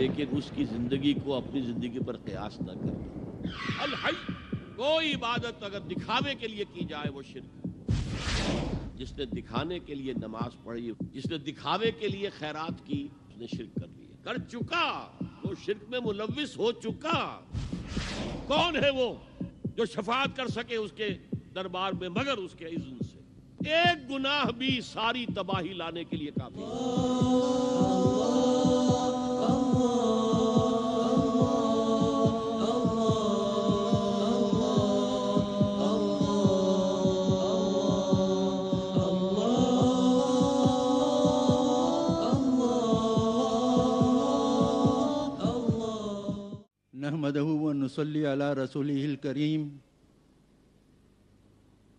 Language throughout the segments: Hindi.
लेकिन उसकी ज़िंदगी को अपनी ज़िंदगी पर कयास न करना कोई इबादत अगर दिखावे के लिए की जाए वो शिरक। जिसने दिखाने के लिए नमाज़ पढ़ी जिसने दिखावे के लिए खैरात की उसने शिरक कर लिया कर चुका वो शिरक में मुलविस हो चुका। कौन है वो जो शफात कर सके उसके दरबार में मगर उसके इज्न से? एक गुनाह भी सारी तबाही लाने के लिए काफ़ी नहमदहू व नसली अला रसूलिल करीम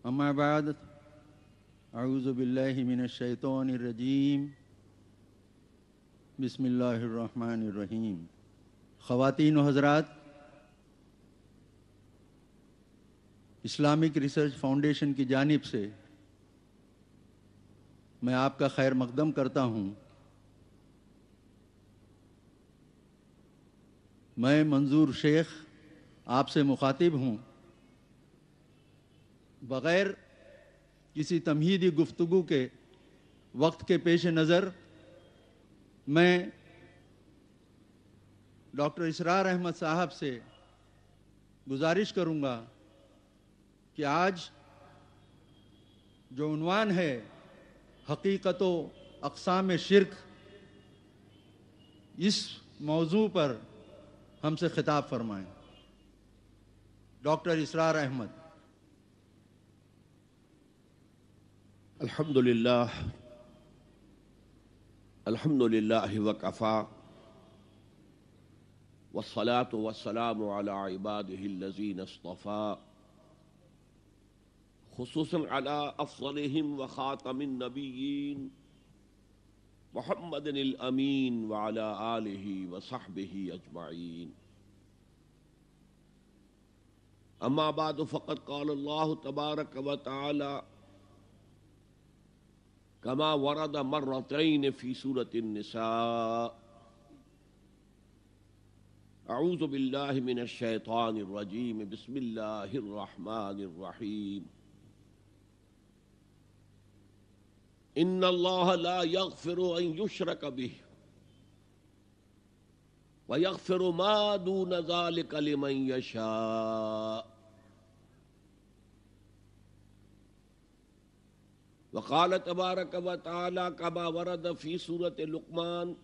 अम्माबाद आऊज़बिल्लिमिनशैतरजीम बिसमीम ख़वातीन हज़रात इस्लामिक रिसर्च फाउंडेशन की जानिब से मैं आपका खैर मकदम करता हूँ मैं मंजूर शेख आपसे मुखातिब हूँ। बग़ैर किसी तमहीदी गुफ्तु के वक्त के पेश नज़र मैं डॉक्टर इसरार अहमद साहब से गुजारिश करूँगा कि आज जो उनवान है हकीकत अकसाम शिरक इस मौजू पर हमसे खिताब फरमाएँ। डॉक्टर इसरार अहमद। अल्हम्दुलिल्लाह। अल्हम्दुलिल्लाह वकफ़ा वस्सलातु वस्सलामु अला इबादिहिल्लज़ीन इस्तफ़ा खुसूसन अला अफ़ज़लिहिम व ख़ातमिन नबिय्यीन मोहम्मदिन अमीन व अला आलिहि अजमाइन अम्मा बाद फ़क़त क़ाल तबारक व तआला कमा वरद मर्रतैन फ़ी सूरत निसा अऊज़ु बिल्लाहि इन अल्लाह ला यगफिरु अन युशरक बिह व यगफिरु मा दून ज़ालिक लिमन यशा वक़ाल तबारक व तआला कमा वरद फ़ी सूरत लुक़मान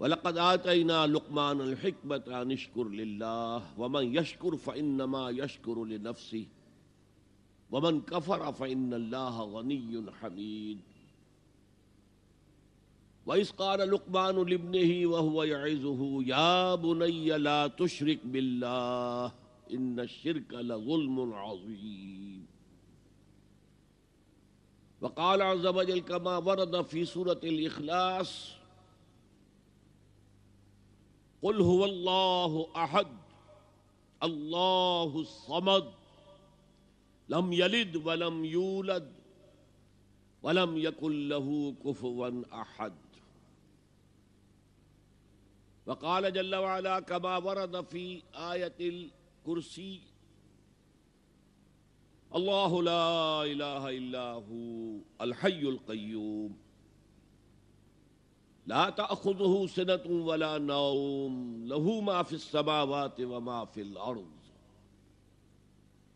वलक़द आतैना लुक़मान अल हिकमत अन इश्कुर लिल्लाह व मन यशकुर फ़इन्नमा यशकुरु लिनफ्सिही वमन कफर फ़ैन्नल्लाह गनीयुन हमीद वइसक़ाल लुक़मान लिब्निही वहुव यइज़ुहु या बुनय्य ला तुशरिक बिल्लाह इन्न शिरक लज़ुल्मुन अज़ीम वक़ाल अज़्ज़ वजल कमा वरद फ़ी सूरतिल इख़लास क़ुल हुवल्लाहु अहद अल्लाहु समद लम यलिद वलम यूलद वलम यकुल्लहु कुफुवन अहद वक़ाल जल्ल वाला कमा वरद फ़ी आयतिल कुर्सी अल्लाहु ला इलाहा इल्ला हु अल हय्युल क़य्यूम ला तअखुज़ुहु सिनतुन वला नौम लहू मा फिस समावाति व मा फिल अर्ज़ मन ज़ल्लज़ी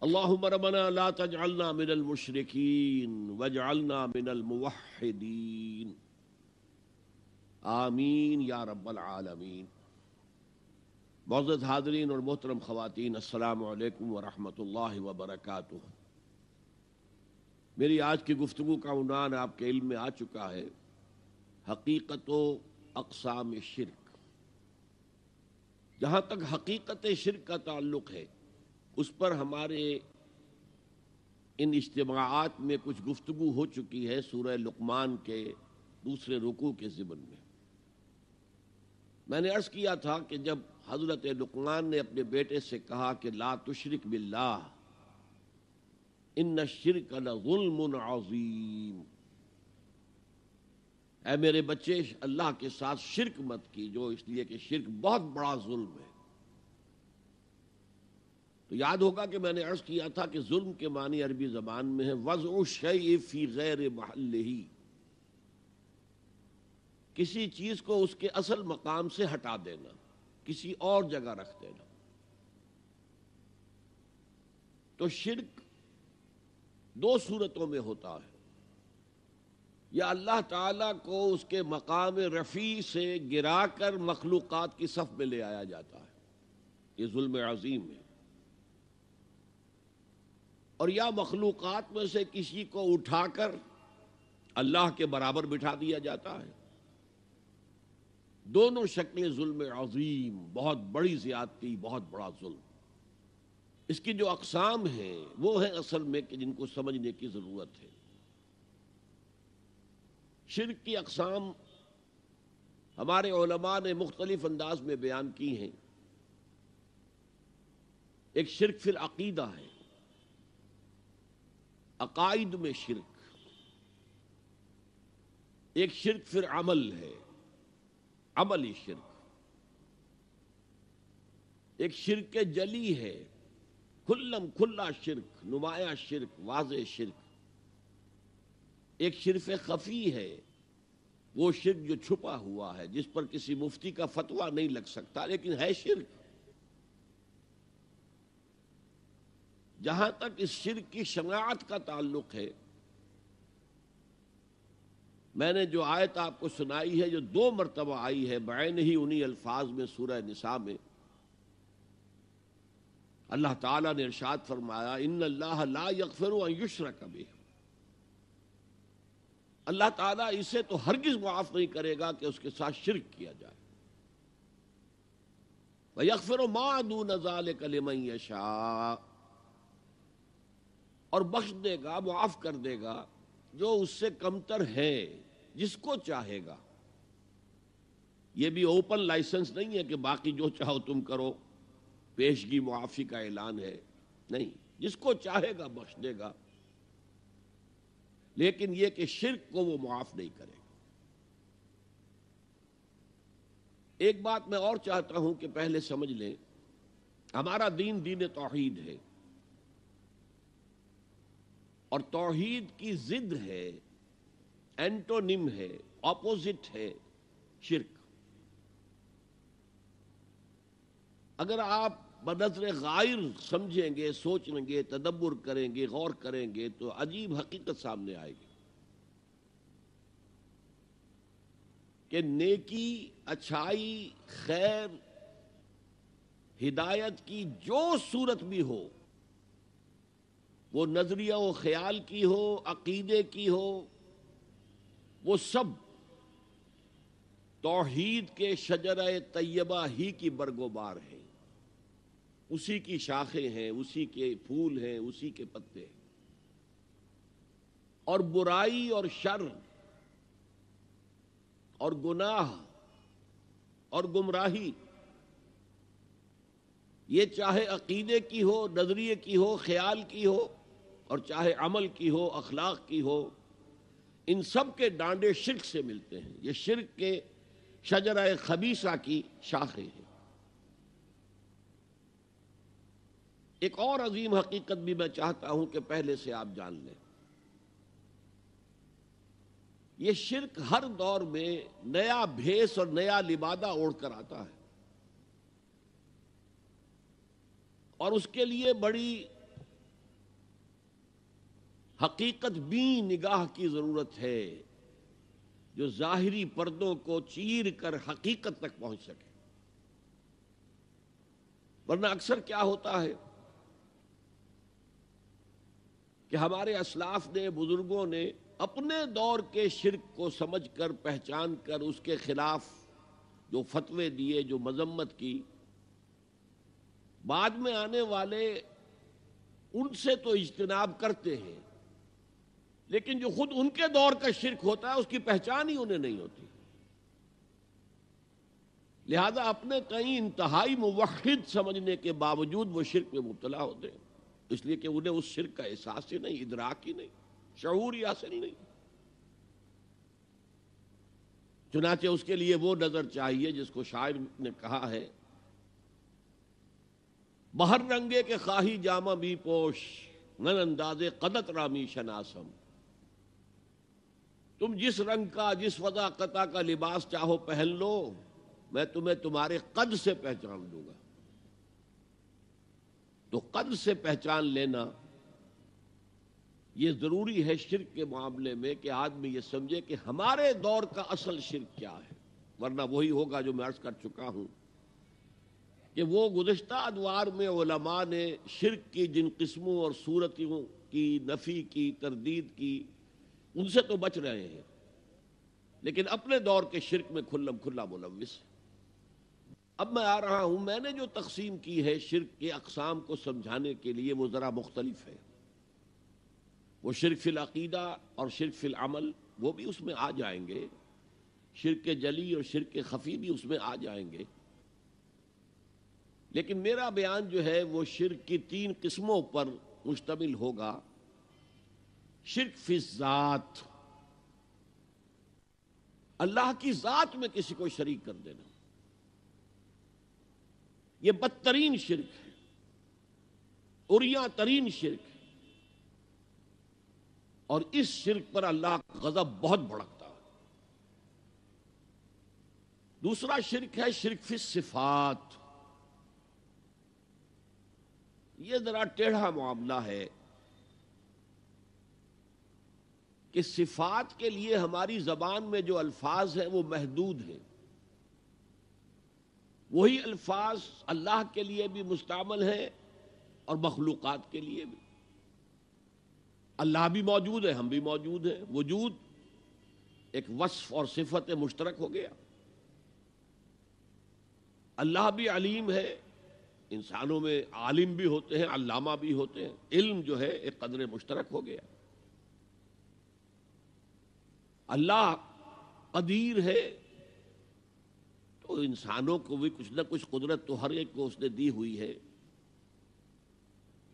वरज़ुक़ना इज्तिनाबह ला तजअलना मिनल मुशरिकीन, वजअलना मिनल मुवह्हिदीन। आमीन या रब्बल आलमीन। मोज़्ज़ज़ हाज़रीन और मोहतरम ख़वातीन, अस्सलामु अलैकुम व व बरकातुहू मेरी आज की गुफ्तु का उनान आपके इल्म में आ चुका है, हकीकत अकसाम शिरक जहाँ तक हकीकत शिरक का ताल्लुक है उस पर हमारे इन इज्तमात में कुछ गुफ्तु हो चुकी है सूर्य लुकमान के दूसरे रुकू के ज़िमन में। मैंने अर्ज़ किया था कि जब हज़रत लुकमान ने अपने बेटे से कहा कि ला तुशरिक बिल्ला इन शिरक अजीम। ऐ मेरे बच्चे, अल्लाह के साथ शिरक मत कीजो इसलिए कि शिरक बहुत बड़ा जुल्म है। तो याद होगा कि मैंने अर्ज़ किया था कि जुल्म के मानी अरबी जबान में है वज शई फ़ी गैर महल ही। किसी चीज़ को उसके असल मकाम से हटा देना, किसी और जगह रख देना। तो शिरक दो सूरतों में होता है। या अल्लाह ताला को उसके मकाम रफ़ी से गिराकर मखलूक़ात की सफ में ले आया जाता है। ये जुल्म अजीम है। और या मखलूक़ात में से किसी को उठाकर अल्लाह के बराबर बिठा दिया जाता है। दोनों शक्लें जुल्म अजीम, बहुत बड़ी ज्यादती बहुत बड़ा जुल्म। इसकी जो अकसाम हैं, वो है असल में कि जिनको समझने की ज़रूरत है। शिर की अकसाम हमारे ओलमा ने मुख्तलिफ़ अंदाज में बयान की हैं। एक शिरक फिर अकीदा है। अकायद में शिरक। एक शिरक फिर अमल है। अमली शिरक। एक शिरक जली है। खुल्लम खुल्ला शिरक, नुमाया शिरक, वाज शिरक। एक शिरफ खफी है। वो शिरक जो छुपा हुआ है, जिस पर किसी मुफ्ती का फतवा नहीं लग सकता, लेकिन है शिरक। जहाँ तक इस शिरक की शनात का ताल्लुक है, मैंने जो आयत आपको सुनाई है, जो दो मरतबा आई है, बैन ही उन्हीं अल्फाज में, सूरह निसा में, अल्लाह ताला ने इरशाद फरमाया इन अल्लाह ला यकफर कभी अल्लाह ताला इसे तो हरगिज माफ़ नहीं करेगा कि उसके साथ शिरक किया जाए। यकफर मादू नजाल कलमई यशा। और बख्श देगा, मुआफ कर देगा, जो उससे कमतर है, जिसको चाहेगा। यह भी ओपन लाइसेंस नहीं है कि बाकी जो चाहो तुम करो, पेशगी मुआफी का ऐलान है। नहीं, जिसको चाहेगा, बख्श देगा। लेकिन यह कि शिरक को वो मुआफ नहीं करेगा। एक बात मैं और चाहता हूँ कि पहले समझ लें, हमारा दीन दीन तोहीद है। और तोहीद की जिद है, एंटोनिम है, ऑपोजिट है, शिरक। अगर आप बनजर गायर समझेंगे, सोचेंगे, तदब्बर करेंगे, गौर करेंगे तो अजीब हकीकत सामने आएगी कि नेकी, अच्छाई, खैर, हिदायत की जो सूरत भी हो वो नज़रिया व ख्याल की हो, अकीदे की हो, वो सब तोहीद के शजर तैयबा ही की बरगोबार है। उसी की शाखें हैं, उसी के फूल हैं, उसी के पत्ते हैं। और बुराई और शर और गुनाह और गुमराही, ये चाहे अकीदे की हो, नज़रिए की हो, ख्याल की हो और चाहे अमल की हो, अखलाक की हो, इन सब के डांडे शिरक से मिलते हैं। ये शिरक के शजरा खबीसा की शाखें हैं। एक और अजीम हकीकत भी मैं चाहता हूँ कि पहले से आप जान लें। ये शिरक हर दौर में नया भेस और नया लिबादा ओढ़कर आता है। और उसके लिए बड़ी हकीकत भी निगाह की ज़रूरत है जो जाहिरी पर्दों को चीर कर हकीकत तक पहुँच सके। वरना अक्सर क्या होता है कि हमारे असलाफ ने, बुज़ुर्गों ने अपने दौर के शिरक को समझकर पहचान कर उसके खिलाफ जो फतवे दिए, जो मजम्मत की, बाद में आने वाले उनसे तो इज्तनाब करते हैं। लेकिन जो खुद उनके दौर का शिरक होता है, उसकी पहचान ही उन्हें नहीं होती। लिहाजा अपने कई इंतहाई मुवहिद समझने के बावजूद वो शिरक में मुबतला होते हैं। इसलिए कि उन्हें उस शिरक का एहसास ही नहीं, इदराक ही नहीं शूर ही हासिल नहीं। चुनाचे उसके लिए वो नज़र चाहिए जिसको शायर ने कहा है बहर रंगे के खाही जामा भी पोश नन अंदाजे कदत रामी शनासम। तुम जिस रंग का, जिस वजाकता का लिबास चाहो पहन लो, मैं तुम्हें तुम्हारे कद से पहचान दूँगा। तो कद से पहचान लेना यह ज़रूरी है शिरक के मामले में कि आदमी ये समझे कि हमारे दौर का असल शिरक क्या है। वरना वही होगा जो मैं अर्ज़ कर चुका हूँ कि वो गुजशत अदवार में ओलमा ने शिरक की जिन किस्मों और सूरतों की, नफ़ी की, तरदीद की उनसे तो बच रहे हैं। लेकिन अपने दौर के शिरक में खुल्लम खुल्ला मुलविस। अब मैं आ रहा हूँ, मैंने जो तकसीम की है शिरक के अकसाम को समझाने के लिए, वो ज़रा मुख्तलिफ़ है। वो शिरक फिल अकीदा और शिरक फिल अमल, वो भी उसमें आ जाएँगे। शिरक जली और शिरक खफी भी उसमें आ जाएँगे। लेकिन मेरा बयान जो है, वो शिरक की तीन किस्मों पर मुश्तमिल होगा। शिरक फिजात अल्लाह की जात में किसी को शरीक कर देना। यह बदतरीन शिरक है। उरिया तरीन शिरक है। और इस शिरक पर अल्लाह का गजब बहुत भड़कता है। दूसरा शिरक है शिरक फिस सिफात। यह जरा टेढ़ा मामला है। कि सिफात के लिए हमारी जबान में जो अल्फाज हैं वो महदूद हैं। वही अल्फाज अल्लाह के लिए भी मुस्तमल है और मखलूक़ात के लिए भी। अल्लाह भी मौजूद है, हम भी मौजूद हैं। वजूद एक वस्फ और सिफत मुश्तरक हो गया। अल्लाह भी अलीम है, इंसानों में आलिम भी होते हैं, अल्लामा भी होते हैं। इल्म जो है, एक कदर मुश्तरक हो गया। अल्लाह कदीर है तो इंसानों को भी कुछ ना कुछ कुदरत तो हर एक को उसने दी हुई है।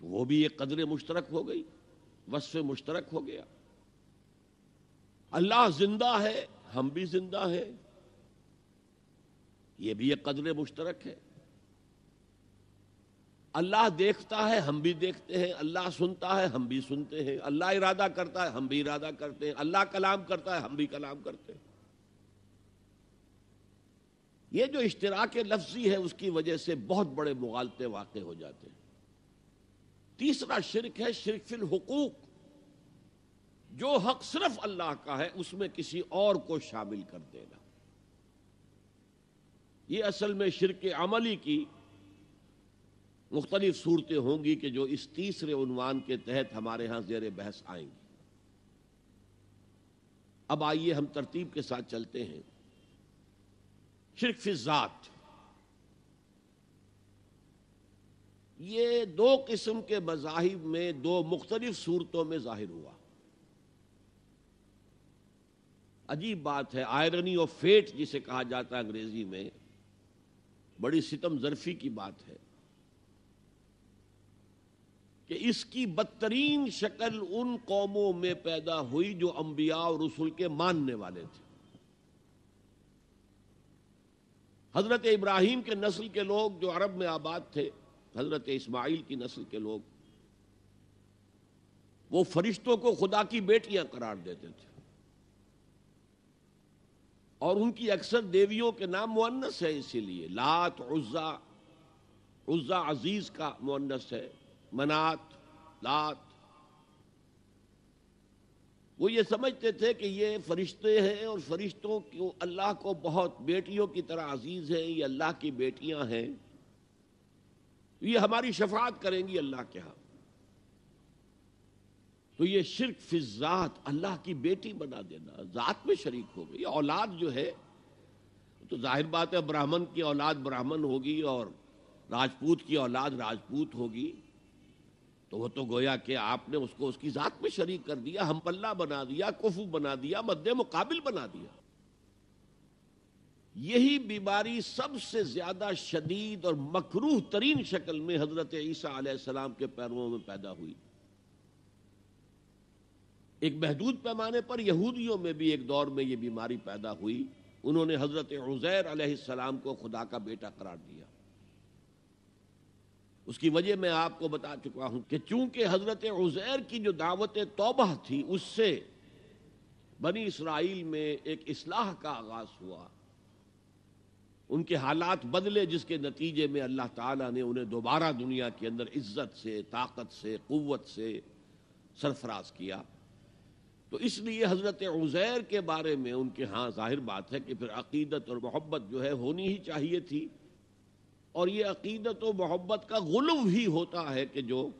तो वो भी एक कदर मुश्तरक हो गई, वस्फ मुश्तरक हो गया। अल्लाह ज़िंदा है, हम भी ज़िंदा है। ये भी एक कदर मुश्तरक है। अल्लाह देखता है, हम भी देखते हैं। अल्लाह सुनता है, हम भी सुनते हैं। अल्लाह इरादा करता है, हम भी इरादा करते हैं। अल्लाह कलाम करता है, हम भी कलाम करते हैं। ये जो इश्तराक लफ्जी है, उसकी वजह से बहुत बड़े मुगालते वाक़ हो जाते हैं। तीसरा शिरक है, शिरक फिल हुकूक। जो हक सिर्फ़ अल्लाह का है, उसमें किसी और को शामिल कर देना। ये असल में शिरक अमली की मुख्तलिफ़ सूरतें होंगी कि जो इस तीसरे उनवान के तहत हमारे यहाँ जेर बहस आएँगी। अब आइए हम तरतीब के साथ चलते हैं। शिरक ये दो किस्म के मजाहिब में दो मुख्तलिफ़ सूरतों में ज़ाहिर हुआ। अजीब बात है, आयरनी ऑफ़ फेट जिसे कहा जाता है अंग्रेज़ी में, बड़ी सितम जरफी की बात है। कि इसकी बदतरीन शक्ल उन कौमों में पैदा हुई जो अंबिया और रसुल के मानने वाले थे। हज़रत इब्राहिम के नस्ल के लोग जो अरब में आबाद थे, हज़रत इस्माइल की नस्ल के लोग, वो फरिश्तों को खुदा की बेटियाँ करार देते थे। और उनकी अक्सर देवियों के नाम मुन्नस है, इसीलिए लात, उज्जा उज्जा अज़ीज़ का मुन्नस है। मनात लात वो ये समझते थे कि ये फरिश्ते हैं और फरिश्तों को, अल्लाह को बहुत बेटियों की तरह अज़ीज़ है, ये अल्लाह की बेटियाँ हैं। ये हमारी शफात करेंगी अल्लाह के यहाँ। तो ये शिरक फिजात अल्लाह की बेटी बना देना, जात में शरीक हो गई। औलाद जो है तो ज़ाहिर बात है ब्राह्मण की औलाद ब्राह्मण होगी और राजपूत की औलाद राजपूत होगी। तो वो तो गोया कि आपने उसको, उसकी जात में शरीक कर दिया हम पल्ला बना दिया, कुफू बना दिया, मद्दे मुकाबिल बना दिया। यही बीमारी सबसे ज़्यादा शदीद और मकरूह तरीन शक्ल में हज़रत ईसा के पैरों में पैदा हुई। एक महदूद पैमाने पर यहूदियों में भी एक दौर में यह बीमारी पैदा हुई। उन्होंने हज़रत उजैर सलाम को खुदा का बेटा करार दिया। उसकी वजह मैं आपको बता चुका हूँ कि चूँकि हज़रत उजैर की जो दावत तौबा थी, उससे बनी इसराइल में एक इसलाह का आगाज़ हुआ। उनके हालात बदले, जिसके नतीजे में अल्लाह ताला ने उन्हें दोबारा दुनिया के अंदर इज़्ज़त से, ताकत से कुत से सरफराज किया। तो इसलिए हज़रत उजैर के बारे में उनके यहाँ ज़ाहिर बात है कि फिर अकीदत और मोहब्बत जो है होनी ही चाहिए थी। और ये अकीदत व मोहब्बत का गुलम ही होता है कि जो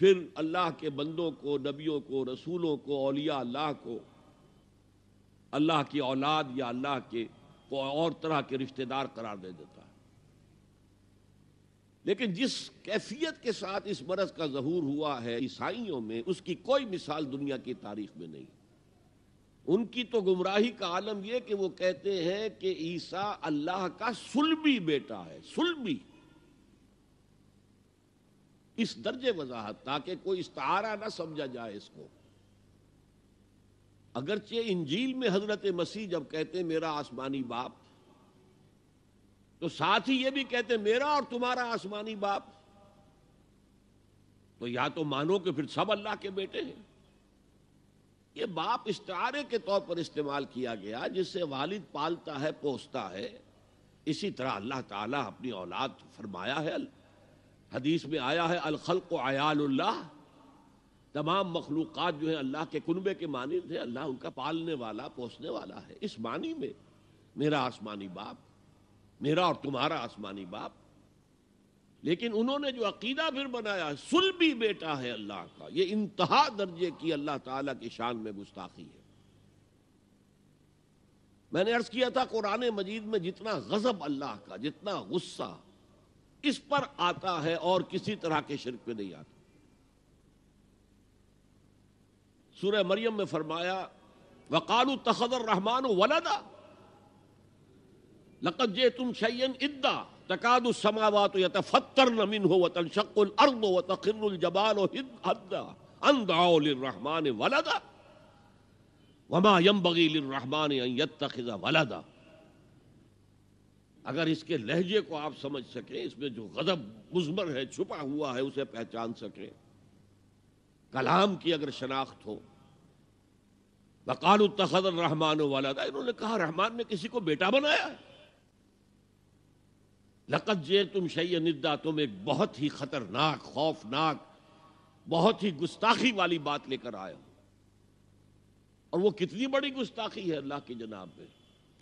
फिर अल्लाह के बंदों को, नबियों को, रसूलों को, औलिया अल्लाह को, अल्लाह की औलाद या अल्लाह के, को और तरह के रिश्तेदार करार दे देता है। लेकिन जिस कैफियत के साथ इस मरज का जहूर हुआ है, ईसाइयों में, उसकी कोई मिसाल दुनिया की तारीख में नहीं। उनकी तो गुमराही का आलम यह कि वो कहते हैं कि ईसा अल्लाह का सुलभी बेटा है सुलभी इस दर्जे वजाहत, ताकि कोई इस्तारा ना समझा जाए इसको। अगरचे इंजील में हज़रत मसीह जब कहते मेरा आसमानी बाप तो साथ ही ये भी कहते मेरा और तुम्हारा आसमानी बाप। तो या तो मानो कि फिर सब अल्लाह के बेटे हैं। ये बाप इस्तारे के तौर पर इस्तेमाल किया गया, जिससे वालिद पालता है, पोसता है। इसी तरह अल्लाह ताला अपनी औलाद फरमाया है, हदीस में आया है अलखल को आयाल्लाह तमाम मखलूक़ात जो है अल्लाह के कुनबे के मानद थे, अल्लाह उनका पालने वाला, पोसने वाला है। इस मानी में, मेरा आसमानी बाप, मेरा और तुम्हारा आसमानी बाप लेकिन उन्होंने जो अकीदा फिर बनाया, सुलभी बेटा है अल्लाह का। ये इंतहा दर्जे की अल्लाह ताला की शान में गुस्ताखी है। मैंने अर्ज़ किया था कुरान मजीद में जितना गजब अल्लाह का, जितना गुस्सा, इस पर आता है और किसी तरह के शिरक पे नहीं आता। सूर्य मरियम में फरमाया, वकालू तखदर रहमान वलदा लकत जे तुम शयन इद्दा। तकाद समावात यतफत्तर नमिन हो वतन शक्ल अर्द व तखिर जबाल रहमान वलदा। वमा यम बगील रहमान यत्तखिजा वलदा। अगर इसके लहजे को आप समझ सकें, इसमें जो गजब मुजमर है, छुपा हुआ है, उसे पहचान सकें। कलाम की अगर शनाख्त हो, वकाल तखदर रहमान वाला इन्होंने कहा रहमान ने किसी को बेटा बनाया है। लकत जे तुम शैय निदा तुम एक बहुत ही खतरनाक, खौफनाक, बहुत ही गुस्ताखी वाली बात लेकर आए हो। और वो कितनी बड़ी गुस्ताखी है अल्लाह की जनाब में।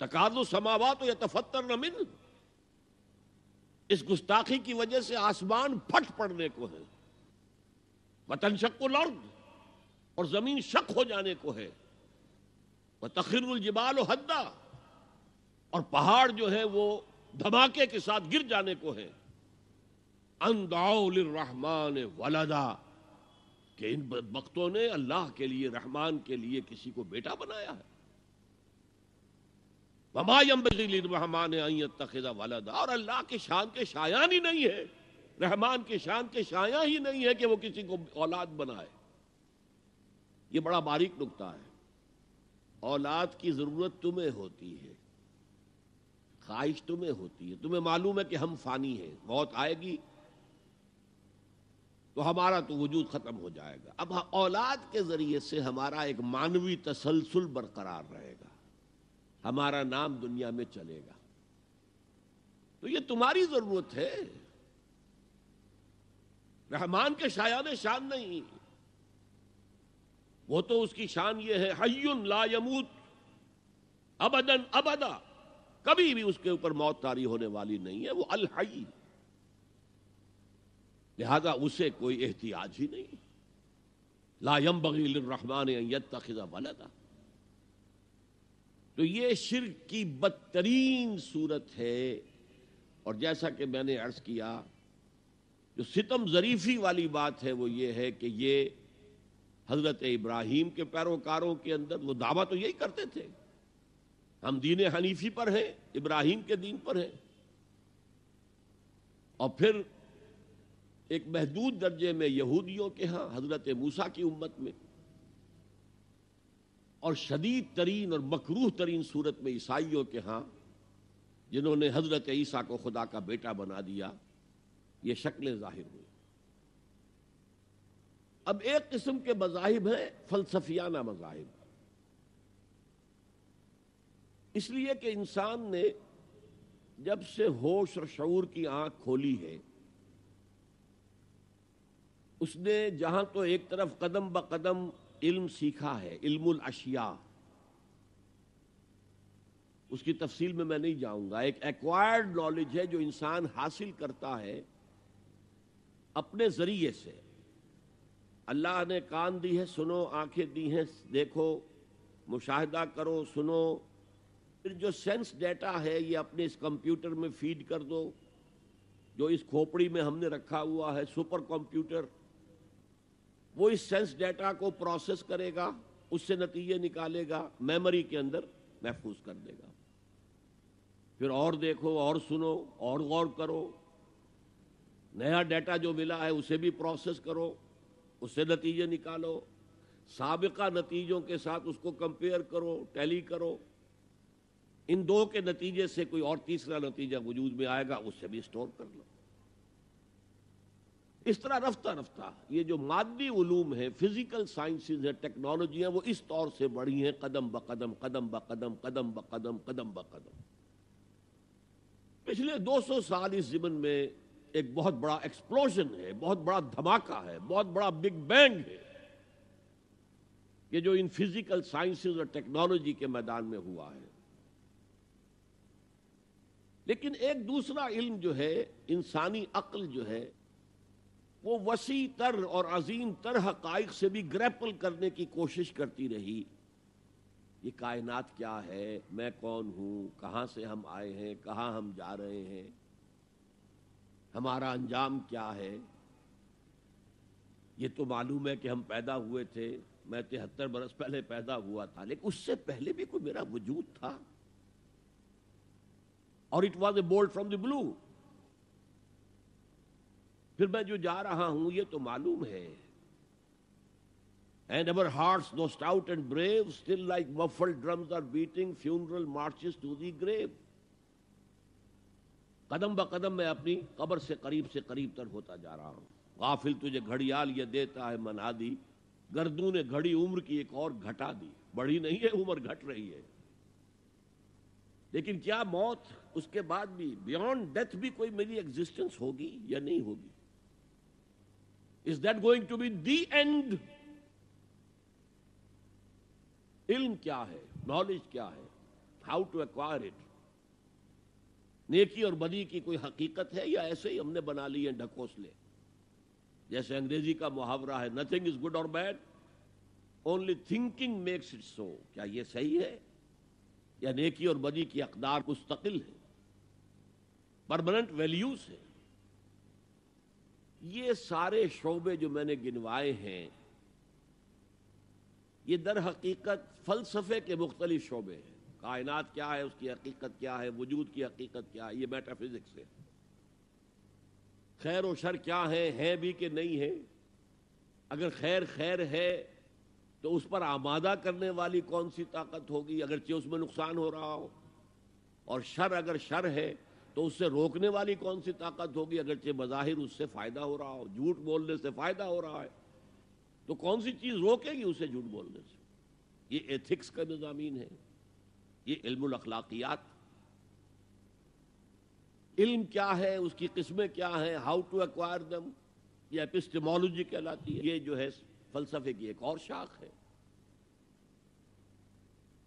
तकादो समावा तो या तफत्तर नमिन इस गुस्ताखी की वजह से आसमान फट पड़ने को है, वतन शक लर्द और ज़मीन शक हो जाने को है। वह तखिर जबाल हद्दा, और पहाड़ जो है वो धमाके के साथ गिर जाने को है। रहमान वलदा, कि इन वक्तों ने अल्लाह के लिए, रहमान के लिए किसी को बेटा बनाया है। रहमान तखिदा वलदा, और अल्लाह के शान के शायान ही नहीं है। रहमान के शान के शाया ही नहीं है कि वो किसी को औलाद बनाए। ये बड़ा बारीक नुकता है। औलाद की ज़रूरत तुम्हें होती है। ख्वाहिश तुम्हें होती है। तुम्हें मालूम है कि हम फानी हैं। मौत आएगी तो हमारा तो वजूद खत्म हो जाएगा। अब औलाद के ज़रिए से हमारा एक मानवी तसलसल बरकरार रहेगा। हमारा नाम दुनिया में चलेगा। तो ये तुम्हारी ज़रूरत है। रहमान के शायान शान नहीं। वो तो उसकी शान ये है हयुन ला यमूत, अबदन अबदा। कभी भी उसके ऊपर मौत तारी होने वाली नहीं है, वो अलहई। लिहाजा उसे कोई एहतियाज ही नहीं। लायम बगील रहमान तखिजा वलदा। तो ये शिर की बदतरीन सूरत है। और जैसा कि मैंने अर्ज़ किया, जो सितम जरीफी वाली बात है, वो ये है कि ये हज़रत इब्राहिम के पैरोकारों के अंदर वो दावा तो यही करते थे। हम दीन हनीफी पर हैं, इब्राहिम के दीन पर हैं। और फिर एक महदूद दर्जे में यहूदियों के यहाँ, हज़रत मूसा की उम्मत में। और शदीद तरीन और मकरूह तरीन सूरत में ईसाइयों के यहाँ, जिन्होंने हज़रत ईसा को खुदा का बेटा बना दिया, ये शक्लें ज़ाहिर हुई। अब एक किस्म के मजाहिब हैं, फलसफियाना मजाहिब। इसलिए कि इंसान ने जब से होश और शूर की आँख खोली है, उसने जहाँ तो एक तरफ़ कदम ब कदम इल्म सीखा है, इल्मुल अशिया। उसकी तफसील में मैं नहीं जाऊँगा। एक एक्वायर्ड नॉलेज है जो इंसान हासिल करता है अपने ज़रिए से। अल्लाह ने कान दी है, सुनो, आँखें दी हैं, देखो, मुशाहिदा करो, सुनो फिर जो सेंस डेटा है, ये अपने इस कंप्यूटर में फ़ीड कर दो। जो इस खोपड़ी में हमने रखा हुआ है सुपर कंप्यूटर वो इस सेंस डेटा को प्रोसेस करेगा, उससे नतीजे निकालेगा मेमोरी के अंदर महफूज कर देगा। फिर और देखो, और सुनो, और गौर करो। नया डेटा जो मिला है, उसे भी प्रोसेस करो, उससे नतीजे निकालो। सबका नतीजों के साथ उसको कंपेयर करो टैली करो। इन दो के नतीजे से कोई और तीसरा नतीजा वजूद में आएगा, उससे भी स्टोर कर लो। इस तरह रफ्ता रफ्ता, ये जो मादी उलूम है फ़िज़िकल साइंसेज है टेक्नोलॉजी है, वो इस तौर से बढ़ी हैं, कदम ब कदम कदम ब कदम कदम ब कदम कदम ब कदम। पिछले 200 साल इस जीवन में एक बहुत बड़ा एक्सप्लोजन है, बहुत बड़ा धमाका है, बहुत बड़ा बिग बैंग है। ये जो इन फ़िज़िकल साइंसेज और टेक्नोलॉजी के मैदान में हुआ है लेकिन एक दूसरा इल्म जो है, इंसानी अक्ल जो है, वो वसी तर और अजीम तर हकाइक से भी ग्रैपल करने की कोशिश करती रही। ये कायनात क्या है? मैं कौन हूँ? कहाँ से हम आए हैं? कहाँ हम जा रहे हैं? हमारा अंजाम क्या है? ये तो मालूम है कि हम पैदा हुए थे। मैं तिहत्तर बरस पहले पैदा हुआ था, लेकिन उससे पहले भी कोई मेरा वजूद था। और it was a bolt from the blue फिर मैं जो जा रहा हूँ, ये तो मालूम है। And our hearts though stout and brave still like muffled drums are beating funeral marches to the grave कदम ब कदम मैं अपनी कब्र से करीब से करीब तर होता जा रहा हूँ। गाफिल तुझे घड़ियाल ये देता है, मना दी। गर्दू ने घड़ी उम्र की एक और घटा दी। बढ़ी नहीं है, उम्र घट रही है। लेकिन क्या मौत उसके बाद भी बियॉन्ड डेथ भी कोई मेरी एग्जिस्टेंस होगी या नहीं होगी? Is that going to be the end इल्म क्या है? नॉलेज क्या है? हाउ टू एक्वायर इट नेकी और बदी की कोई हकीकत है या ऐसे ही हमने बना ली है ढकोसले? जैसे अंग्रेज़ी का मुहावरा है नथिंग इज़ गुड और bad only thinking makes it so क्या यह सही है? या नेकी और बदी की अकदार मुस्तकिल है? परमानेंट वैल्यूज़ है ये सारे शोबे जो मैंने गिनवाए हैं, ये दर हकीकत फलसफे के मुख्तलिफ़ शोबे हैं। कायनात क्या है, उसकी हकीकत क्या है, वजूद की हकीकत क्या है, ये मेटाफिजिक्स है। खैर और शर क्या है है भी कि नहीं है? अगर खैर खैर है तो उस पर आमादा करने वाली कौन सी ताकत होगी? अगर अगरचे उसमें नुकसान हो रहा हो। और शर अगर शर है तो उससे रोकने वाली कौन सी ताकत होगी? अगर अगरचे बजाहिर उससे फ़ायदा हो रहा हो, झूठ बोलने से फ़ायदा हो रहा है। तो कौन सी चीज़ रोकेगी उसे झूठ बोलने से? ये एथिक्स का निजामीन है। ये इल्मुल अखलाकियात। इल्म क्या है? उसकी किस्में क्या हैं? हाउ टू एक्वायर दम ये एपिस्टेमोलॉजी कहलाती है। ये जो है, फलसफे की एक और शाख है।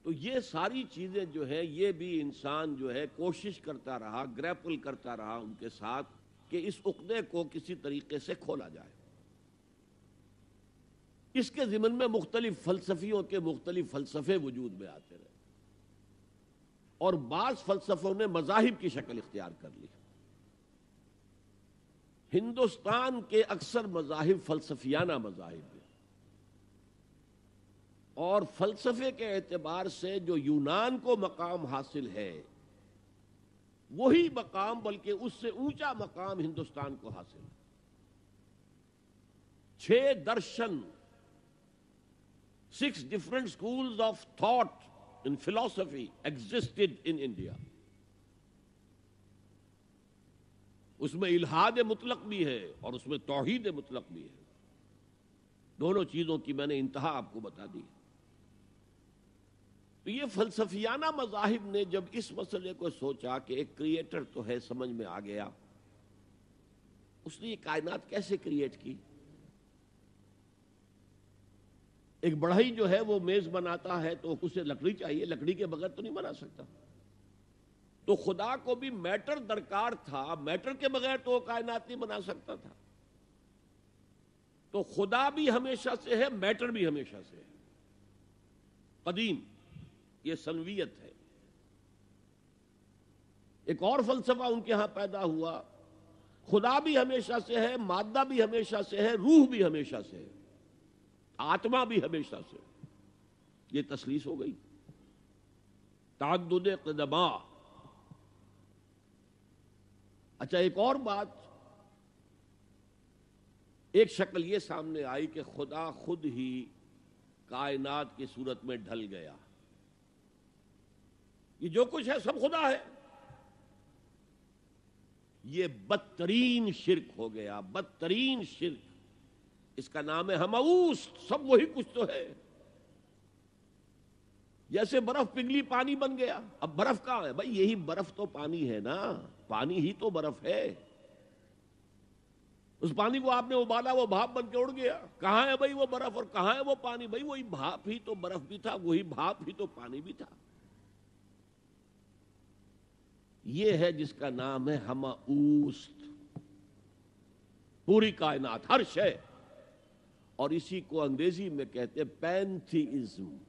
तो ये सारी चीज़ें जो है, ये भी इंसान जो है कोशिश करता रहा, ग्रैपल करता रहा उनके साथ कि इस उकदे को किसी तरीके से खोला जाए। इसके जिमन में मुख्तलिफ़ फलसफियों के मुख्तलिफ़ फलसफे वजूद में आते रहे। और बाज फलसफों ने मजाहिब की शक्ल इख्तियार कर ली। हिंदुस्तान के अक्सर मजाहिब फलसफियाना मजाहिब और फलसफे के एतबार से जो यूनान को मकाम हासिल है, वही मकाम, बल्कि उससे ऊँचा मकाम हिंदुस्तान को हासिल है। छह दर्शन six different schools of thought in philosophy existed in India उसमें इल्हाद मुतलक भी है और उसमें तोहहीद मुतलक भी है। दोनों चीज़ों की मैंने इंतहा आपको बता दी तो ये फलसफियाना मजाहिब ने जब इस मसले को सोचा कि एक क्रिएटर तो है, समझ में आ गया, उसने ये कायनात कैसे क्रिएट की? एक बढ़ई जो है वो मेज बनाता है तो उसे लकड़ी चाहिए, लकड़ी के बगैर तो नहीं बना सकता। तो खुदा को भी मैटर दरकार था मैटर के बगैर तो वो कायनात नहीं बना सकता था। तो खुदा भी हमेशा से है मैटर भी हमेशा से है। कदीम ये सनवियत है। एक और फलसफा उनके यहाँ पैदा हुआ। खुदा भी हमेशा से है, मादा भी हमेशा से है, रूह भी हमेशा से है, आत्मा भी हमेशा से ये तसलीस हो गई। तादुद कदमा। अच्छा एक और बात। एक शक्ल ये सामने आई कि खुदा खुद ही कायनात की सूरत में ढल गया। ये जो कुछ है सब खुदा है। ये बदतरीन शिरक हो गया, बदतरीन शिरक। इसका नाम है हमऊस, सब वही कुछ तो है। जैसे बर्फ़ पिघली पानी बन गया। अब बर्फ़ कहाँ है? भाई, यही बर्फ़ तो पानी है ना। पानी ही तो बर्फ़ है। उस पानी को आपने उबाला, वो भाप बन के उड़ गया। कहाँ है भाई वो बर्फ़ और कहाँ है वो पानी? भाई, वही भाप ही तो बर्फ़ भी था, वही भाप ही तो पानी भी था। ये है जिसका नाम है हमाऊस्त पूरी कायनात, हर शय। और इसी को अंग्रेज़ी में कहते हैं पैंथीइज्म।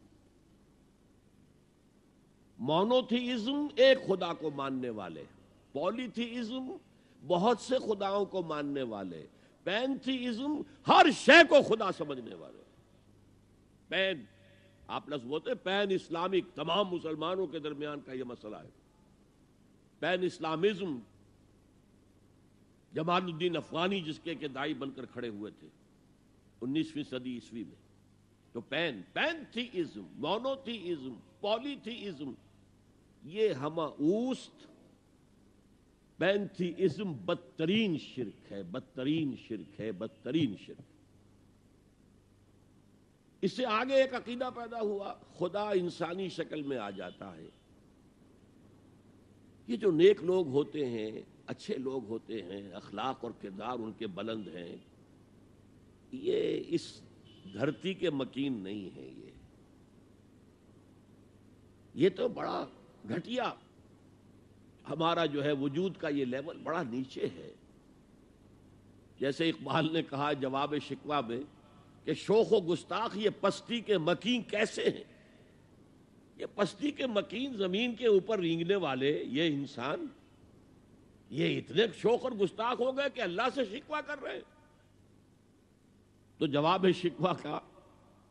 मोनोथीइज्म एक खुदा को मानने वाले पॉलीथीइज्म बहुत से खुदाओं को मानने वाले पैंथीइज्म हर शय को खुदा समझने वाले पैन, आप लफ्ज बोलते पैन इस्लामिक, तमाम मुसलमानों के दरमियान का यह मसला है। पैन इस्लामिज्म, जमालुद्दीन अफगानी जिसके के दाई बनकर खड़े हुए थे 19वीं सदी ईस्वी में। तो पैन पैंथीइज्म मोनोथीइज्म, पॉलीथीइज्म, ये हमाऊस्त पैंथीइज्म बदतरीन शिरक है, बदतरीन शिरक है, बदतरीन शिरक। इससे आगे एक अकीदा पैदा हुआ, खुदा इंसानी शक्ल में आ जाता है। ये जो नेक लोग होते हैं, अच्छे लोग होते हैं, अखलाक और किरदार उनके बुलंद हैं, ये इस धरती के मकीन नहीं है ये। ये तो बड़ा घटिया, हमारा जो है वजूद का ये लेवल बड़ा नीचे है। जैसे इकबाल ने कहा जवाब शिकवा में कि शोख व गुस्ताख ये पस्ती के मकीन कैसे हैं? ये पस्ती के मकीन ज़मीन के ऊपर रींगने वाले ये इंसान, ये इतने शोक और गुस्ताख हो गए कि अल्लाह से शिकवा कर रहे हैं। तो जवाब है शिकवा का,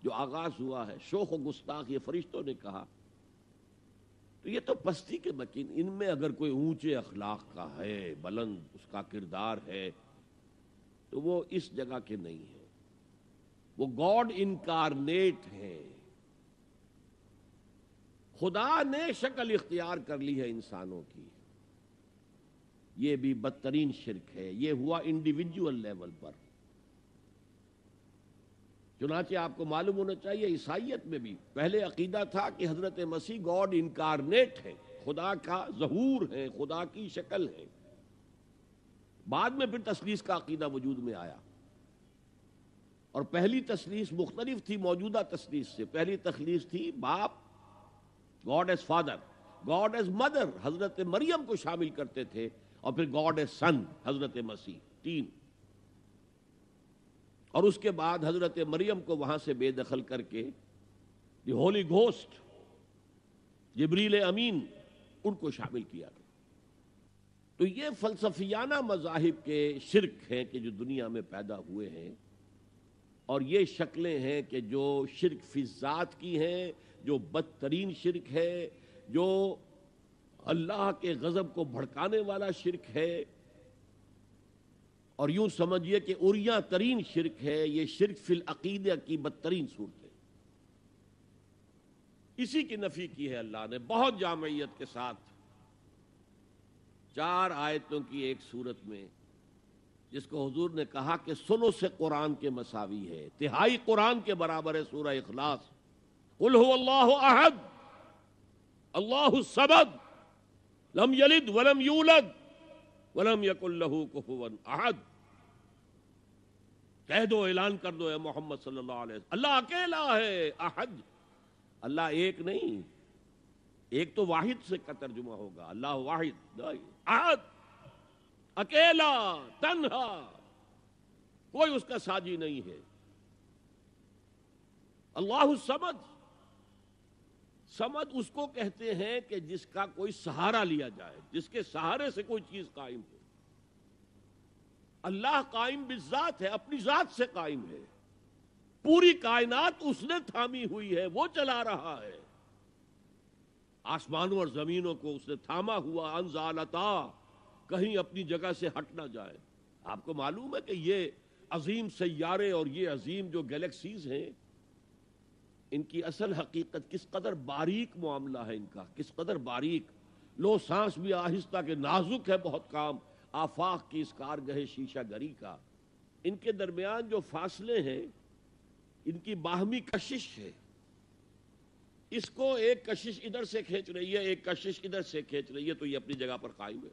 जो आगाज़ हुआ है, शोक और गुस्ताख, ये फरिश्तों ने कहा। तो ये तो पस्ती के मकीन, इनमें अगर कोई ऊँचे अखलाक का है, बुलंद उसका किरदार है तो वो इस जगह के नहीं है। वो गॉड इनकारनेट है। खुदा ने शक्ल इख्तियार कर ली है इंसानों की। ये भी बदतरीन शिरक है। ये हुआ इंडिविजुअल लेवल पर। चुनाचे आपको मालूम होना चाहिए ईसाइत में भी पहले अकीदा था कि हज़रत मसीह गॉड इनकारनेट है। खुदा का जहूर है, खुदा की शक्ल है। बाद में फिर तसलीस का अकीदा वजूद में आया। और पहली तसलीस मुख्तलिफ़ थी मौजूदा तसलीस से। पहली तखलीस थी बाप God as father God as mother हज़रत मरियम को शामिल करते थे और फिर गॉड एज सन हज़रत मसीह तीन और उसके बाद हज़रत मरियम को वहाँ से बेदखल करके होली घोस्ट जबरील अमीन उनको शामिल किया गया तो ये फलसफियाना मजाहिब के शिरक हैं कि जो दुनिया में पैदा हुए हैं और ये शक्लें हैं कि जो शिरक फिजात की हैं जो बदतरीन शिरक है, जो अल्लाह के गज़ब को भड़काने वाला शिरक है, और यूँ समझिए कि उरिया तरीन शिरक है, ये शिरक फिल अकीदा की बदतरीन सूरत है। इसी की नफी की है अल्लाह ने, बहुत जामयत के साथ। चार आयतों की एक सूरत में, जिसको हजूर ने कहा कि सुनो से कुरान के मसावी है, तिहाई कुरान के बराबर है सूरह इखलास। कुल अहद अल्लाह सबद लम यलिद वलम यूलद वलम यकुल्लहू कुफुवन अहद कह दो ऐलान कर दो मोहम्मद सल्लल्लाहु अलैहि अल्लाह अकेला है अहद अल्लाह एक नहीं एक तो वाहिद से का तर्जुमा होगा अल्लाह वाहिद अहद अकेला तन्हा कोई उसका साजी नहीं है अल्लाह समझ समझ उसको कहते हैं कि जिसका कोई सहारा लिया जाए, जिसके सहारे से कोई चीज़ कायम हो। अल्लाह कायम बिजात है, अपनी जात से कायम है। पूरी कायनात उसने थामी हुई है, वो चला रहा है। आसमानों और जमीनों को उसने थामा हुआ, अनजालता, कहीं अपनी जगह से हट ना जाए। आपको मालूम है कि ये अजीम सैारे और ये अजीम जो गैलेक्सीज हैं इनकी असल हकीकत किस कदर बारीक मामला है इनका, किस कदर बारीक। लो सांस भी आहिस्ता के नाजुक है बहुत काम, आफाक की इस कारगह शीशा गरी का। इनके दरमियान जो फासले हैं, इनकी बाहमी कशिश है। इसको एक कशिश इधर से खींच रही है, एक कशिश इधर से खींच रही है तो ये अपनी जगह पर कायम है।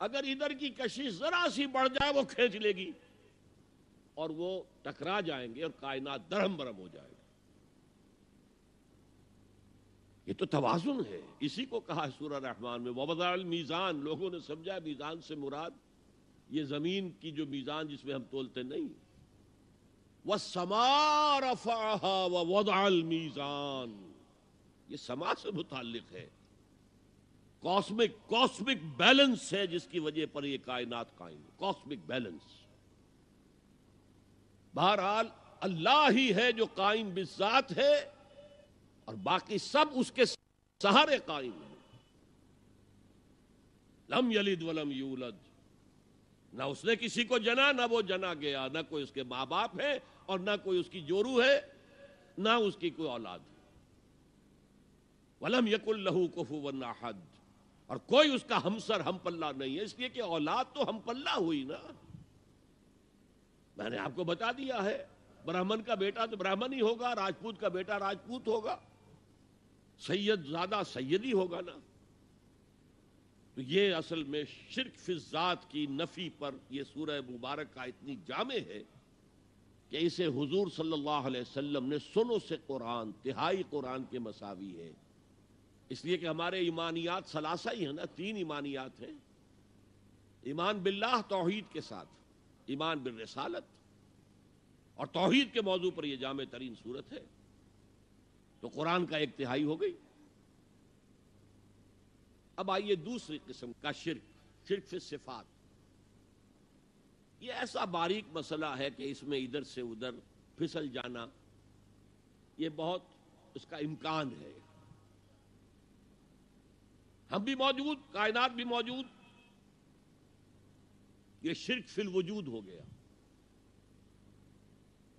अगर इधर की कशिश जरा सी बढ़ जाए, वो खींच लेगी। और वो टकरा जाएँगे और कायनात दरम बरम हो जाएगा। ये तो तवाजुन है। इसी को कहा सूर्य रहमान में, वबदाल मीजान लोगों ने समझा मीजान से मुराद। ये ज़मीन की जो मीजान जिसमें हम तोलते नहीं। वह समार वदाल मीजान। ये समा से मुतालिक है। कॉस्मिक कॉस्मिक बैलेंस है जिसकी वजह पर यह कायनात कायम। Cosmic balance. बहरहाल, अल्लाह ही है जो कायम बिजात है और बाकी सब उसके सहारे कायम है। लम यलिद वलम यूलद। ना उसने किसी को जना, ना वो जना गया, ना कोई उसके माँ बाप है और ना कोई उसकी जोरू है, ना उसकी कोई औलाद वलम यकुल लहू कुफु वनाहद और कोई उसका हमसर हम पल्ला नहीं है, इसलिए कि औलाद तो हम पल्ला हुई ना। मैंने आपको बता दिया है, ब्राह्मण का बेटा तो ब्राह्मण ही होगा, राजपूत का बेटा राजपूत होगा। सैयद ज़्यादा सैयदी होगा ना। तो ये असल में शिरक फिजात की नफी पर यह सूरह मुबारक का इतनी जामे है कि इसे हुजूर सल्लल्लाहु अलैहि वसल्लम ने सुनो से कुरान, तिहाई कुरान के मसावी है। इसलिए कि हमारे ईमानियात सलासा ही है ना, तीन ईमानियात हैं। ईमान बिल्लाह तोहीद के साथ। ईमान बिल रसालत। और तोहीद के मौजू पर यह जाम तरीन सूरत है। तो कुरान का एक तिहाई हो गई। अब आइए दूसरी किस्म का शिरक शिरक से सिफात। यह ऐसा बारीक मसला है कि इसमें इधर से उधर फिसल जाना यह बहुत उसका इम्कान है। हम भी मौजूद, कायनात भी मौजूद ये शिरक फिल वजूद हो गया।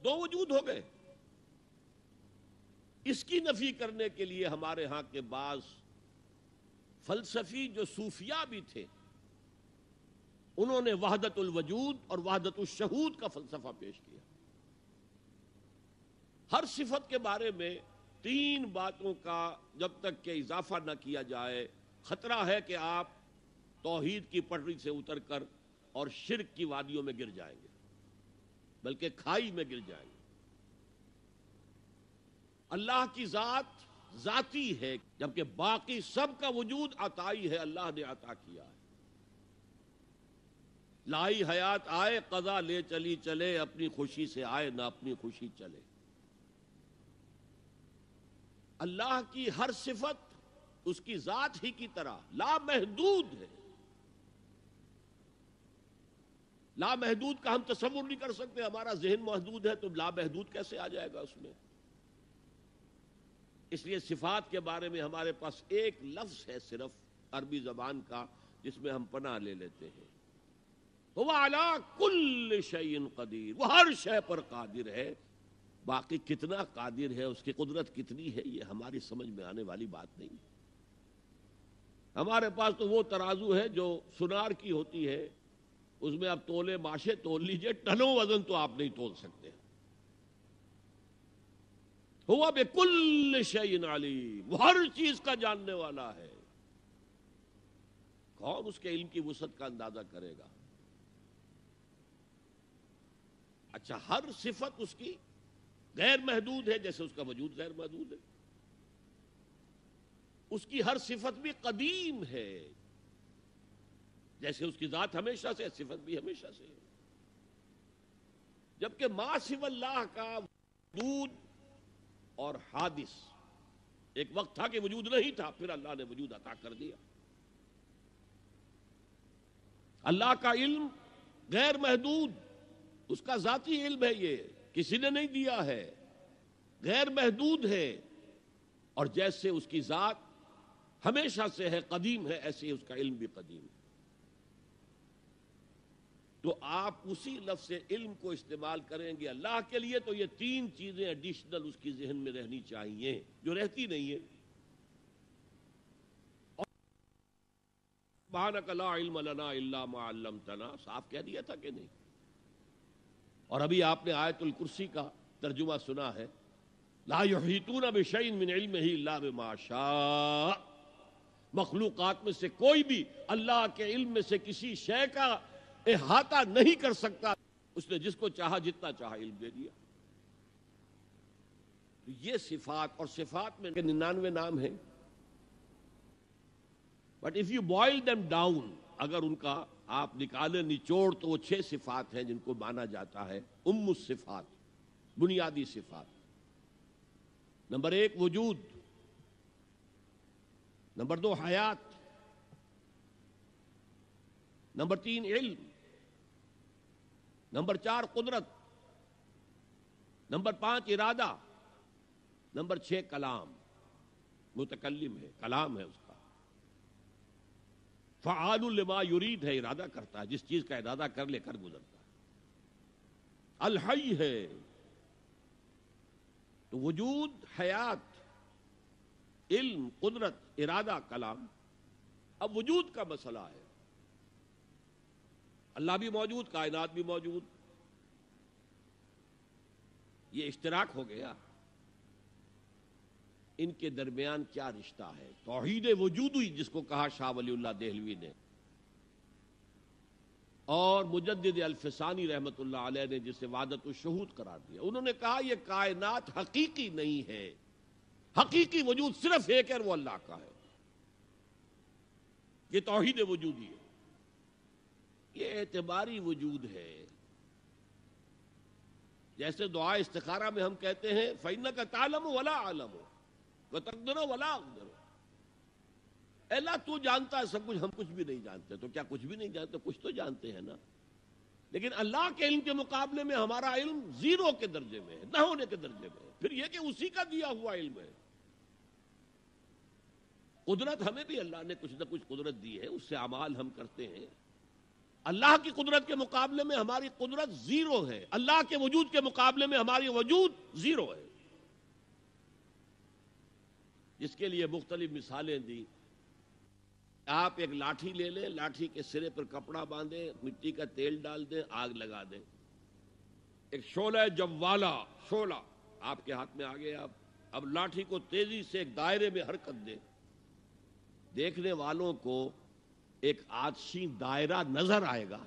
दो वजूद हो गए। इसकी नफी करने के लिए हमारे यहाँ के बाज फलसफी जो सूफिया भी थे, उन्होंने वहदतुल वजूद और वहदतुल शहूद का फलसफा पेश किया। हर सिफत के बारे में तीन बातों का जब तक के इजाफा न किया जाए, खतरा है कि आप तोहीद की पटरी से उतरकर और शिरक की वादियों में गिर जाएँगे, बल्कि खाई में गिर जाएँगे। अल्लाह की जात जाती है, जबकि बाकी सब का वजूद अताई है, अल्लाह ने अता किया है। लाई हयात आए, कजा ले चली चले, अपनी खुशी से आए, ना अपनी खुशी चले। अल्लाह की हर सिफत उसकी जात ही की तरह, लामहदूद है। लामहदूद का हम तस्वुर नहीं कर सकते, हमारा जहन महदूद है तो लामहदूद कैसे आ जाएगा उसमें? इसलिए सिफात के बारे में हमारे पास एक लफ्ज है सिर्फ़ अरबी जबान का, जिसमें हम पना ले लेते हैं। तो वह अला कुल शयन कदीर वह हर शय पर कादिर है। बाकी कितना कादिर है, उसकी कुदरत कितनी है, ये हमारी समझ में आने वाली बात नहीं है। हमारे पास तो वो तराजू है जो सुनार की होती है उसमें आप तोले, माशे तोल लीजिए, टनों वज़न तो आप नहीं तोल सकते। हुआ बेकुल शयन वो हर चीज़ का जानने वाला है। कौन उसके इल्म की वसत का अंदाज़ा करेगा? अच्छा हर सिफत उसकी गैर महदूद है, जैसे उसका वजूद गैर महदूद है। उसकी हर सिफत भी कदीम है। जैसे उसकी जात हमेशा से सिफत भी हमेशा से है। जबकि माँ सिवल्लाह का वजूद और हादिस, एक वक्त था कि वजूद नहीं था, फिर अल्लाह ने वजूद अता कर दिया। अल्लाह का इल्म गैर महदूद, उसका जाती इल्म है ये, किसी ने नहीं दिया है। गैर महदूद है, और जैसे उसकी जात हमेशा से है, कदीम है, ऐसे ही उसका इल्म भी कदीम है। तो आप उसी लफ्ज से इल्म को इस्तेमाल करेंगे। अल्लाह के लिए तो ये तीन चीज़ें एडिशनल उसकी जहन में रहनी चाहिए, जो रहती नहीं है। तना साफ़ कह दिया था कि नहीं? और अभी आपने आयतुल कुर्सी का तर्जुमा सुना है। लातून बिशन मिन इल्म ही माशा मखलूकत में से कोई भी अल्लाह के इल्म में से किसी शय का अहाता नहीं कर सकता। उसने जिसको चाहा जितना चाहा इल्म दे दिया। तो ये सिफात, और सिफात में निन्यानवे नाम है। But if you boil them down अगर उनका आप निकाले, निचोड़ तो वो छह सिफात हैं जिनको माना जाता है। उम्म सिफात, बुनियादी सिफात। नंबर एक, वजूद। नंबर दो, हयात। नंबर तीन, इल्म। नंबर चार, कुदरत। नंबर पाँच, इरादा। नंबर छह, कलाम। मुतकलम है, कलाम है उसका। फ़ालुलमा युरीद है, इरादा करता है। जिस चीज़ का इरादा कर लेकर गुजरता है। अलहई है। तो वजूद, हयात, इल्म, कुदरत, इरादा, कलाम। अब वजूद का मसला है। अल्लाह भी मौजूद, कायनात भी मौजूद। ये इश्तराक हो गया। इनके दरमियान क्या रिश्ता है? तोहीद वजूद हुई जिसको कहा शाह वली देहलवी ने। और मुजद अल्फसानी रहमत ने जिसे वादत शहूद करार दिया। उन्होंने कहा यह कायनात हकीकी नहीं है। हकीकी वजूद सिर्फ़ एक है वो अल्लाह का है। ये तोहीद वजूद है। ये एतबारी वजूद है। जैसे दुआ इस्तारा में हम कहते हैं फ़ैन का तालम वला आलम हो व तकदरो वला अकदरो। अल्लाह तू जानता है, सब कुछ, हम कुछ भी नहीं जानते तो क्या कुछ भी नहीं जानते? कुछ तो जानते हैं ना। लेकिन अल्लाह के इल्म के मुकाबले में हमारा इल्म ज़ीरो के दर्जे में है, न होने के दर्जे में है। फिर यह कि उसी का दिया हुआ इल्म है। कुदरत हमें भी अल्लाह ने कुछ ना कुछ कुदरत दी है, उससे अमाल हम करते हैं। अल्लाह की कुदरत के मुकाबले में हमारी कुदरत ज़ीरो है। अल्लाह के वजूद के मुकाबले में हमारी वजूद ज़ीरो है। जिसके लिए मुख्तलिफ़ मिसालें दी। आप एक लाठी ले लें, लाठी के सिरे पर कपड़ा बांधे, मिट्टी का तेल डाल दें, आग लगा दें। एक शोला जब वाला शोला। आपके हाथ में आ गए आप। अब लाठी को तेज़ी से एक दायरे में हरकत दे। देखने वालों को एक आदशी दायरा नज़र आएगा।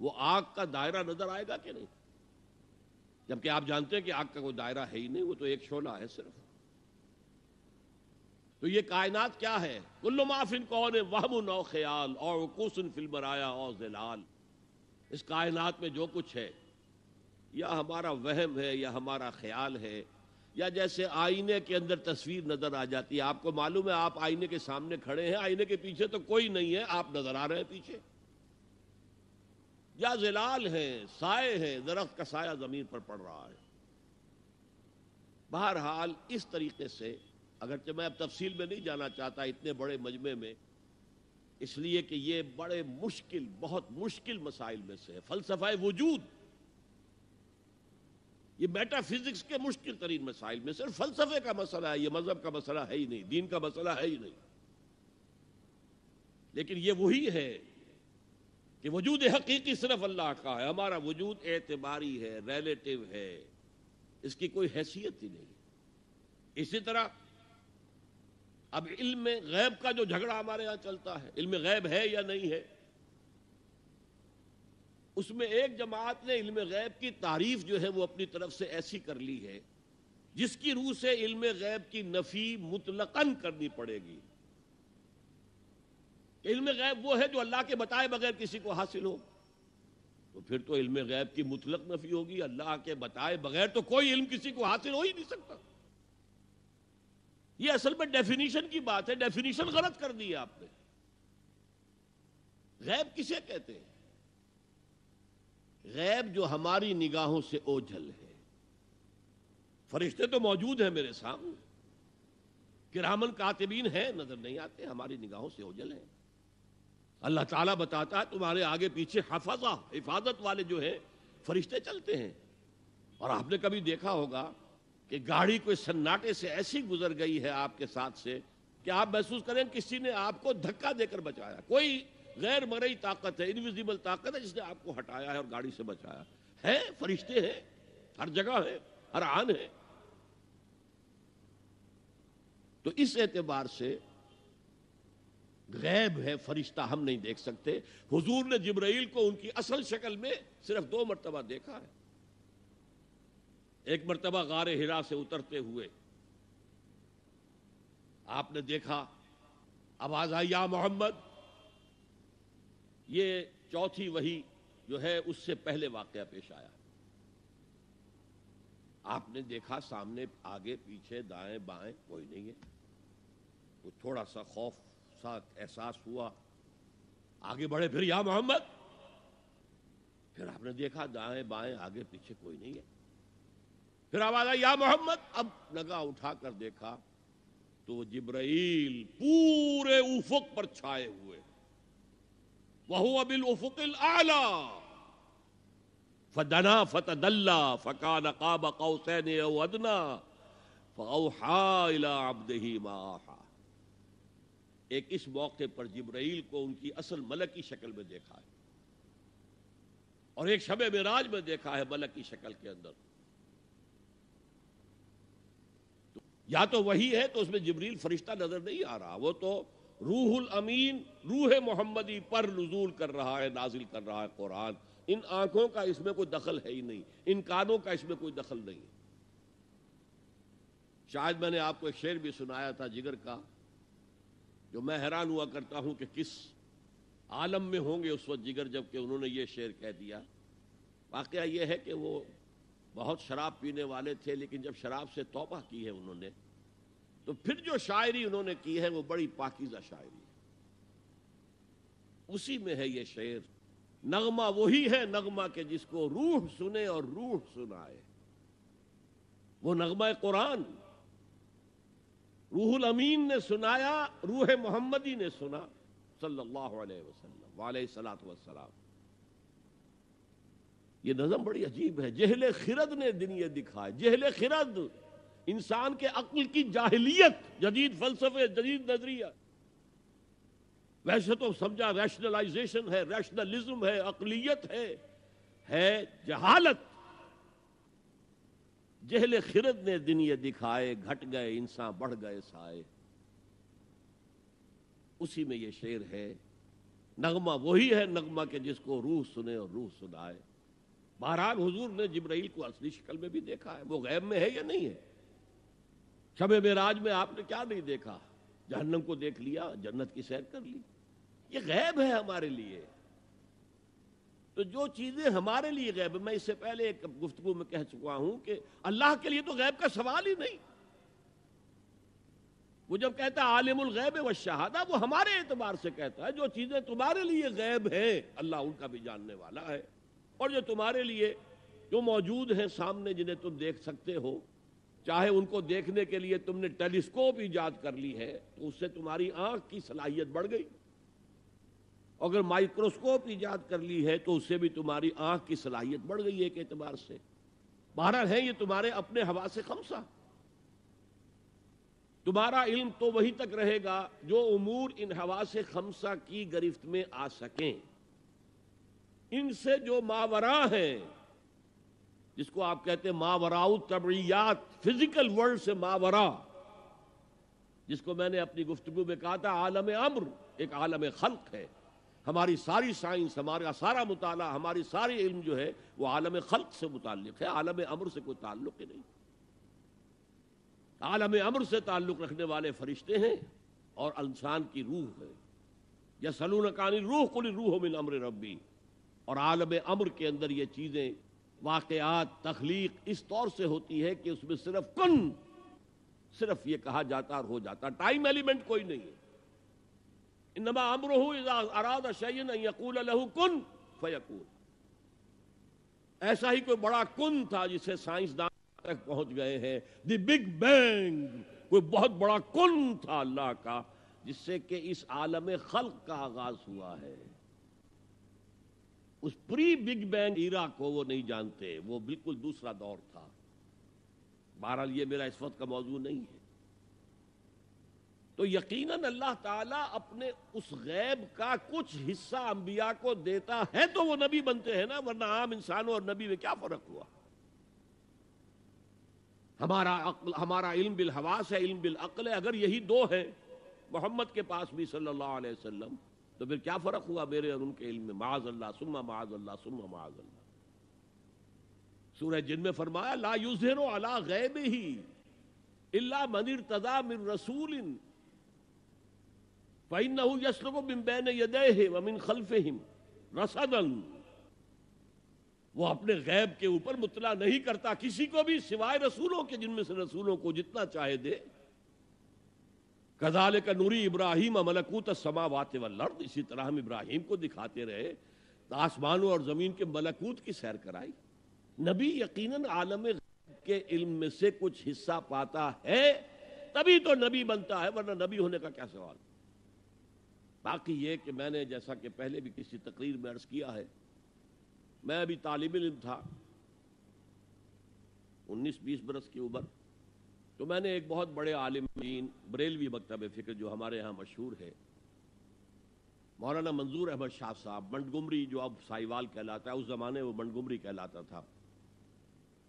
वो आग का दायरा नज़र आएगा कि नहीं? जबकि आप जानते हैं कि आग का कोई दायरा है ही नहीं, वो तो एक शोला है सिर्फ़। तो ये कायनात क्या है? कुल्लो माफिन कौन है? वहम नौ ख्याल, और कुसन फिल्मराया और जिलाल। इस कायनात में जो कुछ है, या हमारा वहम है, या हमारा ख्याल है या जैसे आईने के अंदर तस्वीर नज़र आ जाती है। आपको मालूम है, आप आईने के सामने खड़े हैं, आईने के पीछे तो कोई नहीं है, आप नज़र आ रहे हैं पीछे। या जिलाल है, साए है, दरख्त का साया ज़मीन पर पड़ रहा है। बहरहाल, इस तरीके से, अगरचे मैं अब तफसील में नहीं जाना चाहता इतने बड़े मजमे में, इसलिए कि ये बड़े मुश्किल, बहुत मुश्किल मसाइल में से है। फलसफा वजूद ये मेटाफिजिक्स के मुश्किल तरीन मसाइल में सिर्फ़ फलसफे का मसला है, ये मज़हब का मसला है ही नहीं, दीन का मसला है ही नहीं। लेकिन ये वही है कि वजूद हकीकी सिर्फ़ अल्लाह का है, हमारा वजूद एतबारी है रिलेटिव है, इसकी कोई हैसियत ही नहीं। इसी तरह, अब इल्म गैब का जो झगड़ा हमारे यहाँ चलता है, इल्म गैब है या नहीं है उसमें एक जमात ने इल्म गैब की तारीफ़ जो है वो अपनी तरफ़ से ऐसी कर ली है, जिसकी रूह से इल्म गैब की नफी मुतलकन करनी पड़ेगी। इल्म गैब वो है जो अल्लाह के बताए बगैर किसी को हासिल हो। तो फिर तो इल्म गैब की मुतलक नफी होगी, अल्लाह के बताए बगैर तो कोई इल्म किसी को हासिल हो ही नहीं सकता। ये असल में डेफिनेशन की बात है, डेफिनेशन गलत कर दी है आपने। गैब किसे कहते हैं? गैब जो हमारी निगाहों से ओझल है। फरिश्ते तो मौजूद हैं मेरे सामने। किरामन कातिबीन है, नज़र नहीं आते, हमारी निगाहों से ओझल है। अल्लाह ताला बताता है, तुम्हारे आगे पीछे हफाजा, हिफाजत वाले जो है, फरिश्ते चलते हैं। और आपने कभी देखा होगा कि गाड़ी कोई सन्नाटे से ऐसी गुजर गई है आपके साथ से, कि आप महसूस करें किसी ने आपको धक्का देकर बचाया। कोई गैर मरई ताकत है इनविजिबल ताकत है, जिसने आपको हटाया है और गाड़ी से बचाया है, फरिश्ते हैं, हर जगह है, हर आन है। तो इस एतबार से गैब है, फरिश्ता हम नहीं देख सकते। हुजूर ने जिब्राइल को उनकी असल शक्ल में सिर्फ़ दो मरतबा देखा है। एक मरतबा गार हिरा से उतरते हुए, आपने देखा, आवाज़ आई, या मोहम्मद ये चौथी वही जो है, उससे पहले वाकया पेश आया। आपने देखा सामने, आगे, पीछे, दाएँ, बाएँ, कोई नहीं है। वो थोड़ा सा खौफ सा एहसास हुआ। आगे बढ़े, फिर या मोहम्मद। फिर आपने देखा दाएँ, बाएँ, आगे, पीछे कोई नहीं है। फिर आवाज़ आई, या मोहम्मद। अब लगा उठाकर देखा तो जिब्राइल पूरे उफुक पर छाए हुए। वह बिल उफुकिल आला फदना फतदल्ला फकान काब कौसैन इला अब्दही माहा एक इस मौके पर जिब्राइल को उनकी असल मलक की शक्ल में देखा है और एक शब मिराज में देखा है मलक की शक्ल के अंदर तो या तो वही है तो उसमें जिब्रील फरिश्ता नज़र नहीं आ रहा वो तो रूहुल अमीन रूह मोहम्मदी पर नजूल कर रहा है, नाजिल कर रहा है कुरान। इन आँखों का इसमें कोई दखल है ही नहीं, इन कानों का इसमें कोई दखल नहीं। शायद मैंने आपको एक शेर भी सुनाया था जिगर का, जो मैं हैरान हुआ करता हूँ कि किस आलम में होंगे उस वक्त जिगर जबकि उन्होंने ये शेर कह दिया। वाकया यह है कि वो बहुत शराब पीने वाले थे, लेकिन जब शराब से तौबा की है उन्होंने तो फिर जो शायरी उन्होंने की है, वो बड़ी पाकिजा शायरी है। उसी में है ये शेर। नगमा वही है, नगमा के जिसको रूह सुने और रूह सुनाए। वो नगमा कुरान। रूहुल अमीन ने सुनाया, रूह मोहम्मदी ने सुना, सल्लल्लाहु अलैहि वसल्लम वाले सलात वसलाम ये नजम बड़ी अजीब है। जहले खिरद ने दिन ये दिखाए। जहले खिरद, इंसान के अक्ल की जाहिलियत, जदीद फलसफे, जदीद नज़रिया। वैसे तो समझा रैशनलाइजेशन है रैशनलिज्म है अकलीत है है जहालत। जहले खिरत ने दिन ये दिखाए, घट गए, इंसान बढ़ गए साए। उसी में ये शेर है, नगमा वही है, नगमा के जिसको रूह सुने और रूह सुनाए। बहरहाल हुजूर ने जिब्राइल को असली शक्ल में भी देखा है, वो गैब में है या नहीं है? शब मेराज में आपने क्या नहीं देखा? जहन्नम को देख लिया, जन्नत की सैर कर ली। ये गैब है हमारे लिए। तो जो चीज़ें हमारे लिए गैब मैं इससे पहले एक गुफ्तगु में कह चुका हूँ कि अल्लाह के लिए तो गैब का सवाल ही नहीं। वो जब कहता है, आलिमुल गैब व शहादा वो हमारे एतबार से कहता है, जो चीज़ें तुम्हारे लिए गैब है, अल्लाह उनका भी जानने वाला है। और जो तुम्हारे लिए जो मौजूद है सामने, जिन्हें तुम देख सकते हो चाहे उनको देखने के लिए तुमने टेलीस्कोप ईजाद कर ली है तो उससे तुम्हारी आँख की सलाहियत बढ़ गई। अगर माइक्रोस्कोप ईजाद कर ली है तो उससे भी तुम्हारी आँख की सलाहियत बढ़ गई एक एतबार से। बहरहाल है ये तुम्हारे अपने हवा से खमसा। तुम्हारा इल्म तो वहीं तक रहेगा जो उमूर इन हवा से खमसा की गिरफ्त में आ सकें। इनसे जो मावरा है जिसको आप कहते हैं मावराउ तबड़ियात फ़िज़िकल वर्ल्ड से मावरा, जिसको मैंने अपनी गुफ्तगु में कहा था, आलम अम्र, एक आलम खल्क है। हमारी सारी साइंस, हमारा सारा मुताला, हमारी सारी इल्म जो है, वो आलम खल्क से मुतल है। आलम अम्र से कोई ताल्लुक ही नहीं। आलम अम्र से ताल्लुक रखने वाले फरिश्ते हैं और इंसान की रूह है। या सलून कानी रूह कुल रूह मिन अम्र रबी और आलम अम्र के अंदर ये चीज़ें वाकयात, तखलीक इस तौर से होती है कि उसमें सिर्फ़ कन, सिर्फ़ ये कहा जाता और हो जाता। टाइम एलिमेंट कोई नहीं है। यकूल लहू कुन, फयकूल। ऐसा ही कोई बड़ा कुन था जिसे साइंसदान तक पहुँच गए हैं। द बिग बैंग कोई बहुत बड़ा कुन था अल्लाह का, जिससे कि इस आलम खल्क का आगाज़ हुआ है। उस प्री बिग बैंग ईरा को वो नहीं जानते। वो बिल्कुल दूसरा दौर था। बहरहाल ये मेरा इस वक्त का मौजू नहीं है। तो यकीनन अल्लाह ताला अपने उस गैब का कुछ हिस्सा अंबिया को देता है तो वो नबी बनते हैं ना, वरना आम इंसानों और नबी में क्या फ़र्क हुआ? हमारा अक्ल, हमारा इल्म बिल हवास है, इल्म बिल अकल है। अगर यही दो है, मोहम्मद के पास भी सल्लल्लाहु अलैहि वसल्लम तो फिर क्या फ़र्क हुआ मेरे और उनके इल्म में? माज अल्लाह सुम्मा माज अल्लाह सुम्मा माज अल्लाह सूरह जिन में फरमाया, ला युजरो अला गैब ही इल्ला मनिर तदा मिन रसूल फ़ैन यसलको बिम्बैन यदे वमिन खल्फ हिम रसदन। वो अपने गैब के ऊपर मुतला नहीं करता किसी को भी सिवाय रसूलों के, जिनमें से रसूलों को जितना चाहे दे। कजाल का नूरी इब्राहिम मलकूत समावात वल्लर्द। इसी तरह हम इब्राहिम को दिखाते रहे तो आसमानों और ज़मीन के मलकूत की सैर कराई। नबी यकीनन आलम के इल्म में से कुछ हिस्सा पाता है, तभी तो नबी बनता है, वरना नबी होने का क्या सवाल? बाकी ये कि मैंने जैसा कि पहले भी किसी तकरीर में अर्ज़ किया है, मैं अभी तालिब इल्म था। 19-20 बरस की उम्र। तो मैंने एक बहुत बड़े आलिम दीन बरेलवी मकतब फ़िक्र जो हमारे यहाँ मशहूर है, मौलाना मंजूर अहमद शाह साहब, मंडगुमरी जो अब साहिवाल कहलाता है, उस ज़माने वो मंडगुमरी कहलाता था।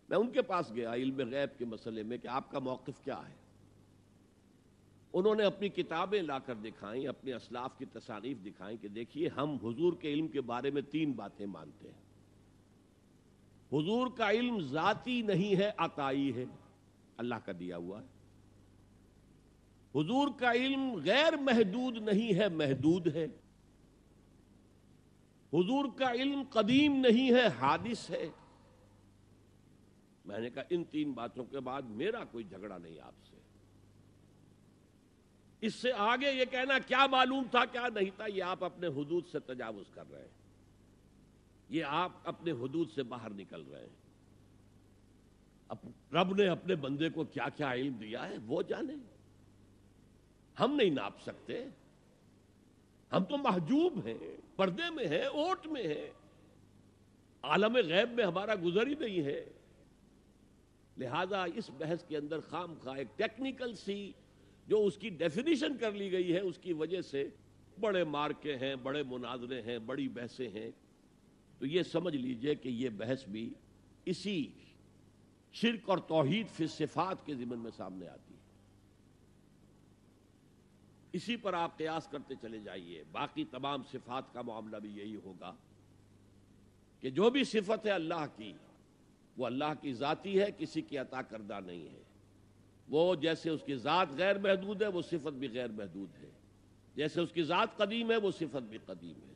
मैं उनके पास गया इल्म गैब के मसले में कि आपका मौकफ क्या है। उन्होंने अपनी किताबें लाकर दिखाई, अपने असलाफ की तसानीफ दिखाई कि देखिए, हम हुजूर के इल्म के बारे में तीन बातें मानते हैं। हुजूर का इल्म जाती नहीं है, अताई है। अल्लाह का दिया हुआ है। हुजूर का इल्म गैर महदूद नहीं है, महदूद है। हुजूर का इल्म कदीम नहीं है, हादिस है। मैंने कहा, इन तीन बातों के बाद मेरा कोई झगड़ा नहीं आपसे। इससे आगे ये कहना, क्या मालूम था, क्या नहीं था, ये आप अपने हदूद से तजावुज कर रहे हैं। ये आप अपने हदूद से बाहर निकल रहे हैं। रब ने अपने बंदे को क्या क्या इल्म दिया है, वो जाने। हम नहीं नाप सकते। हम तो महजूब हैं, पर्दे में हैं, ओट में हैं। आलम गैब में हमारा गुजर ही नहीं है। लिहाजा इस बहस के अंदर खाम खा एक टेक्निकल सी, जो उसकी डेफिनेशन कर ली गई है, उसकी वजह से बड़े मार्के हैं, बड़े मुनाजरे हैं, बड़ी बहसें हैं। तो ये समझ लीजिए कि ये बहस भी इसी शिरक और तोहीद फिर सिफात के जिमन में सामने आती है। इसी पर आप कयास करते चले जाइए। बाकी तमाम सिफात का मामला भी यही होगा कि जो भी सिफत है अल्लाह की, वो अल्लाह की ज़ाती है, किसी की अता करदा नहीं है। वो जैसे उसकी ज़ात गैर महदूद है, वो सिफत भी गैर महदूद है। जैसे उसकी ज़ात कदीम है, वो सिफत भी कदीम है।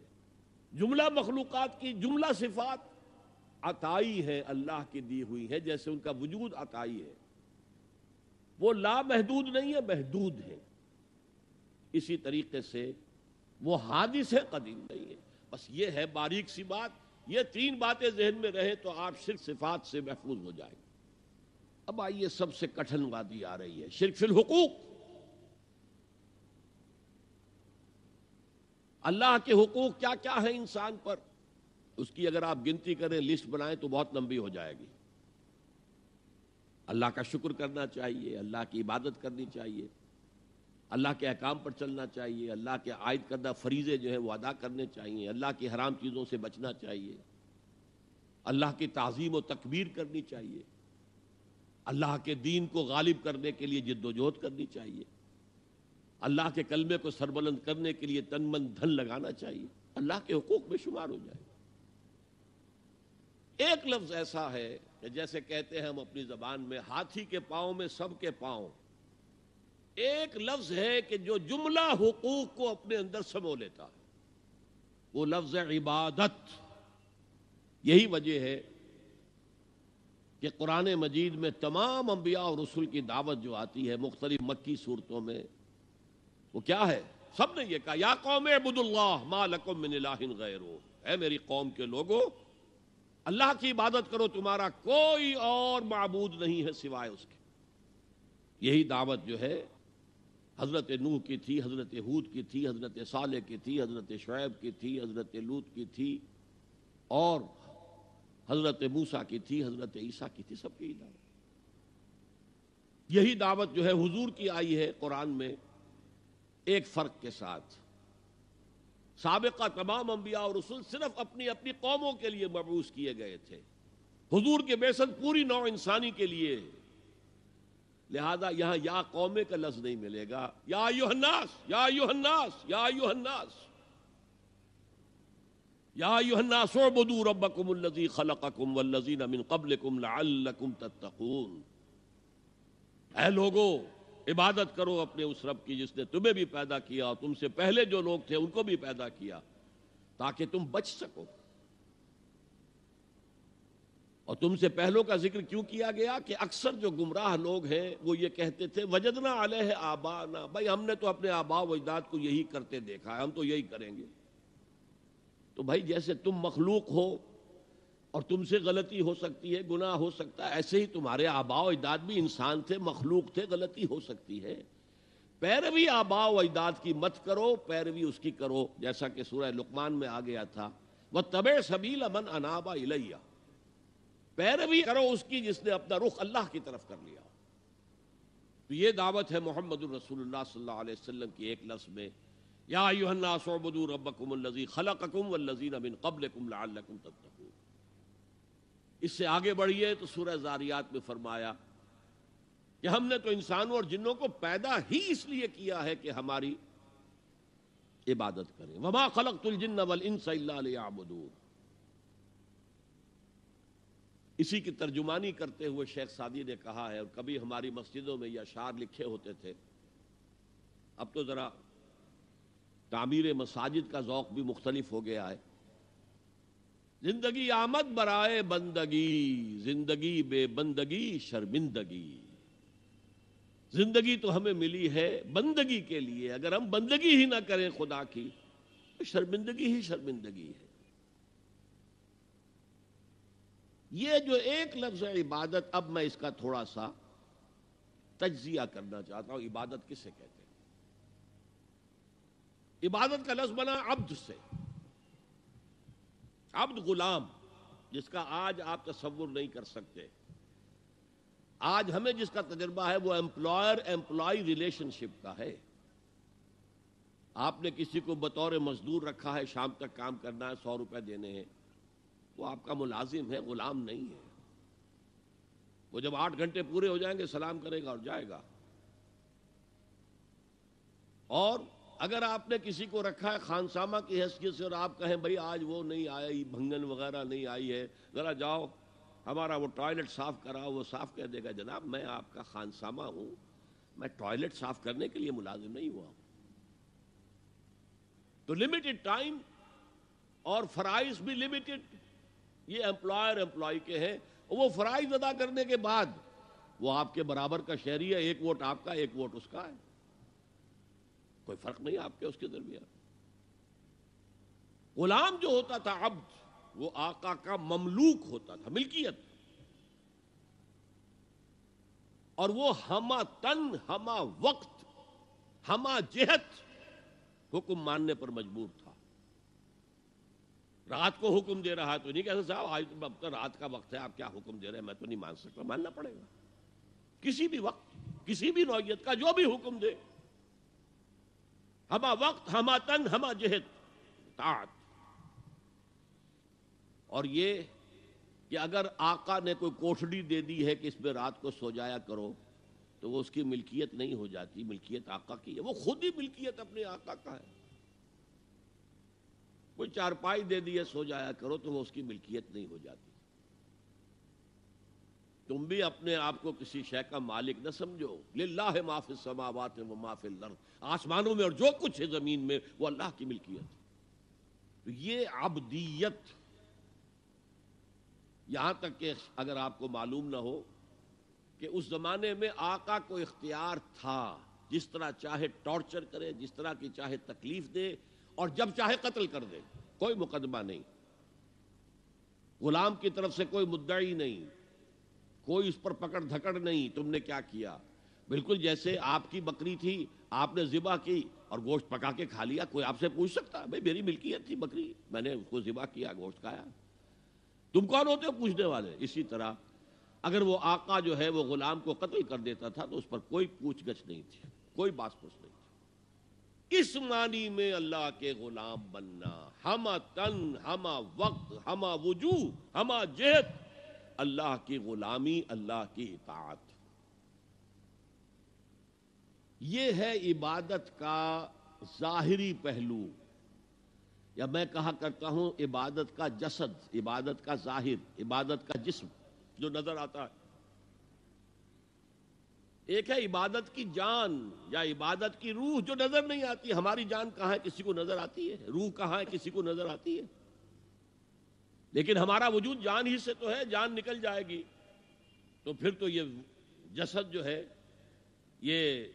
जुमला मखलूक़ात की जुमला सिफात अताई है अल्लाह की दी हुई है, जैसे उनका वजूद अताई है। वो लामहदूद नहीं है महदूद है। इसी तरीके से वो हादिस है, कदीम नहीं है। बस ये है बारीक सी बात, ये तीन बातें जहन में रहे तो आप सिर्फ़ सिफात से महफूज हो जाएँगे अब आइए सबसे कठिन वादी आ रही है, शिरक फिल हुकूक। अल्लाह के हुकूक क्या क्या है इंसान पर? उसकी अगर आप गिनती करें, लिस्ट बनाएँ तो बहुत लंबी हो जाएगी। अल्लाह का शुक्र करना चाहिए, अल्लाह की इबादत करनी चाहिए, अल्लाह के अहकाम पर चलना चाहिए, अल्लाह के आयद करदा फरीज़े जो है वो अदा करने चाहिए, अल्लाह की हराम चीज़ों से बचना चाहिए, अल्लाह की तज़ीम व तकबीर करनी चाहिए, अल्लाह के दीन को गालिब करने के लिए जिद्दोजहद करनी चाहिए, अल्लाह के कलमे को सरबलंद करने के लिए तन मन धन लगाना चाहिए, अल्लाह के हकूक में शुमार हो जाए। एक लफ्ज ऐसा है कि जैसे कहते हैं हम अपनी जबान में, हाथी के पाँव में सबके पाँव। एक लफ्ज है कि जो जुमला हुकूक को अपने अंदर समो लेता है। वो लफ्ज है इबादत। यही वजह है कि कुरान मजीद में तमाम अम्बिया और रसुल की दावत जो आती है मुख्तलिफ़ मक्की सूरतों में, वो क्या है? सबने यह कहा, या कौम अबुदुल्लाह मालकुम गैरो। है मेरी कौम के लोगों अल्लाह की इबादत करो, तुम्हारा कोई और मबूद नहीं है सिवाय उसके। यही दावत जो है, हज़रत नूह की थी, हज़रत हूद की थी, हज़रत साले की थी, हज़रत शुएब की थी, हज़रत लूत की थी, और हज़रत मूसा की थी, हज़रत ईसा की थी सबकी दावत। यही दावत जो है, हुजूर की आई है कुरान में, एक फ़र्क के साथ। सबका तमाम अम्बिया और रसुल सिर्फ़ अपनी अपनी कौमों के लिए मबूस किए गए थे। हजूर के बेसन पूरी नौ इंसानी के लिए। लिहाजा यहाँ या कौमे का लफ्ज नहीं मिलेगा। या युहन्नास या युहन्नास या युहन्नास। या युहन्नासोबदू रब्बकुमुल्लज़ी खलक़कुम वल्लज़ीन मिन क़ब्लिकुम लअल्लकुम तत्तक़ून। ऐ लोगो इबादत करो अपने उस रब की जिसने तुम्हें भी पैदा किया और तुमसे पहले जो लोग थे उनको भी पैदा किया, ताकि तुम बच सको। और तुमसे पहलों का ज़िक्र क्यों किया गया कि अक्सर जो गुमराह लोग हैं, वो ये कहते थे, वजदना आले है आबा ना भाई, हमने तो अपने आबा वजदाद को यही करते देखा है, हम तो यही करेंगे। तो भाई, जैसे तुम मखलूक हो और तुमसे गलती हो सकती है, गुनाह हो सकता है। ऐसे ही तुम्हारे आबा अजदाद भी इंसान थे, मखलूक थे, गलती हो सकती है। पैरवी आबा अजदाद की मत करो, पैरवी उसकी करो, जैसा कि सूरह लुकमान में आ गया था। वह तबे सबील अमन अनाबा इलैया। पैरवी करो उसकी जिसने अपना रुख अल्लाह की तरफ़ कर लिया। तो ये दावत है मोहम्मद रसूलुल्लाह सल्लल्लाहु अलैहि वसल्लम की एक लफ्ज में, या युहन्नासबदू रब्बकुमुल्लज़ी खलक़कुम वल्लज़ीन मिन क़ब्लिकुम लअल्लकुम तत्तक़ून। इससे आगे बढ़िए तो सूरह जारियात में फरमाया कि हमने तो इंसानों और जिन्नों को पैदा ही इसलिए किया है कि हमारी इबादत करें। वमा खलक तुल जिन्न वल इंसबून इसी की तर्जुमानी करते हुए शेख सादी ने कहा है, और कभी हमारी मस्जिदों में यह अशार लिखे होते थे। अब तो ज़रा तामीर मसाजिद का जौक भी मुख्तलिफ़ हो गया है। ज़िंदगी आमद बराए बंदगी, ज़िंदगी बेबंदगी शर्मिंदगी। ज़िंदगी तो हमें मिली है बंदगी के लिए। अगर हम बंदगी ही ना करें खुदा की तो शर्मिंदगी ही शर्मिंदगी है। ये जो एक लफ्ज है इबादत, अब मैं इसका थोड़ा सा तजिया करना चाहता हूँ। इबादत किसे कहते हैं? इबादत का लफ्ज बना अब्द से। अब्द गुलाम, जिसका आज आप तस्वुर नहीं कर सकते। आज हमें जिसका तजर्बा है, वो एम्प्लॉयर एम्प्लॉय रिलेशनशिप का है। आपने किसी को बतौर मजदूर रखा है, शाम तक काम करना है, सौ रुपए देने हैं, वो आपका मुलाजिम है, गुलाम नहीं है। वो जब आठ घंटे पूरे हो जाएँगे, सलाम करेगा और जाएगा। और अगर आपने किसी को रखा है खानसामा की हैसियत से, और आप कहें, भाई, आज वो नहीं आई भंगन वगैरह नहीं आई है। ज़रा जाओ, हमारा वो टॉयलेट साफ़ कराओ, वो साफ़ कर देगा, जनाब, मैं आपका खानसामा हूँ। मैं टॉयलेट साफ़ करने के लिए मुलाजिम नहीं हुआ तो लिमिटेड टाइम और फराइज भी लिमिटेड ये एम्प्लॉयर एम्प्लॉय के हैं। वो फराइज अदा करने के बाद, वो आपके बराबर का शहरी है, एक वोट आपका, एक वोट उसका है। कोई फ़र्क नहीं आपके उसके दरमियान। गुलाम जो होता था अब वो आका का ममलूक होता था, मिल्कियत। और वो हमा तन, हमा वक्त, हमा जेहत हुक्म मानने पर मजबूर था। रात को हुक्म दे रहा है तो नहीं कहते साहब, आज तो अब तो रात का वक्त है, आप क्या हुक्म दे रहे हैं? मैं तो नहीं मान सकता, मानना पड़ेगा। किसी भी वक्त, किसी भी नौयत का जो भी हुक्म दे। हमा वक्त, हमा तन, हमा जहद तात। और ये कि अगर आका ने कोई कोठड़ी दे दी है कि इसमें रात को सो जाया करो तो वो उसकी मिल्कियत नहीं हो जाती। मिल्कियत आका की है। वो खुद ही मिल्कियत अपने आका का है। कोई चारपाई दे दी है, सो जाया करो तो वो उसकी मिल्कियत नहीं हो जाती। तुम भी अपने आप को किसी शय का मालिक न समझो। लिल्ला है माफिल समावात वो माफिल लर्द आसमानों में और जो कुछ है ज़मीन में, वो अल्लाह की मिल्कियत तो ये अबदीयत यहाँ तक कि अगर आपको मालूम ना हो कि उस जमाने में आका को इख्तियार था, जिस तरह चाहे टॉर्चर करे, जिस तरह की चाहे तकलीफ़ दे, और जब चाहे कत्ल कर दे, कोई मुकदमा नहीं। गुलाम की तरफ़ से कोई मुद्दा ही नहीं। कोई उस पर पकड़ धकड़ नहीं, तुमने क्या किया? बिल्कुल जैसे आपकी बकरी थी, आपने जिबा की और गोश्त पका के खा लिया, कोई आपसे पूछ सकता? भाई, मेरी मिल्कियत थी बकरी, मैंने उसको जिबा किया, गोश्त खाया। तुम कौन होते हो पूछने वाले? इसी तरह, अगर वो आका जो है, वो गुलाम को कत्ल कर देता था तो उस पर कोई पूछ गछ नहीं थी, कोई बात पूछ नहीं थी। इस मानी में अल्लाह के गुलाम बनना, हम तन, हम वक्त, हमा वज़ू, हम जेहत अल्लाह की गुलामी, अल्लाह की इतात ये है इबादत का जाहिरी पहलू। या मैं कहा करता हूँ, इबादत का जसद, इबादत का ज़ाहिर, इबादत का जिस्म, जो नज़र आता है। एक है इबादत की जान, या इबादत की रूह, जो नज़र नहीं आती। हमारी जान कहाँ है? किसी को नज़र आती है? रूह कहाँ है? किसी को नज़र आती है? लेकिन हमारा वजूद जान ही से तो है, जान निकल जाएगी। तो फिर तो ये जसद जो है, ये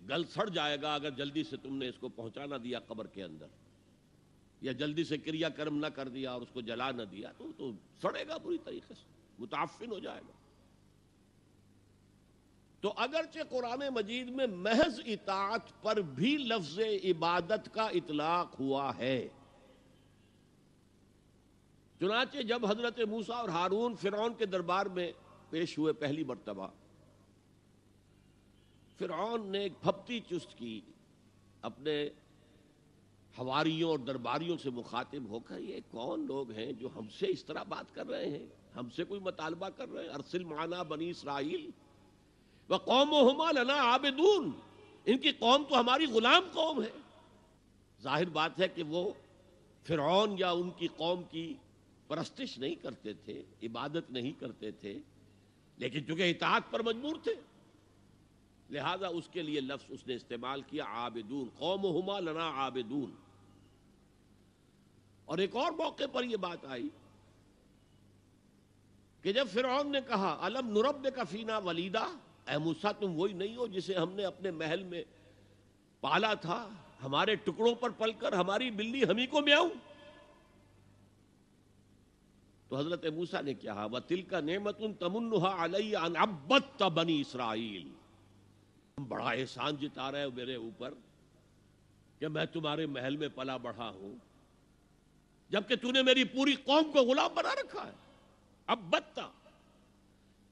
गल सड़ जाएगा अगर जल्दी से तुमने इसको पहुँचा ना दिया कब्र के अंदर। या जल्दी से क्रियाक्रम ना कर दिया और उसको जला ना दिया तो तो सड़ेगा पूरी तरीके से, मुताफिन हो जाएगा। तो अगरचे कुरान मजीद में महज इतात पर भी लफ्ज इबादत का इतलाक हुआ है। चुनाचे जब हज़रत मूसा और हारून फिर के दरबार में पेश हुए पहली मरतबा फिर ने एक फप्ती चुस्त की, अपने हवारियों और दरबारियों से मुखातिब होकर, ये कौन लोग हैं जो हमसे इस तरह बात कर रहे हैं? हमसे कोई मुतालबा कर रहे हैं? अरसिल माना बनी इसराइल, व कौम लना आबदून। इनकी कौम तो हमारी गुलाम कौम है। ज़ाहिर बात है कि वो फिर या उनकी कौम की परस्तिश नहीं करते थे, इबादत नहीं करते थे, लेकिन चूँकि इतात पर मजबूर थे, लिहाजा उसके लिए लफ्ज उसने इस्तेमाल किया, आबिदून कौम हुमा लना आबिदून। और एक और मौके पर यह बात आई कि जब फिर ने कहा, अलम नुरब का फीना वलीदा मूसा, तुम वही नहीं हो जिसे हमने अपने महल में पाला था, हमारे टुकड़ों पर पलकर हमारी बिल्ली हमी को म्याऊं। तो हज़रत मूसा ने क्या वह तिल का नेमत उन तमुन्नबत बनी इसराइल। बड़ा एहसान जिता रहे हो मेरे ऊपर कि मैं तुम्हारे महल में पला बढ़ा हूँ, जबकि तूने मेरी पूरी कौम को गुलाम बना रखा है। अब बत्ता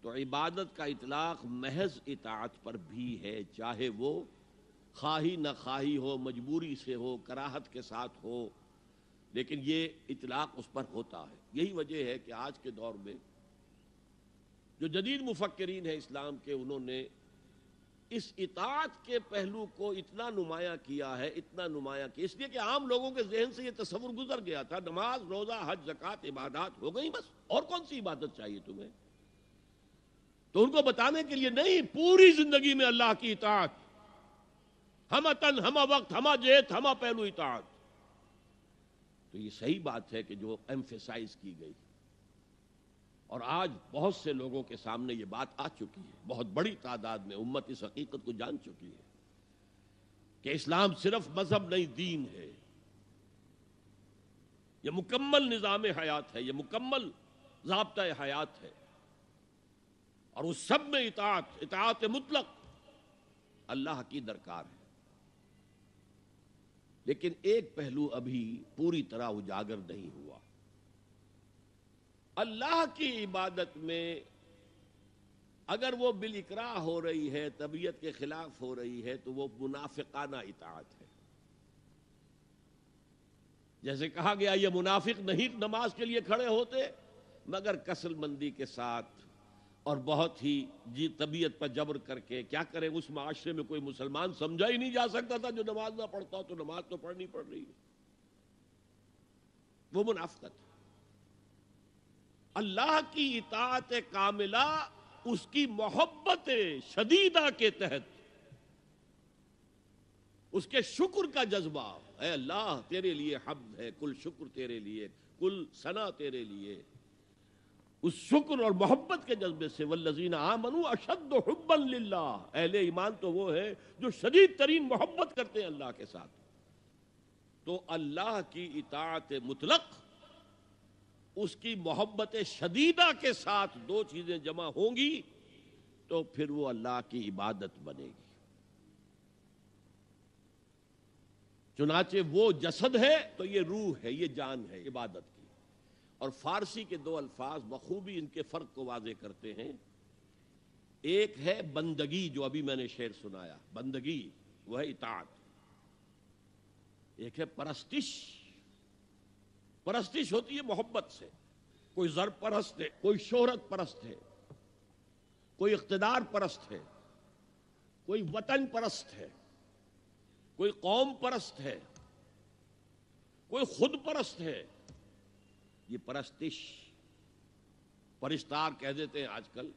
तो इबादत का इतलाक महज इतात पर भी है, चाहे वो खाही न खाही हो, मजबूरी से हो, कराहत के साथ हो, लेकिन ये इतलाक उस पर होता है। यही वजह है कि आज के दौर में जो जदीद मुफक्रीन है इस्लाम के, उन्होंने इस इतात के पहलू को इतना नुमाया किया है, इतना नुमाया किया इसलिए कि आम लोगों के जहन से यह तस्वुर गुजर गया था, नमाज़, रोजा, हज, जक़ात, इबादत हो गई बस, और कौन सी इबादत चाहिए तुम्हें? तो उनको बताने के लिए नहीं, पूरी ज़िंदगी में अल्लाह की इतात हम तन हम वक्त, हम जेत, हम पहलू इतात तो ये सही बात है कि जो एम्फेसाइज की गई और आज बहुत से लोगों के सामने ये बात आ चुकी है। बहुत बड़ी तादाद में उम्मत इस हकीकत को जान चुकी है कि इस्लाम सिर्फ़ मज़हब नहीं, दीन है। यह मुकम्मल निज़ाम हयात है यह मुकम्मल जबता हयात है। और उस सब में इतात इतात मुतलक अल्लाह की दरकार है। लेकिन एक पहलू अभी पूरी तरह उजागर नहीं हुआ। अल्लाह की इबादत में अगर वो बिलिकरा हो रही है, तबीयत के खिलाफ हो रही है तो वो मुनाफिकाना इतात है। जैसे कहा गया, ये मुनाफिक नहीं नमाज़ के लिए खड़े होते, मगर कसलमंदी के साथ और बहुत ही जी तबीयत पर जबर करके, क्या करें, उस माशरे में कोई मुसलमान समझा ही नहीं जा सकता था, जो नमाज़ ना पढ़ता तो नमाज़ तो पढ़नी पड़ रही है। वो मुनाफ्त अल्लाह की इतात कामिला, उसकी मोहब्बत शदीदा के तहत। उसके शुक्र का जज्बा है अल्लाह, तेरे लिए हब्द है, कुल शुक्र तेरे लिए, कुल सना तेरे लिए। उस शुक्र और मोहब्बत के जज्बे से, वल्लजीन आमनु अशद अहले ईमान तो वो है जो शदीद तरीन मोहब्बत करते हैं अल्लाह के साथ। तो अल्लाह की इतात मुतलक, उसकी मोहब्बत शदीदा के साथ दो चीज़ें जमा होंगी तो फिर वो अल्लाह की इबादत बनेगी। चुनाचे वो जसद है तो ये रूह है, ये जान है, इबादत की। और फारसी के दो अल्फाज बखूबी इनके फ़र्क को वाजे करते हैं। एक है बंदगी, जो अभी मैंने शेर सुनाया। बंदगी, वह इतात एक है परस्तिश। परस्तिश होती है मोहब्बत से। कोई जर परस्त है, कोई शोहरत परस्त है। कोई इकतदार परस्त है। कोई वतन परस्त है। कोई कौम परस्त है। कोई खुद परस्त है। ये परस्तिश, परिस्तार कह देते हैं आजकल।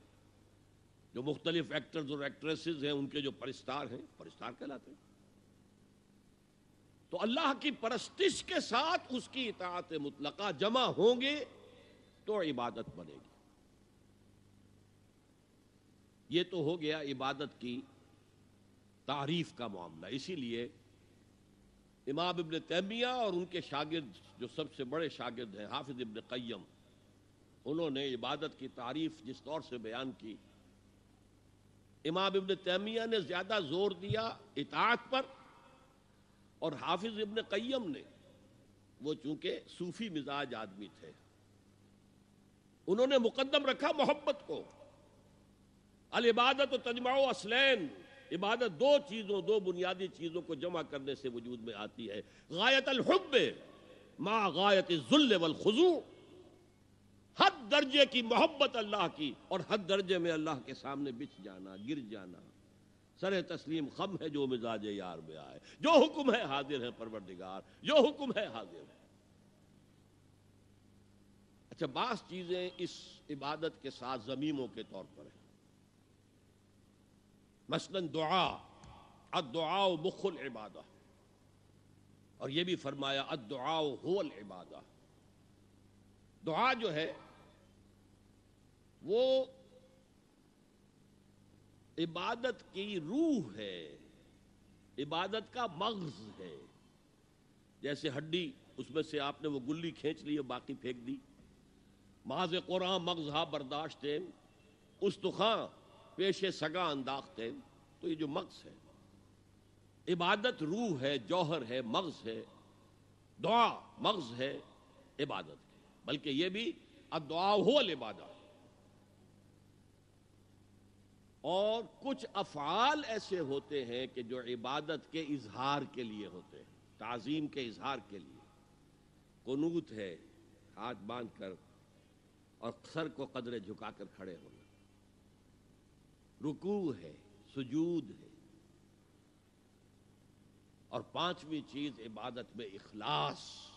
जो मुख्तलिफ़ एक्टर्स और एक्ट्रेसेस हैं, उनके जो परिस्तार हैं, परिस्तार कहलाते हैं। तो अल्लाह की परस्तिश के साथ उसकी इतात मुतलका जमा होंगे तो इबादत बनेगी। ये तो हो गया इबादत की तारीफ़ का मामला। इसीलिए इमाम इबन तैमिया और उनके शागिर्द, जो सबसे बड़े शागिर्द हैं, हाफिज इबन कैम उन्होंने इबादत की तारीफ़ जिस तौर से बयान की। इमाम इबन तैमिया ने ज़्यादा ज़ोर दिया इतात पर और हाफिज इबन कैम ने, वो चूँकि सूफी मिजाज आदमी थे। उन्होंने मुकदम रखा मोहब्बत को। अल इबादत तजमाओ असलैन इबादत दो चीज़ों, दो बुनियादी चीज़ों को जमा करने से वजूद में आती है। गायत अलहब माँ गायत जुल्ल हद दर्जे की मोहब्बत अल्लाह की और हद दर्जे में अल्लाह के सामने बिछ जाना, गिर जाना। सर तस्लीम खम है जो मिजाज यार में आए। जो हुक्म है हाजिर है परवरदिगार, जो हुक्म है हाजिर है। अच्छा बास चीज़ें इस इबादत के साथ जमीमों के तौर पर है। मसलन दुआ अदुआ मुखुल इबादा। और यह भी फरमाया अदुआ होल इबादा। दुआ जो है, वो इबादत की रूह है, इबादत का मगज है। जैसे हड्डी, उसमें से आपने वो गुल्ली खींच ली और बाकी फेंक दी। माज कुरान मगज हा बर्दाश्त उस तुखा पेशे सगा अंदाखते तो ये जो मगज है, इबादत रूह है, जौहर है मगज है, दुआ मगज है, इबादत के बल्कि ये भी अदुआ हो। इबादत और कुछ अफाल ऐसे होते हैं कि जो इबादत के इजहार के लिए होते हैं, ताजीम के इजहार के लिए। कनूत है, हाथ बाँध कर और सर को कदरे झुकाकर खड़े होना। रुकू है, सुजूद है। और पांचवी चीज़ इबादत में इखलास।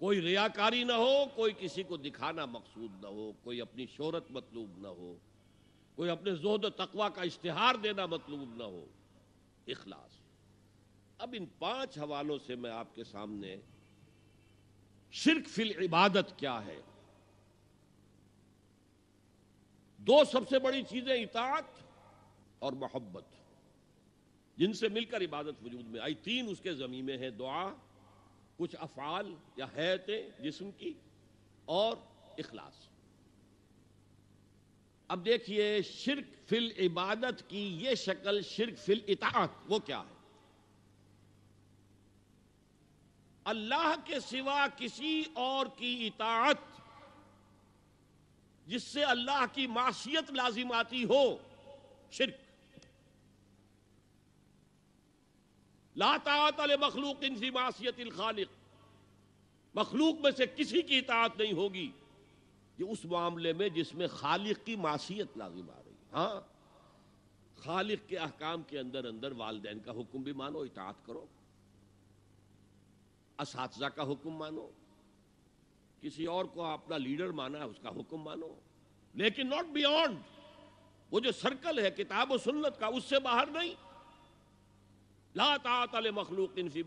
कोई रियाकारी ना हो, कोई किसी को दिखाना मकसूद ना हो, कोई अपनी शोहरत मतलूब ना हो, कोई अपने जोद तकवा का इश्तिहार देना मतलूब ना हो, इखलास। अब इन पाँच हवालों से मैं आपके सामने शिरक फिल इबादत क्या है? दो सबसे बड़ी चीज़ें इतात और मोहब्बत, जिनसे मिलकर इबादत वजूद में आई। तीन उसके जमी में है, दुआ, कुछ अफाल या हैतें जिस्म की और इखलास। अब देखिए, शिरक फिल इबादत की यह शक्ल, शिरक फिल इतात, वो क्या है? अल्लाह के सिवा किसी और की इतात जिससे अल्लाह की मासीत लाजिम आती हो, शिरक। लातात मखलूक इनसी मासीत खालिक। मखलूक में से किसी की इतात नहीं होगी ये उस मामले में जिसमें खालिक की मासीत लाजिम आ रही हाँ। खालिक के अहकाम के अंदर अंदर वालदेन का हुक्म भी मानो इतात करो। इस का हुक्म मानो। किसी और को अपना लीडर माना है, उसका हुक्म मानो। लेकिन नॉट बियॉन्ड वो जो सर्कल है, किताब सुन्नत का, उससे बाहर नहीं। ला मखलूक इनफी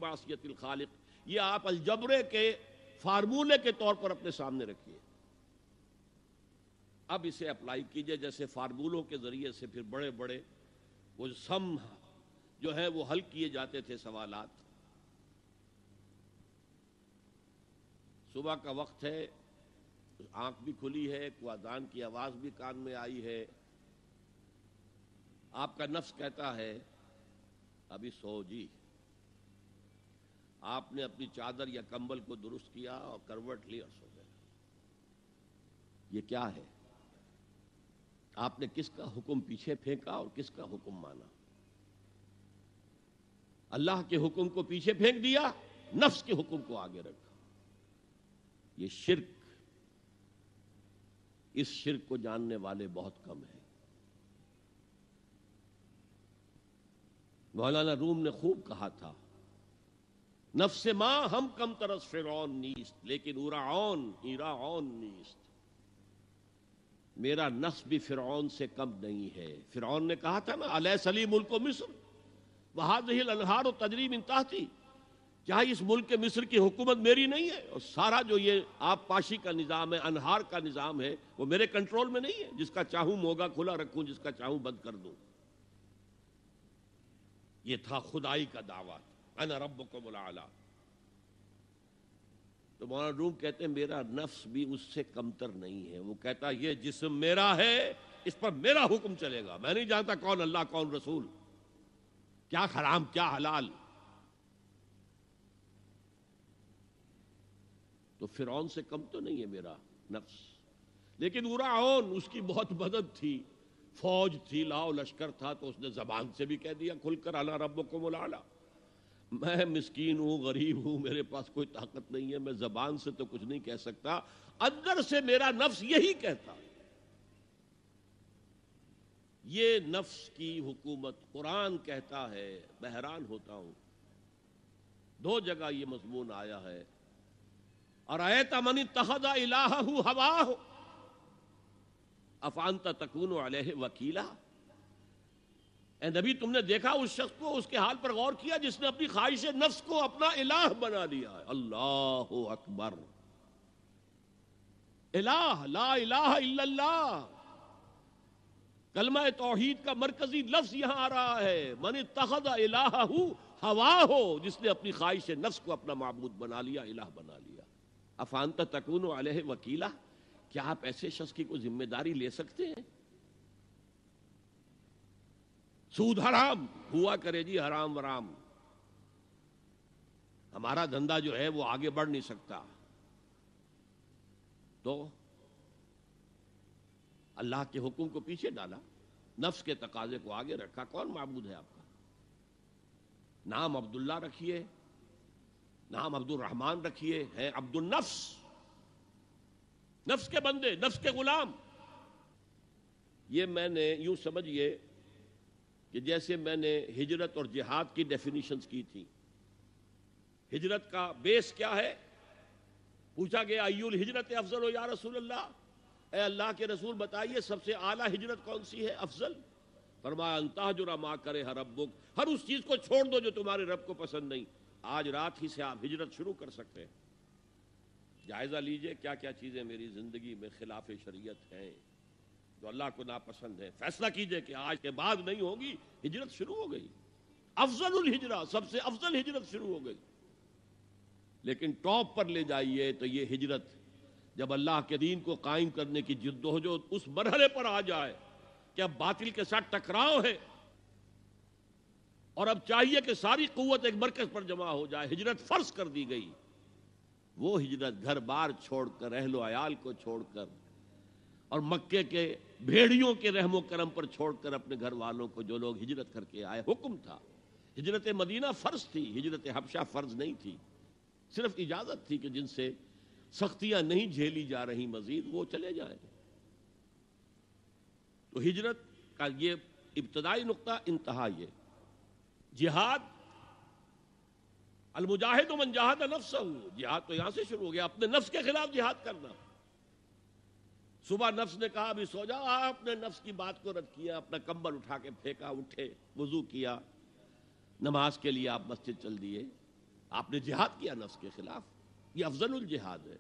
खालिक। ये आप अलजबरे के फार्मूले के तौर पर अपने सामने रखिए। अब इसे अप्लाई कीजिए, जैसे फार्मूलों के ज़रिए से फिर बड़े बड़े वो सम जो है, वो हल किए जाते थे सवालात। सुबह का वक्त है, आँख भी खुली है कुआदान की आवाज़ भी कान में आई है। आपका नफ्स कहता है, अभी सो जी। आपने अपनी चादर या कंबल को दुरुस्त किया और करवट ली और सो गए। ये क्या है? आपने किसका हुक्म पीछे फेंका और किसका हुक्म माना? अल्लाह के हुक्म को पीछे फेंक दिया, नफ्स के हुक्म को आगे रखा ये शिरक, इस शिरक को जानने वाले बहुत कम हैं। मौलाना रूम ने खूब कहा था, नफ्स माँ हम कम तरस फिर नीस्त, लेकिन उराओन इराओन नीस्त। मेरा नफ्स भी फिर से कम नहीं है। फिर ने कहा था ना, अलह सलीम मुल्क मिस्र वहादिल अनहार और तजरीब थी क्या इस मुल्क के मिस्र की हुकूमत मेरी नहीं है? और सारा जो ये आप पाशी का निज़ाम है, अनहार का निज़ाम है, वो मेरे कंट्रोल में नहीं है। जिसका चाहूँ मोगा खुला रखूँ, जिसका चाहूँ बंद कर दूँ। ये था खुदाई का दावा अन रब को बुला तो मौलाना रूम कहते हैं, मेरा नफ्स भी उससे कमतर नहीं है। वो कहता, ये जिसम मेरा है, इस पर मेरा हुक्म चलेगा। मैं नहीं जानता कौन अल्लाह, कौन रसूल। क्या हराम, क्या हलाल। तो फिर से कम तो नहीं है मेरा नफ्स। लेकिन उराओन, उसकी बहुत मदद थी। फौज थी, लाओ लश्कर था तो उसने जबान से भी कह दिया, खुलकर अला रब को मुलाला। मैं मिस्कीन हूँ, गरीब हूँ, मेरे पास कोई ताकत नहीं है, मैं जबान से तो कुछ नहीं कह सकता। अंदर से मेरा नफ्स यही कहता। ये नफ्स की हुकूमत कुरान कहता है, बहरान होता हूँ। दो जगह ये मजमून आया है। और आयत तमनी तहदा इलाह हवा हो अफानता तकून वकीला। ए नबी, तुमने देखा उस शख्स को? उसके हाल पर गौर किया जिसने अपनी ख्वाहिश नफ्स को अपना इलाह बना लिया है। अल्लाह अकबर। इलाह, ला इलाह इल्लल्लाह। कलमा तोहीद का मरकजी लफ्ज यहाँ आ रहा है। मन तखद इलाह हवा हो जिसने अपनी ख्वाहिश नफ्स को अपना महबूद बना लिया, इलाह बना लिया। अफानत तकून अलह वकीला, क्या आप ऐसे शख्स की कोई ज़िम्मेदारी ले सकते हैं? सूद हराम, हुआ करे जी हराम वराम। हमारा धंधा जो है वो आगे बढ़ नहीं सकता। तो अल्लाह के हुक्म को पीछे डाला, नफ्स के तकाजे को आगे रखा। कौन मबूद है आपका? नाम अब्दुल्ला रखिए। नाम अब्दुल रहमान रखिए, है अब्दुल नफ्स। नफ्स के बंदे, नफ्स के गुलाम। ये मैंने, यूँ समझिए कि जैसे मैंने हिजरत और जिहाद की डेफिनेशंस की थी। हिजरत का बेस क्या है? पूछा गया अयुल हिजरत अफजल हो या रसूल अल्लाह ए अल्लाह के रसूल, बताइए सबसे आला हिजरत कौन सी है, अफजल? फरमाया अंताजुरा माँ करे हर रब्बुक। हर उस चीज़ को छोड़ दो जो तुम्हारे रब को पसंद नहीं। आज रात ही से आप हिजरत शुरू कर सकते हैं। जायजा लीजिए क्या क्या चीज़ें मेरी ज़िंदगी में खिलाफ शरीयत हैं, जो अल्लाह को नापसंद है। फैसला कीजिए कि आज के बाद नहीं होगी, हिजरत शुरू हो गई। अफजल हिजरा, सबसे अफजल हिजरत शुरू हो गई। लेकिन टॉप पर ले जाइए तो ये हिजरत, जब अल्लाह के दीन को कायम करने की जिद्दोजहद उस मरहले पर आ जाए, कि अब बातिल के साथ टकराव है और अब चाहिए कि सारी कुत एक मरकज पर जमा हो जाए। हिजरत फ़र्ज़ कर दी गई। वो हिजरत घर बार छोड़कर, अहलो अयाल को छोड़कर और मक्के के भेड़ियों के रहमो करम पर छोड़कर अपने घर वालों को जो लोग हिजरत करके आए, हुक्म था। हिजरत मदीना फ़र्ज़ थी, हिजरत हफ्शा फ़र्ज़ नहीं थी। सिर्फ़ इजाज़त थी कि जिनसे सख्तियाँ नहीं झेली जा रही मजीद, वो चले जाए। तो हिजरत का ये इब्तदाई नुकता, इंतहा ये। जिहाद, अलमुजाहिद मन जहाद नफ्स जिहाद तो यहाँ से शुरू हो गया। अपने नफ्स के खिलाफ जिहाद करना। सुबह नफ्स ने कहा, अभी सो जाओ। आपने नफ्स की बात को रद्द किया, अपना कंबल उठा के फेंका, उठे, वज़ू किया। नमाज़ के लिए आप मस्जिद चल दिए। आपने जिहाद किया नफ्स के खिलाफ। ये अफजल जिहाद है।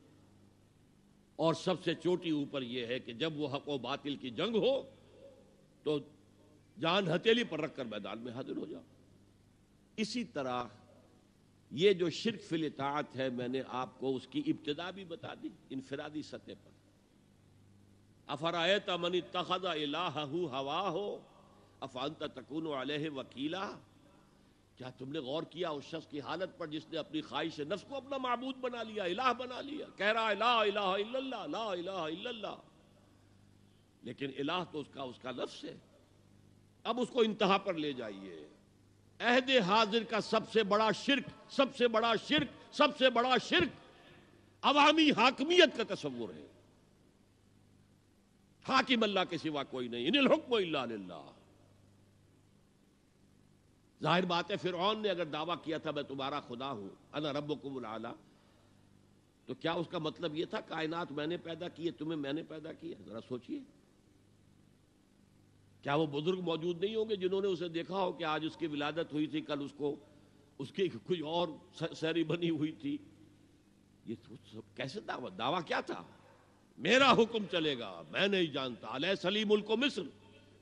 और सबसे चोटी ऊपर यह है कि जब वो हक व बातिल की जंग हो तो जान हथेली पर रखकर मैदान में हाजिर हो जाओ। इसी तरह ये जो शिरक फिल इतात है, मैंने आपको उसकी इब्तदा भी बता दी, इनफरादी सतह पर। अफरायत मनी तखदा हवा हो अफानता तकून अलह वकीला। क्या तुमने गौर किया उस शख्स की हालत पर जिसने अपनी ख्वाहिश नफ्स को अपना महबूद बना लिया, इलाह बना लिया? कह रहा है ला ला लेकिन इलाह तो उसका उसका नफ्स है। अब उसको इंतहा पर ले जाइए। अहद हाजिर का सबसे बड़ा शिरक, सबसे बड़ा शिरक, सबसे बड़ा शिरक अवामी हाकमियत का तस्वुर है। हाकिम अल्लाह के सिवा कोई नहीं। हुक्म ज़ाहिर बात है फिर ने अगर दावा किया था, मैं तुम्हारा खुदा हूँ, अना रब आला तो क्या उसका मतलब यह था, कायनात मैंने पैदा किए, तुम्हें मैंने पैदा किया? जरा सोचिए। क्या वो बुज़ुर्ग मौजूद नहीं होंगे जिन्होंने उसे देखा हो कि आज उसकी विलादत हुई थी, कल उसको, उसकी कोई और सैरी बनी हुई थी? ये तो कैसे दावा दावा क्या था? मेरा हुक्म चलेगा, मैं नहीं जानता। अलह सलीम को मिस्र।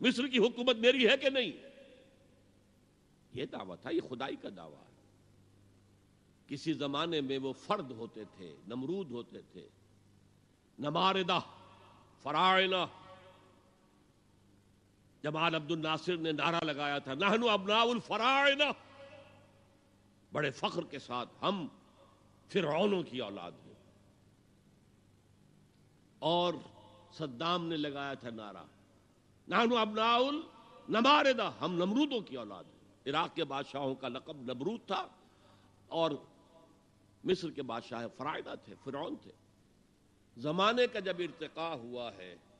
मिस्र की हुकूमत मेरी है कि नहीं? ये दावा था, ये खुदाई का दावा है। किसी जमाने में वो फर्द होते थे, नमरूद होते थे। नमारदा फरायना जमाल अब्दुल नासिर ने नारा लगाया था, नहनु अबनाउल फरायना बड़े फख्र के साथ हम फिर की औलाद हैं। और सद्दाम ने लगाया था नारा। नानू अबनाउल, नमारदा, हम नमरूदों की औलाद हैं। इराक के बादशाहों का लकब नमरूद था और मिस्र के बादशाह फरायदा थे, फिरौन थे। जमाने का जब इरतका हुआ है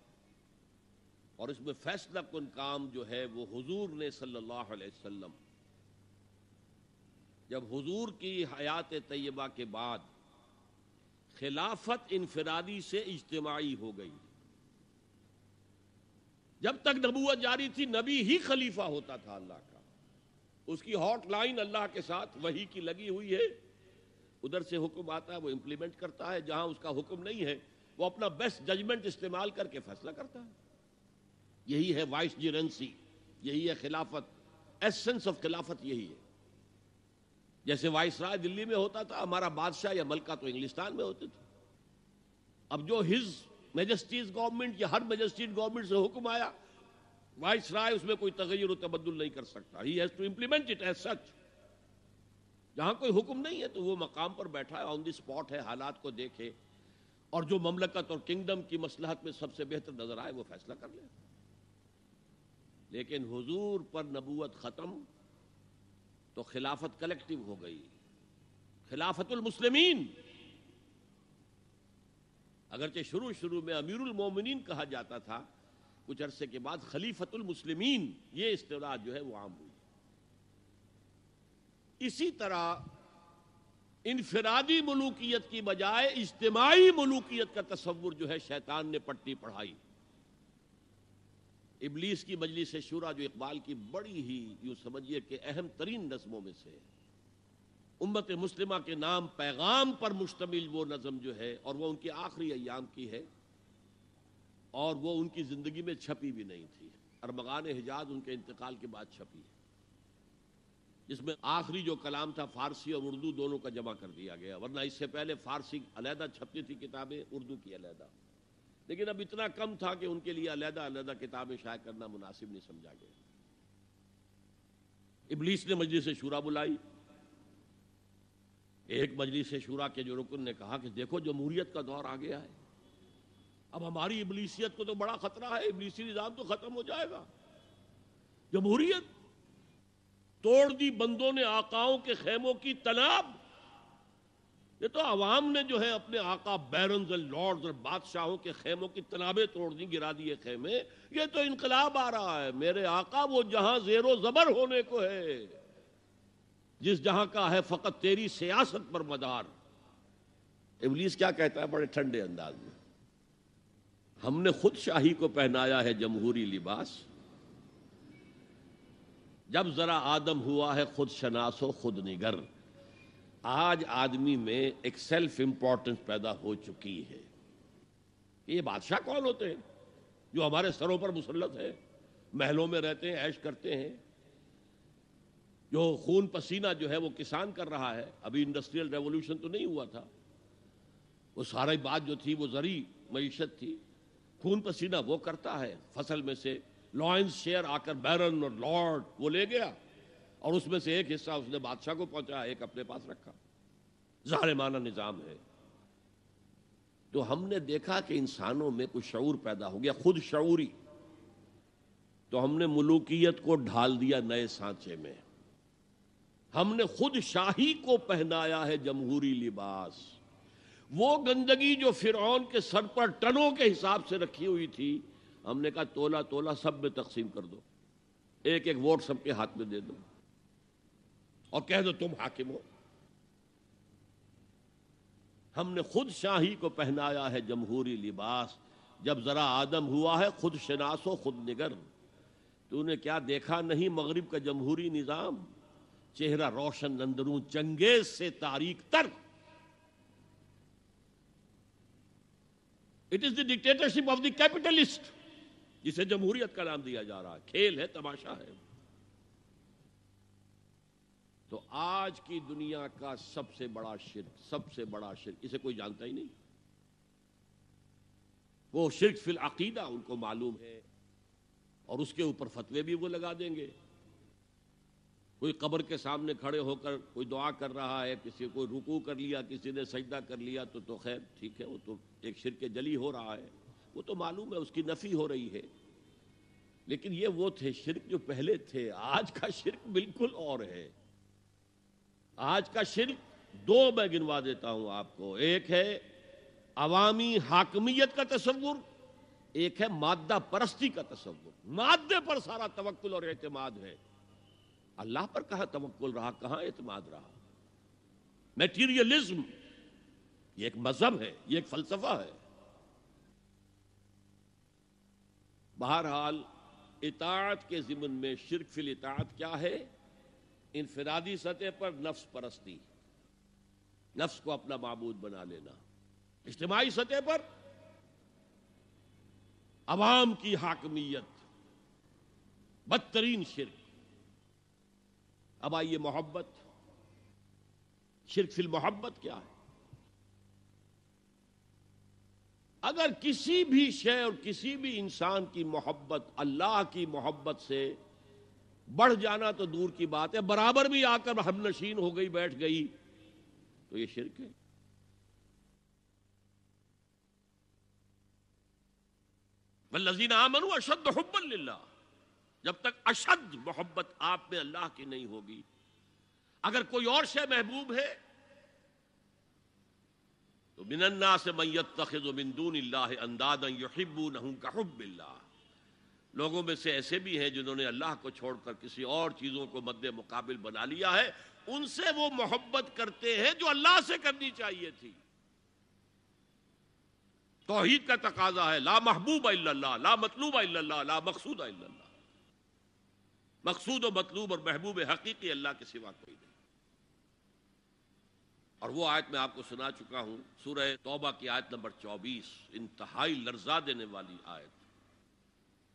और इसमें फैसला कन काम जो है वो हुजूर ने सल्लल्लाहु अलैहि वसल्लम, जब हुजूर की हयात तय्यबा के बाद खिलाफत इनफरादी से इज्तमाही हो गई। जब तक नबूत जारी थी, नबी ही खलीफा होता था अल्लाह का। उसकी हॉटलाइन अल्लाह के साथ वही की लगी हुई है। उधर से हुक्म आता है, वो इंप्लीमेंट करता है। जहाँ उसका हुक्म नहीं है, वो अपना बेस्ट जजमेंट इस्तेमाल करके फैसला करता है। यही है वाइस जीरेंसी यही है खिलाफत, एसेंस ऑफ़ खिलाफत यही है। जैसे वाइस राय दिल्ली में होता था, हमारा बादशाह या मलका तो इंग्लिस्तान में होते थे। अब जो हिज मेजेस्टीज गवर्नमेंट या हर मेजेस्टीज गवर्नमेंट से हुक्म आया, वाइस राय उसमें कोई तगैर तबदुल नहीं कर सकता। He has to implement it as such जहाँ कोई हुक्म नहीं है तो वो मकाम पर बैठा है ऑन द स्पॉट है, हालात को देखे। और जो ममलकत और किंगडम की मसलहत में सबसे बेहतर नज़र आए, वो फैसला कर ले। लेकिन हुजूर पर नबूत खत्म तो खिलाफत कलेक्टिव हो गई। खिलाफतुल मुस्लिमीन। अगरचे शुरू शुरू में अमीरुल मोमिनीन कहा जाता था, कुछ अरसे के बाद खलीफतुल मुस्लिमीन, ये इस्तेलाह जो है वो आम हुई। इसी तरह इनफरादी मलूकियत की बजाय इज्तमाही मलूकियत का तस्वुर जो है शैतान ने पट्टी पढ़ाई। इबलीस की मजलिस शुरा जो इकबाल की बड़ी ही, यूँ समझिए कि अहम तरीन नज़मों में से उम्मत मुस्लिमा के नाम पैगाम पर मुश्तमिल वो नज़म जो है, और वो उनकी आखिरी अयाम की है, और वो उनकी ज़िंदगी में छपी भी नहीं थी। अरमगान हिजाज उनके इंतकाल के बाद छपी है। जिसमें आखिरी जो कलाम था, फारसी और उर्दू दोनों का जमा कर दिया गया, वरना इससे पहले फारसी अलहदा छपती थी किताबें, उर्दू की अलहदा। लेकिन अब इतना कम था कि उनके लिए अलहदा अलहदा किताबें शाये करना मुनासिब नहीं समझा गया। इबलीस ने मजलिस से शुरा बुलाई। एक मजलिस से शुरा के जो रुकन ने कहा कि देखो, जमहूरियत का दौर आ गया है। अब हमारी इबलीसियत को तो बड़ा खतरा है। इबलीसी निज़ाम तो खत्म हो जाएगा। जमहूरियत, तोड़ दी बंदों ने आकाओं के खेमों की तनाब। ये तो अवाम ने जो है अपने आका बैरन लॉर्ड्स और बादशाहों के खेमों की तनाबें तोड़ दी, गिरा दिए खेमे। ये तो इनकलाब आ रहा है। मेरे आका, वो जहाँ जेरो जबर होने को है, जिस जहाँ का है फकत तेरी सियासत पर मदार। इबलीस क्या कहता है बड़े ठंडे अंदाज में? हमने खुद शाही को पहनाया है जमहूरी लिबास। जब जरा आदम हुआ है, खुद शनासो खुद निगर। आज आदमी में एक सेल्फ इंपॉर्टेंस पैदा हो चुकी है। ये बादशाह कौन होते हैं? जो हमारे सरों पर मुसलत है, महलों में रहते हैं, ऐश करते हैं। जो खून पसीना जो है वो किसान कर रहा है। अभी इंडस्ट्रियल रेवोल्यूशन तो नहीं हुआ था। वो सारी बात जो थी वो जरी मीशत थी। खून पसीना वो करता है। फ़सल में से लॉयंस शेयर आकर बैरन और लॉर्ड वो ले गया। और उसमें से एक हिस्सा उसने बादशाह को पहुँचा, एक अपने पास रखा। जालिमाना निज़ाम है। तो हमने देखा कि इंसानों में कुछ शऊर पैदा हो गया, खुद शूरी तो हमने मुलूकियत को ढाल दिया नए सांचे में। हमने खुद शाही को पहनाया है जमहूरी लिबास। वो गंदगी जो फिर के सर पर टनों के हिसाब से रखी हुई थी, हमने कहा तोला तोला सब में तकसीम कर दो। एक एक वोट सबके हाथ में दे दो। और कह दो तुम हाकिम हो। हमने खुद शाही को पहनाया है जमहूरी लिबास। जब जरा आदम हुआ है, खुद शनासो खुद निगर तूने क्या देखा नहीं मगरिब का जमहूरी निज़ाम? चेहरा रोशन अंदरू चंगेज से तारीख तर। It is the dictatorship of the capitalist जिसे जमहूरियत का नाम दिया जा रहा है। खेल है, तमाशा है। तो आज की दुनिया का सबसे बड़ा शिरक सबसे बड़ा शिरक इसे कोई जानता ही नहीं। वो शिरक फिल अकीदा, उनको मालूम है, और उसके ऊपर फतवे भी वो लगा देंगे। कोई कब्र के सामने खड़े होकर कोई दुआ कर रहा है, किसी कोई रुकू कर लिया, किसी ने सजदा कर लिया तो तो खैर, ठीक है, वो तो एक शिर के जली हो रहा है। वो तो मालूम है, उसकी नफी हो रही है। लेकिन ये वो थे, शिरक जो पहले थे, आज का शिरक बिल्कुल और है। आज का शिरक दो मैं गिनवा देता हूँ आपको। एक है अवामी हाकमियत का तस्वुर, एक है मादा परस्ती का तस्वुर। मादे पर सारा तवक्ल और एतमाद है। अल्लाह पर कहा तवक्ल रहा, कहाँ एतमाद रहा? मेटीरियलिज्म एक मज़हब है, ये एक फलसफा है। बहरहाल इतात के जिमन में शिरक फिल इतात क्या है? इनफरादी सतह पर नफ्स परस्ती, नफ्स को अपना मामूद बना लेना। इज्तमाही सतह पर अवाम की हाकमियत, बदतरीन शिरक। अब आइए मोहब्बत। शिरक फिल मोहब्बत क्या है? अगर किसी भी शय और किसी भी इंसान की मोहब्बत, अल्लाह की मोहब्बत से बढ़ जाना तो दूर की बात है, बराबर भी आकर हम नशीन हो गई, बैठ गई तो ये शिरक है। वल्लजीन आमनु अशद हुब्बल्ला जब तक अशद मोहब्बत आप में अल्लाह की नहीं होगी, अगर कोई और शय महबूब है तो मिनन्ना से मैत तखिद बिंदून अंदादन युहिब्बू नहू का लोगों में से ऐसे भी हैं जिन्होंने अल्लाह को छोड़कर किसी और चीज़ों को मद्दे मुकाबिल बना लिया है। उनसे वो मोहब्बत करते हैं जो अल्लाह से करनी चाहिए थी। तोहीद का तकाजा है, ला महबूब अल्लाह ला मतलूब अल्लाह ला मकसूद अल्लाह मकसूद और मतलूब और महबूब हकीकी अल्लाह के सिवा कोई नहीं। और वो आयत मैं आपको सुना चुका हूँ, सूरह तौबा की आयत नंबर 24 इंतहाई लर्जा देने वाली आयत।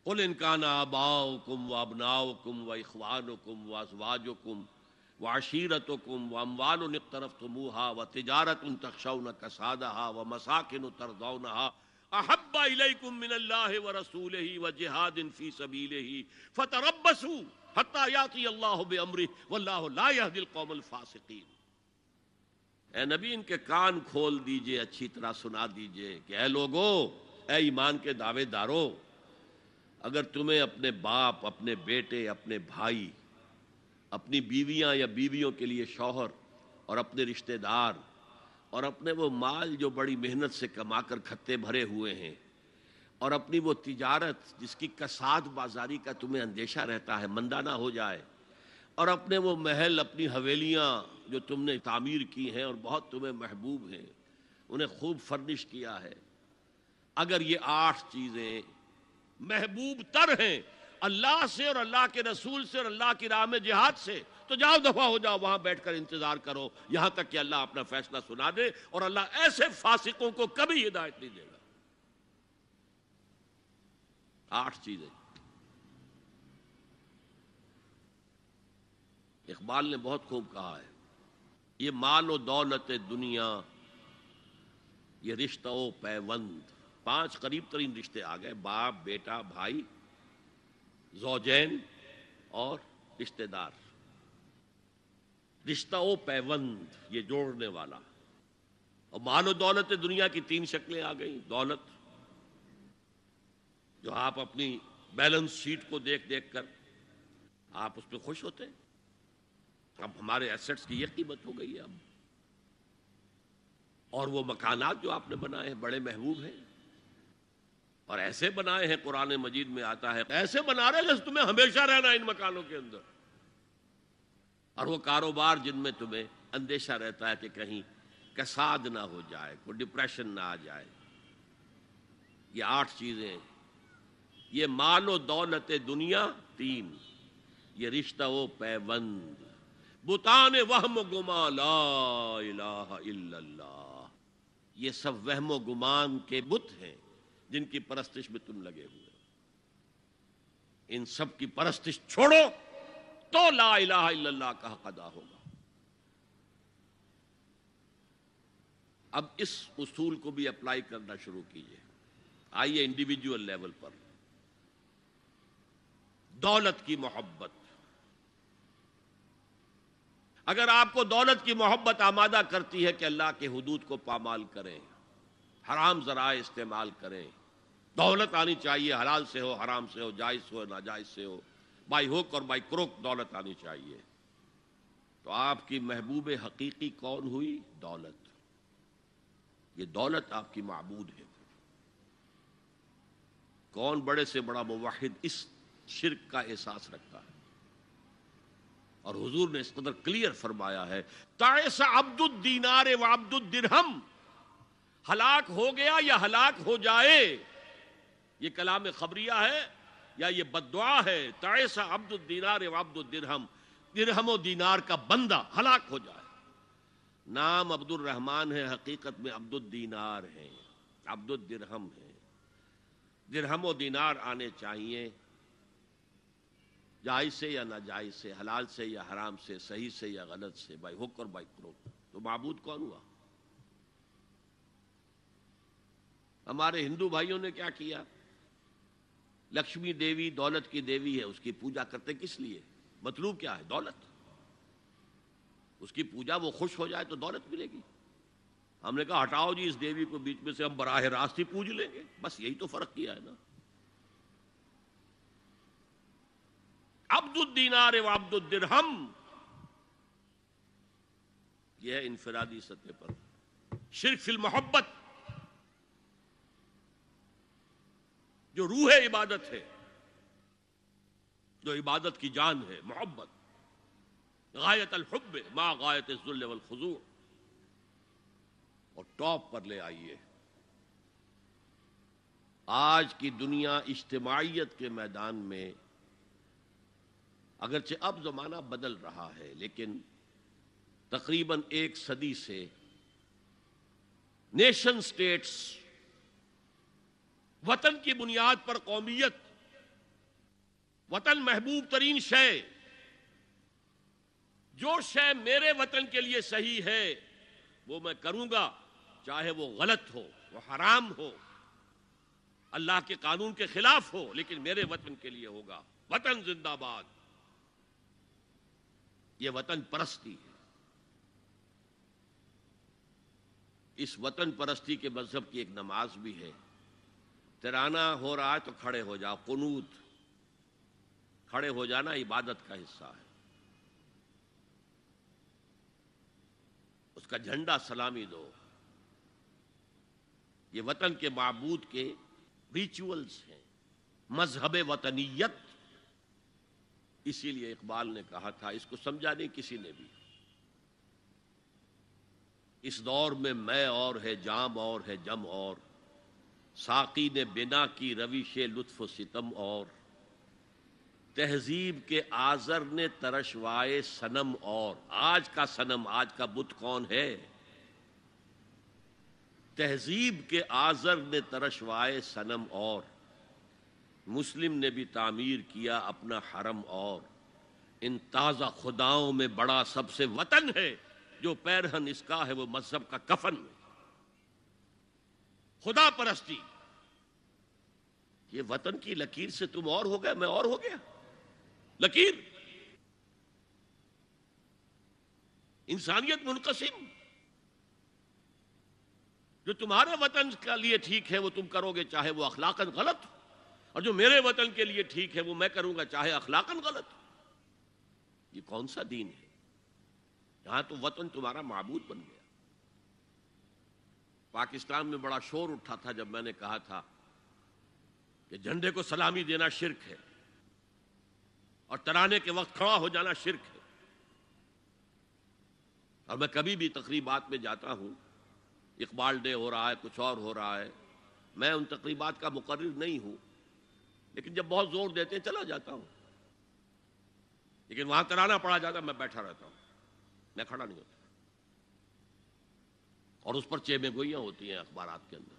कुल इनकान आबाउकुम व अबनाउकुम व इखवानुकुम व अजवाजुकुम व अशीरतुकुम व अमवाल तरफ़ तुमुहा व तिजारत तखशौन कसादहा व मसाकिन तरदौनहा अहब्बा इलैकुम मिनल्लाहि व रसूलिही व जिहादिन फ़ी सबीलिही। फतरब्बसू हत्ता याती अल्लाह बिअमरिही वल्लाहु ला यहदिल कौमल फासिकीन। ए नबी, इनके कान खोल दीजिए, अच्छी तरह सुना दीजिए कि, ए लोगो, ए ईमान के दावेदारों अगर तुम्हें अपने बाप, अपने बेटे, अपने भाई, अपनी बीवियाँ या बीवियों के लिए शौहर और अपने रिश्तेदार और अपने वो माल जो बड़ी मेहनत से कमाकर खत्ते भरे हुए हैं और अपनी वो तिजारत जिसकी कसाद बाजारी का तुम्हें अंदेशा रहता है मंदा ना हो जाए और अपने वो महल, अपनी हवेलियाँ जो तुमने तामीर की हैं और बहुत तुम्हें महबूब हैं, उन्हें खूब फर्निश किया है। अगर ये आठ चीज़ें महबूब तर हैं। अल्लाह से और अल्लाह के रसूल से और अल्लाह की राह में जिहाद से। तो जाओ, दफ़ा हो जाओ, वहाँ बैठकर इंतज़ार करो। यहाँ तक कि अल्लाह अपना फैसला सुना दे और अल्लाह ऐसे फासिकों को कभी हिदायत नहीं देगा। आठ चीज़ें। इकबाल ने बहुत खूब कहा है, ये मालो दौलत दुनिया, ये रिश्ता पैवंद पाँच करीब तरीन रिश्ते आ गए, बाप, बेटा, भाई, जोजैन और रिश्तेदार। रिश्ता ओ पैवंद, ये जोड़ने वाला। और मालो दौलत दुनिया की तीन शक्लें आ गई, दौलत। जो आप अपनी बैलेंस शीट को देख देख कर आप उस पर खुश होते हैं। अब हमारे एसेट्स की यह कीमत हो गई है अब। और वो मकानात जो आपने बनाए हैं, बड़े महबूब हैं। और ऐसे बनाए हैं कुरान मजीद में आता है। ऐसे बना रहे जैसे तुम्हें हमेशा रहना इन मकानों के अंदर। और वो कारोबार जिनमें तुम्हें अंदेशा रहता है कि कहीं कसाद ना हो जाए, कोई डिप्रेशन ना आ जाए। ये आठ चीज़ें ये मालो दौलत दुनिया तीन। ये रिश्ता वो पैबंद। बुतान वहम गुमा ला ये सब वहमो गुमान के बुत हैं। जिनकी परस्तिश में तुम लगे हुए इन सब की परस्तिश छोड़ो तो ला इलाहा इल्लल्लाह का हक अदा होगा। अब इस उसूल को भी अप्लाई करना शुरू कीजिए। आइए इंडिविजुअल लेवल पर। दौलत की मोहब्बत। अगर आपको दौलत की मोहब्बत आमादा करती है कि अल्लाह के हदूद को पामाल करें हराम जरा इस्तेमाल करें। दौलत आनी चाहिए, हलाल से हो, हराम से हो, जायज़ से हो, नाजायज से हो बाई हुक और बाई क्रोक दौलत आनी चाहिए। तो आपकी महबूब हकीकी कौन हुई? दौलत। ये दौलत आपकी मबूद है। कौन बड़े से बड़ा मुवाहिद इस शिरक का एहसास रखता है? और हुजूर ने इस कदर क्लियर फरमाया है, तायसा अब्दुद्दीनार व अब्दुद्दिरहम। हलाक हो गया या हलाक हो जाए, ये कलाम खबरिया है या ये बदुआ है? तायसा व अब्दुद्दिरहम। दिरहम दीनार का बंदा हलाक हो जाए। नाम अब्दुल रहमान है, हकीकत में अब्दुद्दीनार है, अब्दुद्दिरहम है। दिरहम दीनार आने चाहिए, जायज़ से या नाजायज से, हलाल से या हराम से, सही से या गलत से बाई हुक और बाई क्रोक तो मबूद कौन हुआ? हमारे हिंदू भाइयों ने क्या किया? लक्ष्मी देवी दौलत की देवी है, उसकी पूजा करते किस लिए? मतलूब क्या है? दौलत। उसकी पूजा वो खुश हो जाए तो दौलत मिलेगी। हमने कहा, हटाओ जी, इस देवी को बीच में से हम बराह रास्त ही पूज लेंगे। बस यही तो फ़र्क किया है ना। अब्दुद्दीनार व अब्दुद्दिरहम। यह इनफरादी सतह पर। फिल मोहब्बत। जो रूह इबादत है, जो इबादत की जान है, मोहब्बत, गायत अलहुब माँ गायत खजू। और टॉप पर ले आइए। आज की दुनिया इज्तमाहीत के मैदान में अगरचे अब जमाना बदल रहा है, लेकिन तकरीबन एक सदी से नेशन स्टेट्स वतन की बुनियाद पर कौमियत, वतन महबूब तरीन शय। जो शय मेरे वतन के लिए सही है, वो मैं करूँगा, चाहे वो गलत हो, वो हराम हो, अल्लाह के कानून के खिलाफ हो, लेकिन मेरे वतन के लिए होगा। वतन जिंदाबाद। ये वतन परस्ती है। इस वतन परस्ती के मज़हब की एक नमाज़ भी है। तिराना हो रहा है तो खड़े हो जाओ, कुनूत। खड़े हो जाना इबादत का हिस्सा है। उसका झंडा सलामी दो। ये वतन के मबूद के रिचुअल्स हैं। मज़हब वतनीयत। इसीलिए इकबाल ने कहा था, इसको समझा नहीं किसी ने भी। इस दौर में मैं और है, जाम और है, जम और। साकी ने बिना की रविश लुत्फ सितम और। तहजीब के आजर ने तरशवाए सनम और। आज का सनम, आज का बुत कौन है? तहजीब के आजर ने तरशवाए सनम और। मुस्लिम ने भी तामीर किया अपना हरम और। इन ताज़ा खुदाओं में बड़ा सबसे वतन है। जो पैरहन इसका है, वो मज़हब का कफन खुदा परस्ती। ये वतन की लकीर से तुम और हो गए, मैं और हो गया। लकीर। इंसानियत मुनकसिम। जो तुम्हारे वतन के लिए ठीक है, वो तुम करोगे, चाहे वो अखलाकन गलत हो। और जो मेरे वतन के लिए ठीक है, वो मैं करूँगा, चाहे अखलाकन गलत ये कौन सा दीन है? यहाँ तो वतन तुम्हारा मबूद बन गया। पाकिस्तान में बड़ा शोर उठा था जब मैंने कहा था कि झंडे को सलामी देना शिरक है और तराने के वक्त खड़ा हो जाना शिरक है। और मैं कभी भी तकरीबात में जाता हूँ, इकबाल डे हो रहा है, कुछ और हो रहा है, मैं उन तकरीबात का मुकर नहीं हूँ, लेकिन जब बहुत ज़ोर देते हैं, चला जाता हूँ। लेकिन वहाँ तराना पड़ा जाता मैं बैठा रहता हूँ, मैं खड़ा नहीं होता। और उस पर चेमे गोइयाँ होती हैं अखबार के अंदर।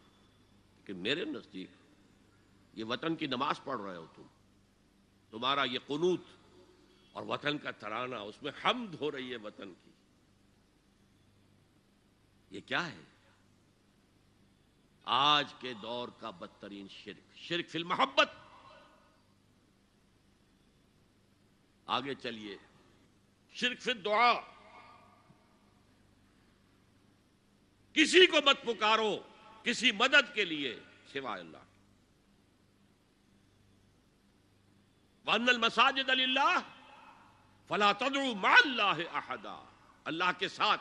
लेकिन मेरे नज़दीक ये वतन की नमाज़ पढ़ रहे हो तुम। तुम्हारा ये कुनूत और वतन का तराना, उसमें हमद हो रही है वतन की। ये क्या है? आज के दौर का बदतरीन शिरक। शिरक फिल मोहब्बत। आगे चलिए। शिरक फिर दुआ। किसी को मत पुकारो, किसी मदद के लिए सिवाय अल्लाह। वनल मसाजिद अल्लाह फला तदरू माल्लाह अहदा। अल्लाह के साथ।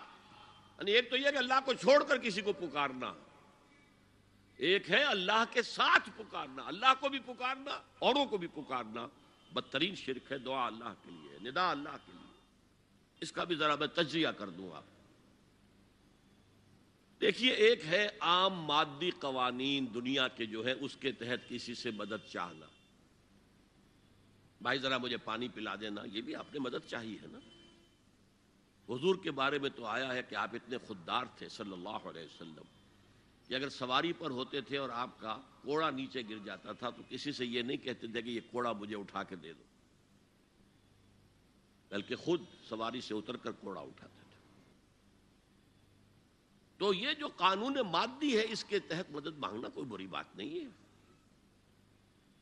एक तो यह कि अल्लाह को छोड़कर किसी को पुकारना। एक है अल्लाह के साथ पुकारना, अल्लाह को भी पुकारना, औरों को भी पुकारना। बदतरीन शिरक है, दुआ अल्लाह के लिए, निदा अल्लाह के लिए। इसका भी जरा मैं तजिया कर दूँ आप देखिए, एक है आम मादी कवानीन दुनिया के जो है, उसके तहत किसी से मदद चाहना। भाई, जरा मुझे पानी पिला देना, ये भी आपने मदद चाहिए, है ना? हुजूर के बारे में तो आया है कि आप इतने खुददार थे, सल्लल्लाहु अलैहि वसल्लम, कि अगर सवारी पर होते थे और आपका कोड़ा नीचे गिर जाता था तो किसी से ये नहीं कहते थे कि ये कोड़ा मुझे उठा के दे दो। बल्कि खुद सवारी से उतर कर कोड़ा उठाते तो ये जो कानून मादी है, इसके तहत मदद मांगना कोई बुरी बात नहीं है।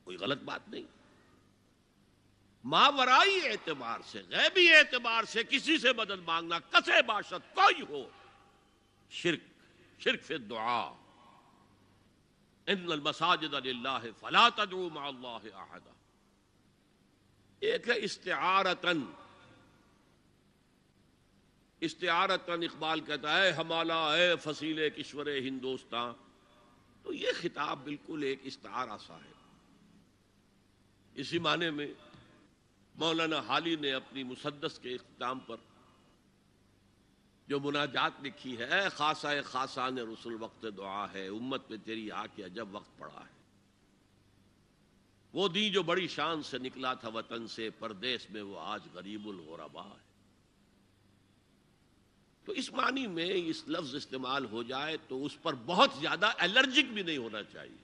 कोई गलत बात नहीं। मावराई एतबार से, गैबी एतबार से किसी से मदद मांगना कसे बाशत कोई हो। शिरक शिरक से दुआ। इन मसाजिद फला तदरू एक इस्तारतन इस्तारतन इकबाल कहता है हमारा है फसीले किश्वर हिंदोस्तान। तो ये खिताब बिल्कुल एक इस्तारा सा है। इसी माने में मौलाना हाली ने अपनी मुसदस के इख्ताम पर जो मुनाजात लिखी है खासा खासा ने रसुल वक्त दुआ है, उम्मत में तेरी आके अजब वक्त पड़ा है। वो दी जो बड़ी शान से निकला था वतन से परदेश में वो आज गरीबुल हो रबा है। तो इस मानी में इस लफ्ज इस्तेमाल हो जाए तो उस पर बहुत ज़्यादा एलर्जिक भी नहीं होना चाहिए।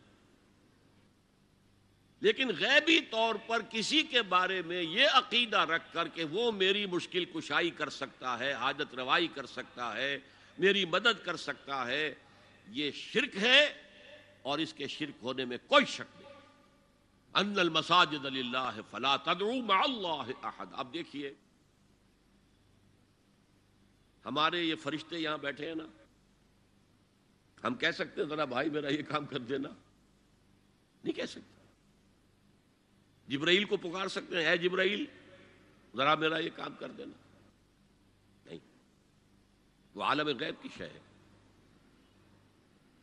लेकिन गैबी तौर पर किसी के बारे में यह अकीदा रख कर के वो मेरी मुश्किल कुशाई कर सकता है आदत रवाई कर सकता है, मेरी मदद कर सकता है, ये शिरक है और इसके शिरक होने में कोई शक नहीं। अनल मसाजिद फला तदरू अहद। अब देखिए हमारे ये फरिश्ते यहाँ बैठे हैं ना, हम कह सकते हैं, जरा भाई मेरा ये काम कर देना। नहीं कह सकते। जिब्राइल को पुकार सकते हैं है जिब्राइल, जरा मेरा ये काम कर देना। नहीं। वो आलम गैब की शय है।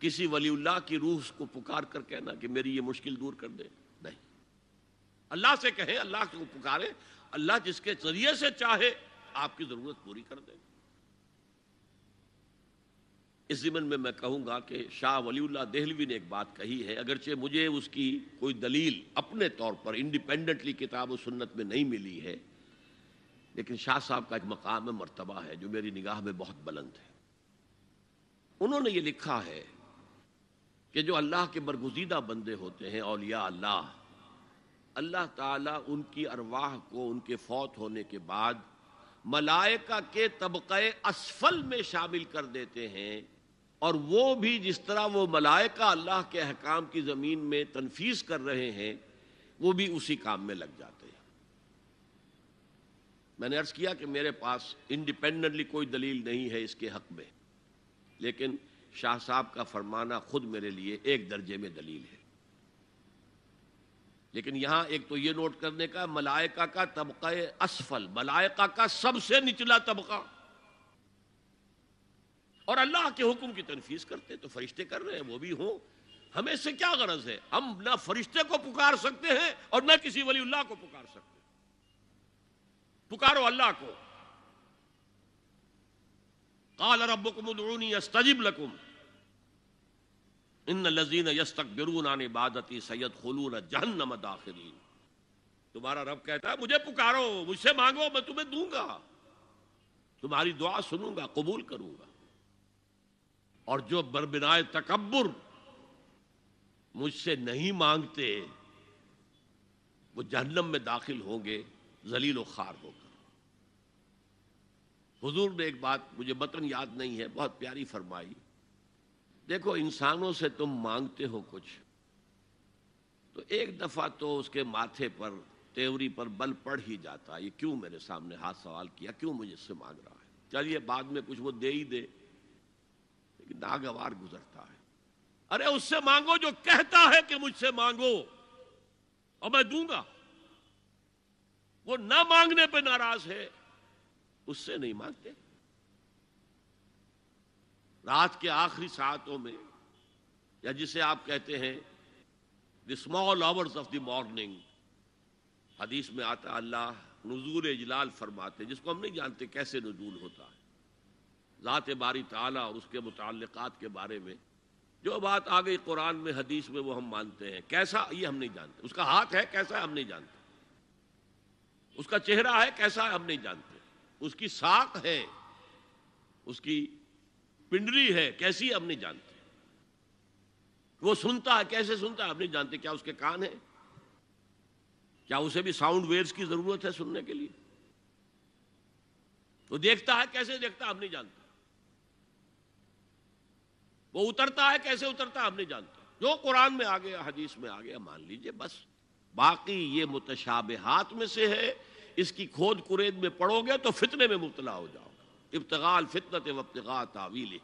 किसी वलीउल्लाह की रूह को पुकार कर कहना कि मेरी ये मुश्किल दूर कर दे। नहीं। अल्लाह से कहे, अल्लाह को पुकारे, अल्लाह जिसके ज़रिए से चाहे, आपकी ज़रूरत पूरी कर दे। इस जिमन में मैं कहूँगा कि शाह वलीउल्लाह देहलवी ने एक बात कही है, अगरचे मुझे उसकी कोई दलील अपने तौर पर इंडिपेंडेंटली किताब सुन्नत में नहीं मिली है, लेकिन शाह साहब का एक मकाम मरतबा है जो मेरी निगाह में बहुत बुलंद है। उन्होंने ये लिखा है कि जो अल्लाह के बरगुजीदा बंदे होते हैं, औलिया अल्लाह अल्लाह ताला उनकी अरवाह को उनके फौत होने के बाद मलाइका के तबक़े असफल में शामिल कर देते हैं। और वो भी जिस तरह वो मलाइका अल्लाह के अहकाम की ज़मीन में तनफीस कर रहे हैं, वो भी उसी काम में लग जाते हैं। मैंने अर्ज़ किया कि मेरे पास इंडिपेंडेंटली कोई दलील नहीं है इसके हक में, लेकिन शाह साहब का फरमाना खुद मेरे लिए एक दर्जे में दलील है। लेकिन यहाँ एक तो ये नोट करने का, मलाइका का तबका असफल, मलाइका का सबसे निचला तबका। और अल्लाह के हुक्म की तनफीस करते तो फरिश्ते कर रहे हैं, वो भी हो। हमें से क्या गरज है? हम ना फरिश्ते को पुकार सकते हैं और न किसी वली अल्लाह को पुकार सकते पुकारो अल्लाह को। काल रबुकमदूनी अस्तजिब लकुम। इन लजीन यस्तक बिरून आने बादती सैयद खलून जहन्नम दाखिरीन। तुम्हारा रब कहता है, मुझे पुकारो, मुझसे मांगो, मैं तुम्हें दूँगा। तुम्हारी दुआ सुनूँगा, कबूल करूँगा। और जो बरबिनाए तकबर मुझसे नहीं मांगते, वो जहन्नम में दाखिल होंगे, जलील खार होकर। हुजूर ने एक बात मुझे मतन याद नहीं है, बहुत प्यारी फरमाई। देखो, इंसानों से तुम मांगते हो कुछ तो एक दफ़ा तो उसके माथे पर, तेवरी पर बल पड़ ही जाता। ये क्यों मेरे सामने हाथ सवाल किया? क्यों मुझे इससे मांग रहा है? चलिए, बाद में कुछ वो दे ही दे। नागवार गुजरता है। अरे उससे मांगो जो कहता है कि मुझसे मांगो, और मैं दूँगा। वो ना मांगने पे नाराज़ है, उससे नहीं मांगते। रात के आखिरी सातों में, या जिसे आप कहते हैं the small hours of the morning हदीस में आता अल्लाह नजूर इजलाल फरमाते जिसको हम नहीं जानते कैसे नजूल होता है। ज़ात बारी ताला और उसके मुतक़ात के बारे में, जो बात आ गई कुरान में, हदीस में, वो हम मानते हैं। कैसा, ये हम नहीं जानते। उसका हाथ है, कैसा है हम नहीं जानते। उसका चेहरा है, कैसा है हम नहीं जानते। उसकी साख है, उसकी पिंडरी है, कैसी हम नहीं जानते। वो सुनता है, कैसे सुनता है, हम नहीं जानते। क्या उसके कान है? क्या उसे भी साउंड वेव्स की ज़रूरत है सुनने के लिए? वो देखता है, कैसे देखता है, हम नहीं जानते। वो उतरता है, कैसे उतरता है, हम नहीं जानते। जो कुरान में आ गया, हदीस में आ गया, मान लीजिए, बस। बाकी ये मुतशाबहात में से है, इसकी खोद कुरेद में पड़ोगे तो फितने में मुबतला हो जाओगे। इब्तगाल फितनत वब्तगा तावील।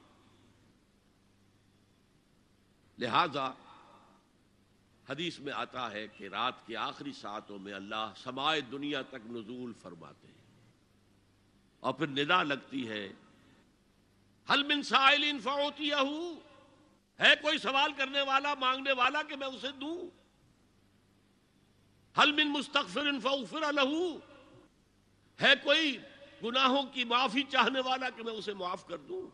लिहाजा, हदीस में आता है कि रात के आखिरी सातों में अल्लाह समाए दुनिया तक नजूल फरमाते हैं। और फिर निदा लगती है हल मिन साइलिन फौतियाहू है कोई सवाल करने वाला, मांगने वाला कि मैं उसे दूँ? हल मिन मुस्तकफिर फौफिर लहू। है कोई गुनाहों की माफ़ी चाहने वाला कि मैं उसे माफ़ कर दूँ?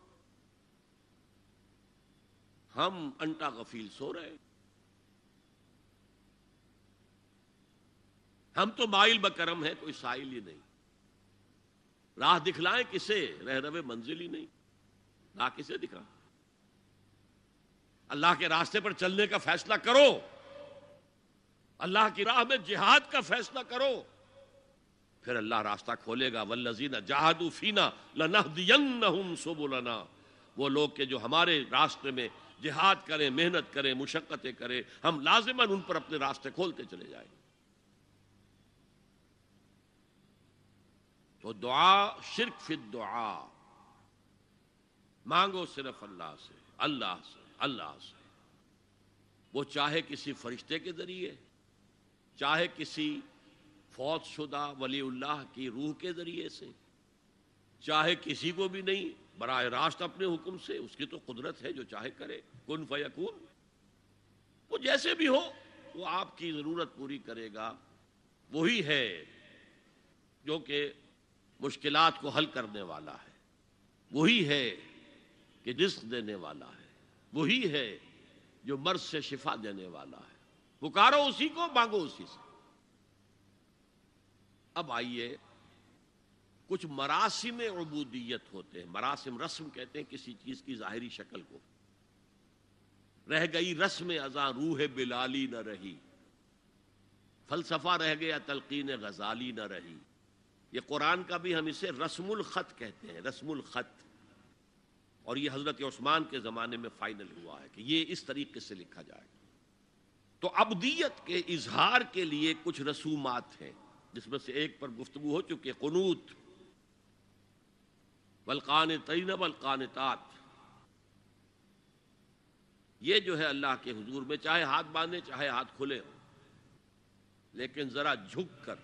हम अंटा गफील सो रहे हम तो माइल बकरम है, कोई साइल ही नहीं। राह दिखलाएँ किसे? रह रवे मंजिल ही नहीं। राह किसे दिखा। अल्लाह के रास्ते पर चलने का फैसला करो। अल्लाह की राह में जिहाद का फैसला करो। फिर अल्लाह रास्ता खोलेगा। वल्लजीना जहादू फीना वो लोग के जो हमारे रास्ते में जिहाद करें, मेहनत करें, मुशक्कतें करें, हम लाजिमन उन पर अपने रास्ते खोलते चले जाएँगे तो दुआ, शिरक फिर दुआ। मांगो सिर्फ़ अल्लाह से अल्लाह से अल्लाह से। वो चाहे किसी फरिश्ते के ज़रिए, चाहे किसी फौत शुदा वलीउल्लाह की रूह के ज़रिए से, चाहे किसी को भी नहीं, बराह रास्त अपने हुक्म से, उसकी तो कुदरत है जो चाहे करे, कुन फयकून। वो जैसे भी हो, वो आपकी ज़रूरत पूरी करेगा। वही है जो कि मुश्किलात को हल करने वाला है। वही है कि रिस्क देने वाला है। वही है जो मर्ज से शिफा देने वाला है। पुकारो उसी को, मांगो उसी से। अब आइए, कुछ मरासिम अबूदियत होते हैं। मरासिम रस्म कहते हैं किसी चीज़ की जाहरी शक्ल को। रह गई रस्म अजा रूह बिलाली न रही। फलसफा रह गया तलकीन गजाली न रही। ये कुरान का भी हम इसे रस्मुल खत कहते हैं, रस्मुल खत। और ये हज़रत उस्मान के ज़माने में फाइनल हुआ है कि ये इस तरीके से लिखा जाए। तो अबदियत के इजहार के लिए कुछ रसूमात हैं, जिसमें से एक पर गुफ्तु हो चुकी है, कनूत। बलकान तरीन बलकान तात। ये जो है अल्लाह के हुजूर में, चाहे हाथ बांधे, चाहे हाथ खुले हो, लेकिन ज़रा झुक कर,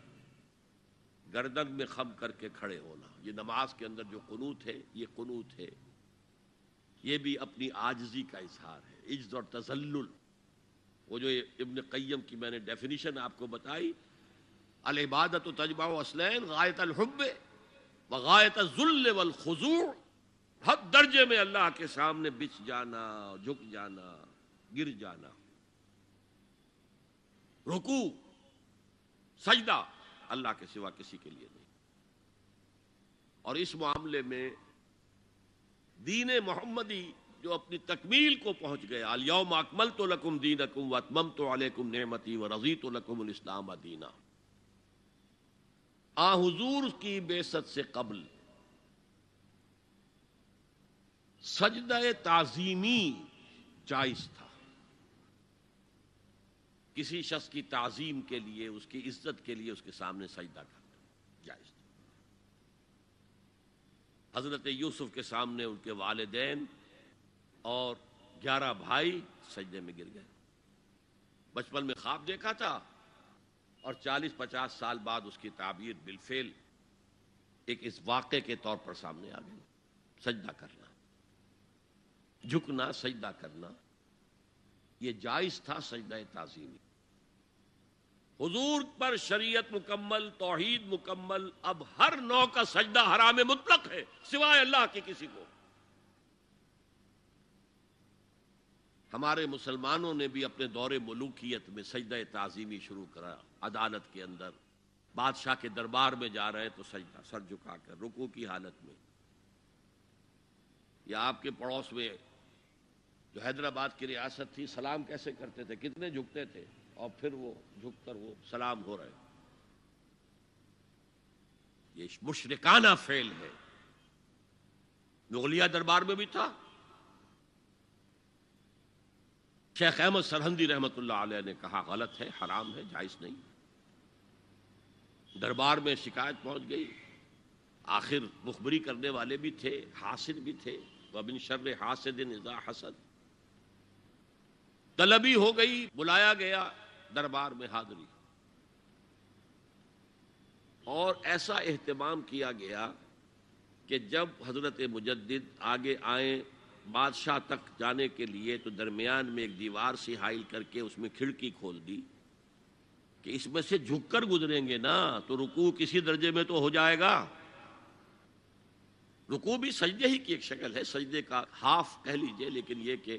गर्दन में खम करके खड़े होना। ये नमाज़ के अंदर जो कनूत है, ये कनूत है। ये भी अपनी आजजी का इजहार है इज्ज और तजल्लुल। वो जो इब्न कय्यम की मैंने डेफिनेशन आपको बताई अल इबादत तजबा असलैन गायत अलहब व गायत जुल्ल वल खजूर हद दर्जे में अल्लाह के सामने बिछ जाना, झुक जाना, गिर जाना। रुकू, सजदा अल्लाह के सिवा किसी के लिए नहीं। और इस मामले में दीन मोहम्मदी जो अपनी तकमील को पहुँच गया अलियम अकमल तो लकुम दीन अकुम वतमम तो अलकुम नमती व रज़ी तो लकुम इस्लाम दीना। आ हुजूर की बेसत से कबल। सजद ताजीमी जायज़ था। किसी शख्स की ताजीम के लिए, उसकी इज़्ज़त के लिए उसके सामने सजदा करना जायज़ हज़रत यूसुफ के सामने उनके वालदेन और ग्यारह भाई सजदे में गिर गए। बचपन में ख्वाब देखा था और चालीस पचास साल बाद उसकी ताबीर बिलफेल एक इस वाक़े के तौर पर सामने आ गई। सजदा करना, झुकना, सजदा करना यह जायज़ था सजदा ताजीमी हुजूर पर शरीयत मुकम्मल, तोहीद मुकम्मल, अब हर नौ का सजदा हराम मुतलक है, सिवाय अल्लाह के किसी को। हमारे मुसलमानों ने भी अपने दौरे मलूकियत में सजदा ताजीमी शुरू करा, अदालत के अंदर। बादशाह के दरबार में जा रहे तो सजदा, सर झुकाकर, रुकू की हालत में। या आपके पड़ोस में जो हैदराबाद की रियासत थी, सलाम कैसे करते थे? कितने झुकते थे? और फिर वो झुककर वो सलाम हो रहे। ये मुशरकाना फेल है। मुगलिया दरबार में भी था। शेख अहमद सरहंदी रहमत ने कहा, गलत है, हराम है, जायज़ नहीं। दरबार में शिकायत पहुँच गई। आखिर मुखबरी करने वाले भी थे, हासिद भी थे। वबिन शर्र हासिद हसद। तलबी हो गई, बुलाया गया। दरबार में हाजिरी। और ऐसा एहतमाम किया गया कि जब हज़रत मुजद्दिद आगे आए बादशाह तक जाने के लिए तो दरमियान में एक दीवार से हाइल करके उसमें खिड़की खोल दी कि इसमें से झुककर गुजरेंगे ना तो रुकू किसी दर्जे में तो हो जाएगा। रुकू भी सजदे ही की एक शक्ल है, सजदे का हाफ़ कह लीजिए, लेकिन यह कि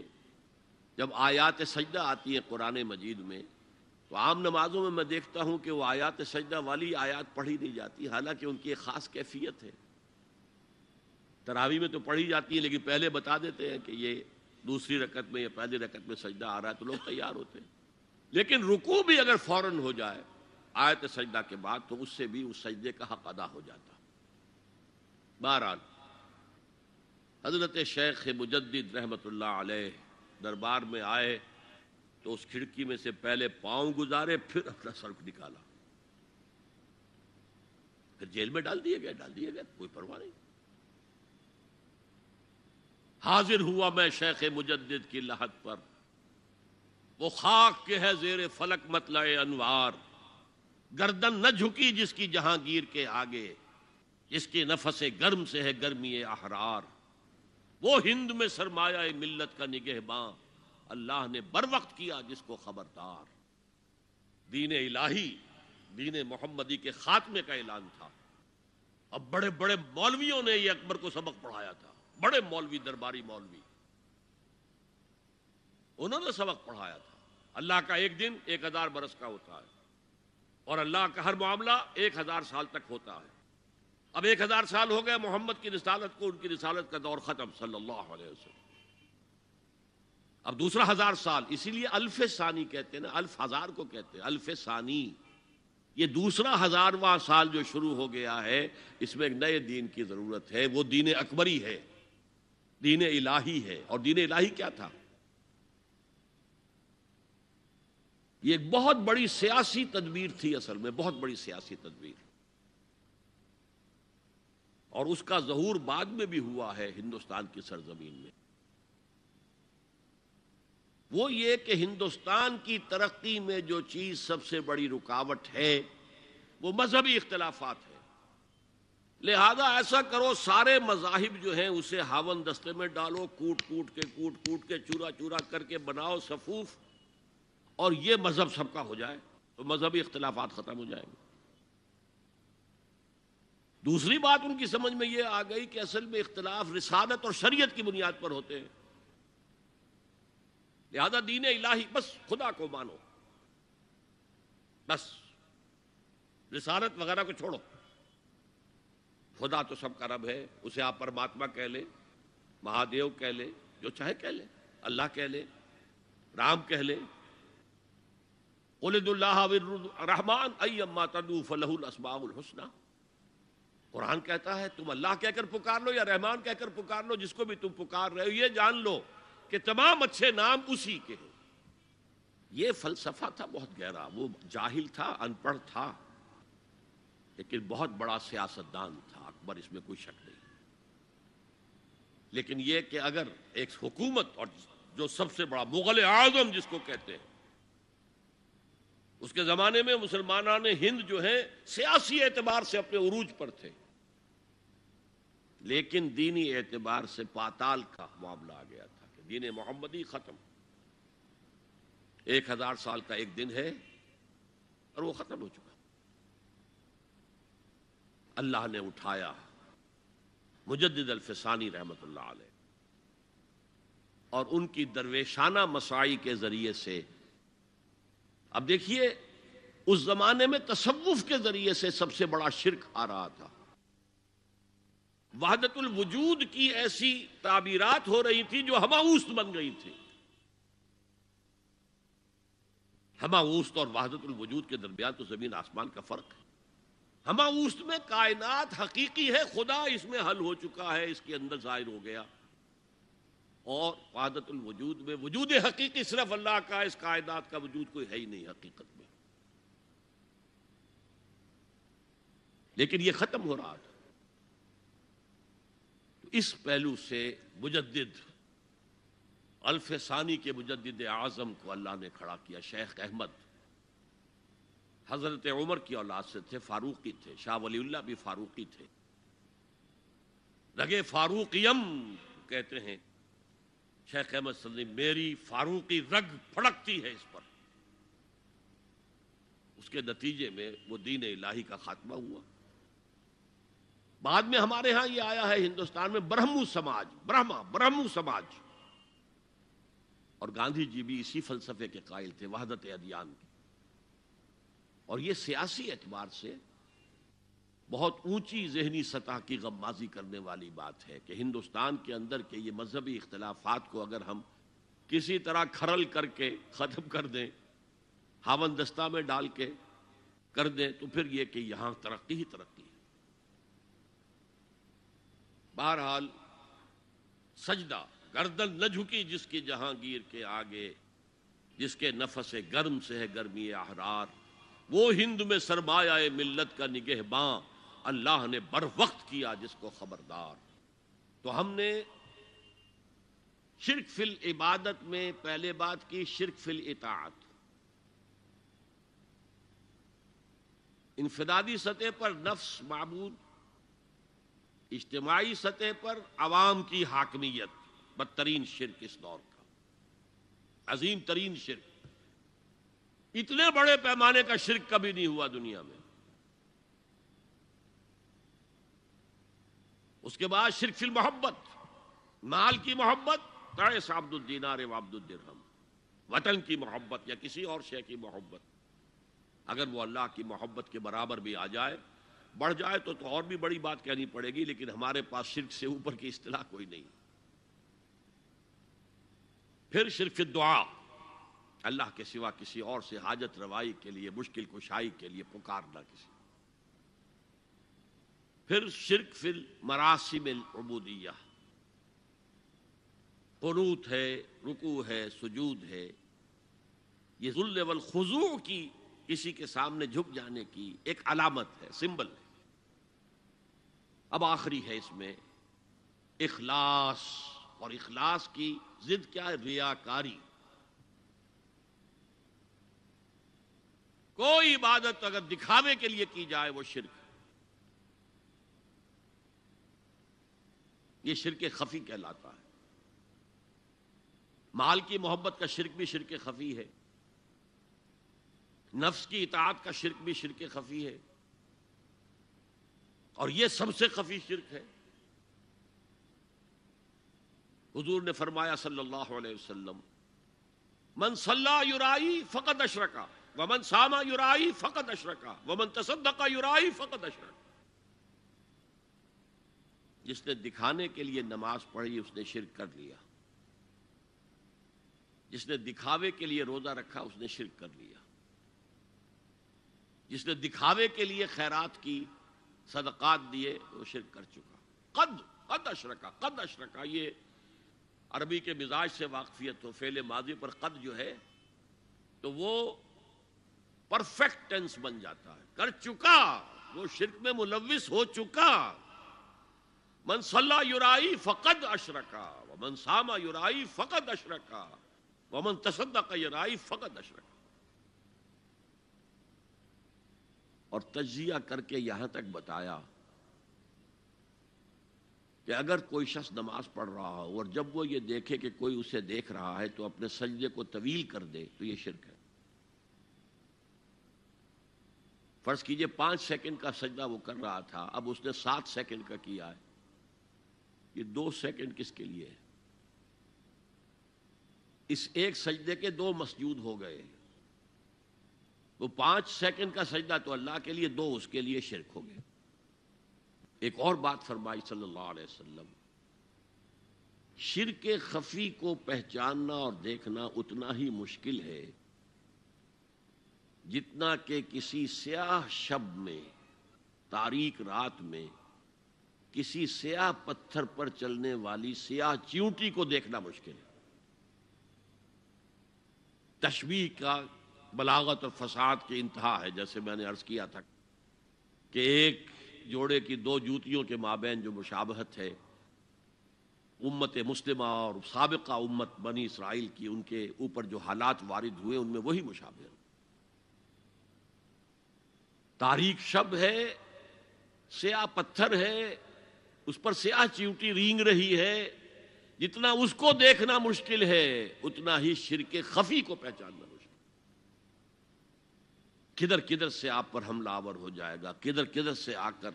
जब आयात सजदा आती है कुरान मजीद में तो आम नमाजों में मैं देखता हूँ कि वो आयात सजदा वाली आयात पढ़ी नहीं जाती, हालाँकि उनकी एक खास कैफियत है। तरावी में तो पढ़ी जाती है, लेकिन पहले बता देते हैं कि ये दूसरी रकत में या पहली रकत में सजदा आ रहा है तो लोग तैयार होते हैं। लेकिन रुकू भी अगर फ़ौरन हो जाए, आयत सजदा के बाद तो उससे भी उस सजदे का हक अदा हो जाता। बहरहाल, हज़रत शेख रहमतुल्लाह अलैह दरबार में आए तो उस खिड़की में से पहले पाँव गुजारे, फिर अपना सर निकाला। फिर जेल में डाल दिए गए डाल दिए गए कोई परवाह नहीं। हाजिर हुआ मैं शेख मुजद्दिद की लहत पर। वो खाक के है जेर फलक मतला अनवार। गर्दन न झुकी जिसकी जहांगीर के आगे। जिसके नफस गर्म से है गर्मी अहरार। वो हिंद में सरमाया मिल्लत का निगहबां अल्लाह ने बर वक्त किया जिसको खबरदार। दीन इलाही, दीन मोहम्मदी के खात्मे का ऐलान था। अब बड़े बड़े मौलवियों ने ये अकबर को सबक पढ़ाया था। बड़े मौलवी, दरबारी मौलवी। उन्होंने सबक पढ़ाया था। अल्लाह का एक दिन एक हज़ार बरस का होता है। और अल्लाह का हर मामला एक हज़ार साल तक होता है। अब एक हज़ार साल हो गए, मोहम्मद की रिसालत को उनकी रिसालत का दौर खत्म, सल्लल्लाहु अलैहि वसल्लम। अब दूसरा हज़ार साल, इसीलिए अल्फ सानी कहते हैं ना, अल्फ हज़ार को कहते हैं, अल्फ सानी। ये दूसरा हजारवा साल जो शुरू हो गया है, इसमें एक नए दीन की ज़रूरत है, वो दीन अकबरी है, दीन इलाही है। और दीन इलाही क्या था? ये एक बहुत बड़ी सियासी तदबीर थी असल में, बहुत बड़ी सियासी तदबीर। और उसका जहूर बाद में भी हुआ है हिंदुस्तान की सरजमीन में। वो ये कि हिंदुस्तान की तरक्की में जो चीज़ सबसे बड़ी रुकावट है, वो मजहबी इख्तलाफात है। लिहाजा ऐसा करो, सारे मजाहिब जो हैं उसे हावन दस्ते में डालो कूट कूट के कूट कूट के चूरा चूरा करके बनाओ सफूफ, और ये मज़हब सबका हो जाए तो मजहबी इख्तलाफात खत्म हो जाएँगे। दूसरी बात उनकी समझ में यह आ गई कि असल में इख्तलाफ रिसालत और शरीयत की बुनियाद पर होते हैं। लिहाजा दीन इलाही, बस खुदा को मानो। बस रिसालत वगैरह को छोड़ो। खुदा तो सबका रब है, उसे आप परमात्मा कह ले, महादेव कह ले, जो चाहे कह ले, अल्लाह कह ले, राम कह ले। रहमान, अय्यम्मा तदू फलहुल कुरान कहता है, तुम अल्लाह कहकर पुकार लो या रहमान कहकर पुकार लो, जिसको भी तुम पुकार रहे हो, ये जान लो। कि तमाम अच्छे नाम उसी के हैं। ये फलसफा था, बहुत गहरा। वो जाहिल था, अनपढ़ था, लेकिन बहुत बड़ा सियासतदान था। अकबर, इसमें कोई शक नहीं। लेकिन यह कि अगर एक हुकूमत और जो सबसे बड़ा मुगल आज़म जिसको कहते हैं, उसके जमाने में मुसलमाना ने हिंद जो है, सियासी एतबार से अपने उरूज पर थे। लेकिन दीनी एतबार से पाताल का मामला आ गया था। दीन मोहम्मदी खत्म। एक हज़ार साल का एक दिन है और वो खत्म हो चुका। अल्लाह ने उठाया मुजद अल्फसानी रहमत और उनकी दरवेशाना मसाई के ज़रिए से। अब देखिए, उस जमाने में तसव्वुफ के ज़रिए से सबसे बड़ा शिरक आ रहा था। वहदतुल वजूद की ऐसी ताबीरात हो रही थी जो हमाऊस्त बन गई थी। हमाऊस्त और वहदतुल वजूद के दरमियान तो ज़मीन आसमान का फ़र्क है। हमाऊस्त में कायनात हकीकी है, खुदा इसमें हल हो चुका है, इसके अंदर ज़ाहिर हो गया। और वादतुल वजूद में वजूद हकीकी सिर्फ़ अल्लाह का, इस कायनात का वजूद कोई है ही नहीं हकीकत में। लेकिन यह खत्म हो रहा था। इस पहलू से मुजद्दिद, अल्फसानी के मुजद आज़म को अल्लाह ने खड़ा किया, शेख अहमद। हज़रत उमर की औलाद से थे, फारूकी थे, शाह वलीउल्ला भी फारूकी थे। लगे फारूकियम, कहते हैं, शेख अहमद सदी मेरी फारूकी रग फड़कती है इस पर। उसके नतीजे में वो दीन इलाही का खात्मा हुआ। बाद में हमारे यहाँ ये आया है हिंदुस्तान में ब्रह्मु समाज, ब्रह्मा, ब्रह्मू समाज। और गांधी जी भी इसी फलसफे के कायल थे, वहादत अदियान के। और ये सियासी एतबार से बहुत ऊँची जहनी सतह की गमबाजी करने वाली बात है कि हिंदुस्तान के अंदर के ये मजहबी इख्तलाफात को अगर हम किसी तरह खरल करके, ख़त्म कर दें हावन दस्ता में डाल के कर दें तो फिर ये कि यहाँ तरक्की ही तरक्की है बहरहाल, सजदा, गर्दन न झुकी जिसकी जहांगीर के आगे, जिसके नफस गर्म से है गर्मी आहरार वो हिंद में सरमाया मिल्लत का निगहबां अल्लाह ने बर वक्त किया जिसको खबरदार। तो हमने शिरक फिल इबादत में पहले बात की, शिरक फिल इतात इनफरादी सतह पर नफ्स, मबूद इज्तमाही सतह पर अवाम की हाकमियत, बदतरीन शिरक इस दौर का। अजीम तरीन शिरक। इतने बड़े पैमाने का शिरक कभी नहीं हुआ दुनिया में। उसके बाद शिरक फिल मोहब्बत, माल की मोहब्बत तैस अब्दुद्दीनार अब्दुद्दरहम, वतन की मोहब्बत या किसी और शय की मोहब्बत। अगर वो अल्लाह की मोहब्बत के बराबर भी आ जाए बढ़ जाए तो, तो और भी बड़ी बात कहनी पड़ेगी लेकिन हमारे पास शिरक से ऊपर की इस्तेलाह कोई नहीं। फिर शिरक दुआ। अल्लाह के सिवा किसी और से हाजत रवाई के लिए मुश्किल कुशाई के लिए पुकारना किसी। फिर शिरक फिर मरासिम उबूदिया। कनूत है रुकू है सुजूद है। ये जुल्वल खुजू की किसी के सामने झुक जाने की एक अलामत है सिंबल है। अब आखिरी है इसमें, इखलास, और इखलास की जिद क्या है? रियाकारी। कोई इबादत अगर दिखावे के लिए की जाए, वो शिरक ये शिरक खफी कहलाता है। माल की मोहब्बत का शिरक भी शिरक खफी है। नफ्स की इतात का शिरक भी शिरक खफी है। और यह सबसे खफी शिरक है। हुजूर ने फरमाया सल्लल्लाहु अलैहि वसल्लम, मन सल्ला युराई फकत अशरका वमन सामा युराई फकत अशरका वमन तसद्दका युराई फकत अशरका। जिसने दिखाने के लिए नमाज़ पढ़ी, उसने शिरक कर लिया। जिसने दिखावे के लिए रोजा रखा, उसने शिरक कर लिया। जिसने दिखावे के लिए खैरात की सदकात दिए, वो शिरक कर चुका। कद कद अशरका कद अशरका, ये अरबी के मिजाज से वाकफियत हो, फेले माजी पर कद जो है तो वो परफेक्ट टेंस बन जाता है। कर चुका, वो शिरक में मुलविस हो चुका। मन सल्ला युराई फकद अशरका मन सामा युराई फकद अशरका वमन तसद्दा का युराई फकद अशरका। और तजिया करके यहाँ तक बताया कि अगर कोई शख्स नमाज़ पढ़ रहा हो और जब वो ये देखे कि कोई उसे देख रहा है तो अपने सजदे को तवील कर दे तो ये शिरक है। फ़र्ज़ कीजिए पाँच सेकंड का सजदा वो कर रहा था, अब उसने सात सेकंड का किया है। ये दो सेकंड किसके लिए है? इस एक सजदे के दो मसजूद हो गए। वो पाँच सेकंड का सजदा तो अल्लाह के लिए, दो उसके लिए शिरक हो गए एक और बात फरमाई सल्लल्लाहु अलैहि वसल्लम, शिरक खफी को पहचानना और देखना उतना ही मुश्किल है, जितना के किसी स्याह शब में, तारीख रात में, किसी स्याह पत्थर पर चलने वाली स्याह च्यूटी को देखना मुश्किल है। तशबी का बलागत और फसाद की इंतहा है, जैसे मैंने अर्ज़ किया था कि एक जोड़े की दो जूतियों के माबेन जो मुशाबहत है, उम्मत मुस्लिमा और सबका उम्मत बनी इसराइल की उनके ऊपर जो हालात वारिद हुए, उनमें वही मुशाबह तारीख शब है स्या पत्थर है, उस पर स्या चिवटी रींग रही है, जितना उसको देखना मुश्किल है, उतना ही शिरके खफी को पहचानना किधर किधर से आप पर हमलावर हो जाएगा किधर किधर से आकर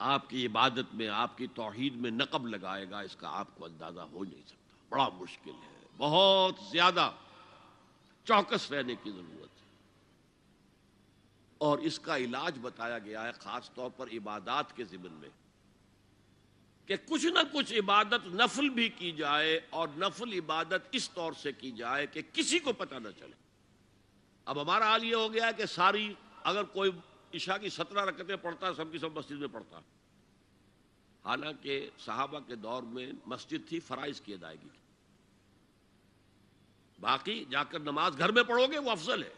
आपकी इबादत में, आपकी तोहीद में नकब लगाएगा, इसका आपको अंदाज़ा हो नहीं सकता। बड़ा मुश्किल है। बहुत ज़्यादा चौकस रहने की ज़रूरत है। और इसका इलाज बताया गया है खास तौर पर इबादत के जिमन में, कि कुछ ना कुछ इबादत नफल भी की जाए और नफल इबादत इस तौर से की जाए कि किसी को पता ना चले। अब हमारा हाल ये हो गया है कि सारी, अगर कोई ईशा की सत्रह रकतें पढ़ता है, सबकी सब मस्जिद में पढ़ता हालाँकि साहबा के दौर में मस्जिद थी, फराइज की अदायगी बाकी जाकर नमाज़ घर में पढ़ोगे, वो अफजल है।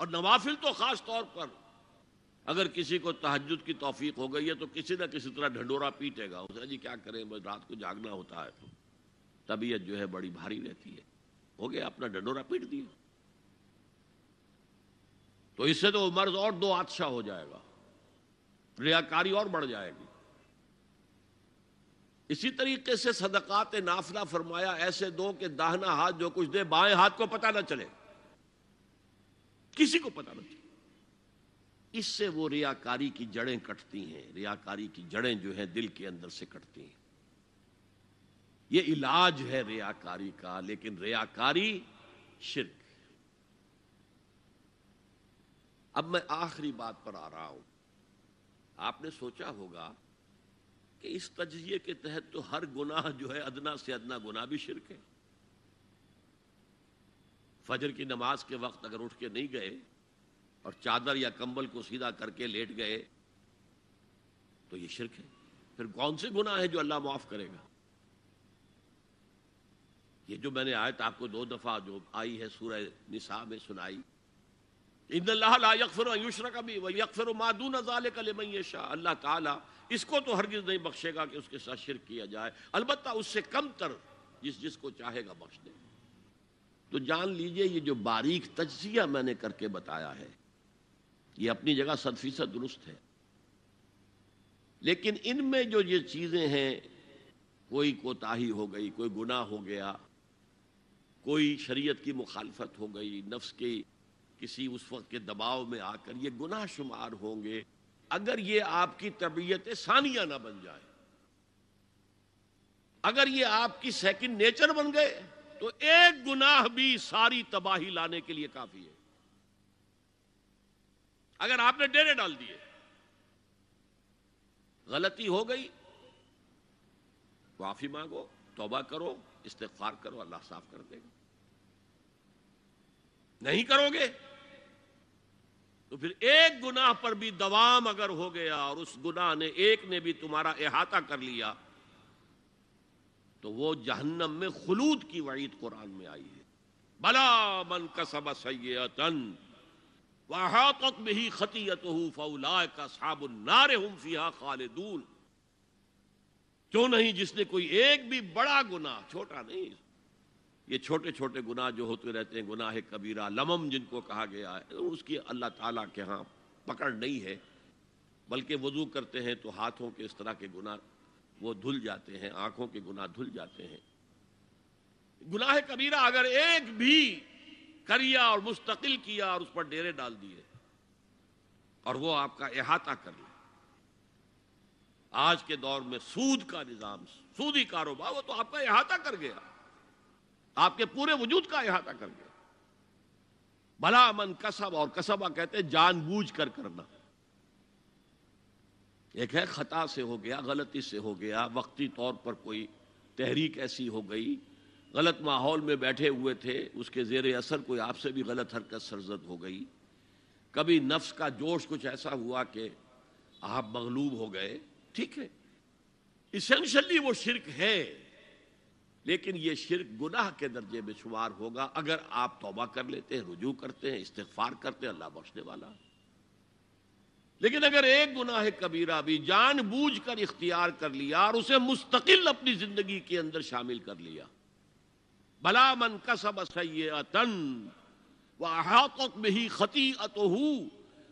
और नवाफिल तो खास तौर पर, अगर किसी को तहजद की तोफीक हो गई है तो किसी ना किसी तरह ढंडोरा पीटेगा। उसे जी क्या करें, बस रात को जागना होता है तो तबीयत जो है बड़ी भारी रहती है। हो गया अपना ढंडोरा पीट दिया। तो इससे तो मर्ज और दो आदशाह हो जाएगा। रियाकारी और बढ़ जाएगी। इसी तरीके से सदकात नाफला फरमाया, ऐसे दो के दाहना हाथ जो कुछ दे, बाएँ हाथ को पता ना चले। किसी को पता ना चले। इससे वो रियाकारी की जड़ें कटती हैं। रियाकारी की जड़ें जो हैं दिल के अंदर से कटती हैं। ये इलाज है रियाकारी का, लेकिन रियाकारी शिरक। अब मैं आखिरी बात पर आ रहा हूँ। आपने सोचा होगा कि इस तजिए के तहत तो हर गुनाह जो है अदना से अदना गुनाह भी शिरक है। फजर की नमाज़ के वक्त अगर उठ के नहीं गए और चादर या कंबल को सीधा करके लेट गए तो ये शिरक है। फिर कौन से गुनाह है जो अल्लाह माफ़ करेगा? ये जो मैंने आयत आपको दो दफ़ा जो आई है, सूरह निसा में सुनाई अल्लाह ताला इसको तो हरगिज नहीं बख्शेगा कि उसके साथ शिरक किया जाए। अलबत्ता उससे कम तर जिस जिसको चाहेगा बख्श दे। तो जान लीजिए, ये जो बारीक तजिया मैंने करके बताया है, ये अपनी जगह सद फ़ीसद दुरुस्त है। लेकिन इनमें जो ये चीज़ें हैं, कोई कोताही हो गई, कोई गुनाह हो गया, कोई शरीयत की मुखालफत हो गई, नफ्स की किसी उस वक्त के दबाव में आकर ये गुनाह शुमार होंगे, अगर ये आपकी तबीयत सानिया ना बन जाए। अगर ये आपकी सेकंड नेचर बन गए तो एक गुनाह भी सारी तबाही लाने के लिए काफ़ी है। अगर आपने डेरे डाल दिए, गलती हो गई, माफ़ी मांगो, तौबा करो इस्तेफार करो, अल्लाह साफ़ कर देगा। नहीं करोगे? तो फिर एक गुनाह पर भी दवाम अगर हो गया और उस गुनाह ने, एक ने भी तुम्हारा अहाता कर लिया तो वो जहन्नम में खुलूद की वईद कुरान में आई है। बला मन कसब सैतन वहात में ही खतीयत का साबुन्नारे हम फिहा खालिदून। क्यों नहीं जिसने कोई एक भी बड़ा गुनाह, छोटा नहीं ये छोटे छोटे गुनाह जो होते रहते हैं, गुनाह कबीरा, लमम जिनको कहा गया है तो उसकी अल्लाह ताला के यहाँ पकड़ नहीं है। बल्कि वज़ू करते हैं तो हाथों के इस तरह के गुनाह, वो धुल जाते हैं, आँखों के गुनाह धुल जाते हैं। गुनाह कबीरा अगर एक भी करिया और मुस्तकिल किया और उस पर डेरे डाल दिए, और वो आपका अहाता कर ले। आज के दौर में सूद का निज़ाम, सूदी कारोबार, वो तो आपका अहाता कर गया। आपके पूरे वजूद का अहाता कर गया भला मन कसब और कसबा कहते हैं, जानबूझ कर करना। एक है, खता से हो गया, गलती से हो गया, वक्ती तौर पर कोई तहरीक ऐसी हो गई, गलत माहौल में बैठे हुए थे, उसके जेर असर कोई आपसे भी गलत हरकत सरजद हो गई। कभी नफ्स का जोश कुछ ऐसा हुआ कि आप मगलूब हो गए। ठीक है इसेंशली वो शिरक है। लेकिन ये शिरक गुनाह के दर्जे में शुमार होगा। अगर आप तोबा कर लेते हैं, रुजू करते हैं इस्तफार करते हैं, अल्लाह बख्शने वाला। लेकिन अगर एक गुनाह कबीरा भी जान बूझ कर इख्तियार कर लिया और उसे मुस्तकिल अपनी ज़िंदगी के अंदर शामिल कर लिया। भला मन कसब सैतन वहात में ही खती अतहू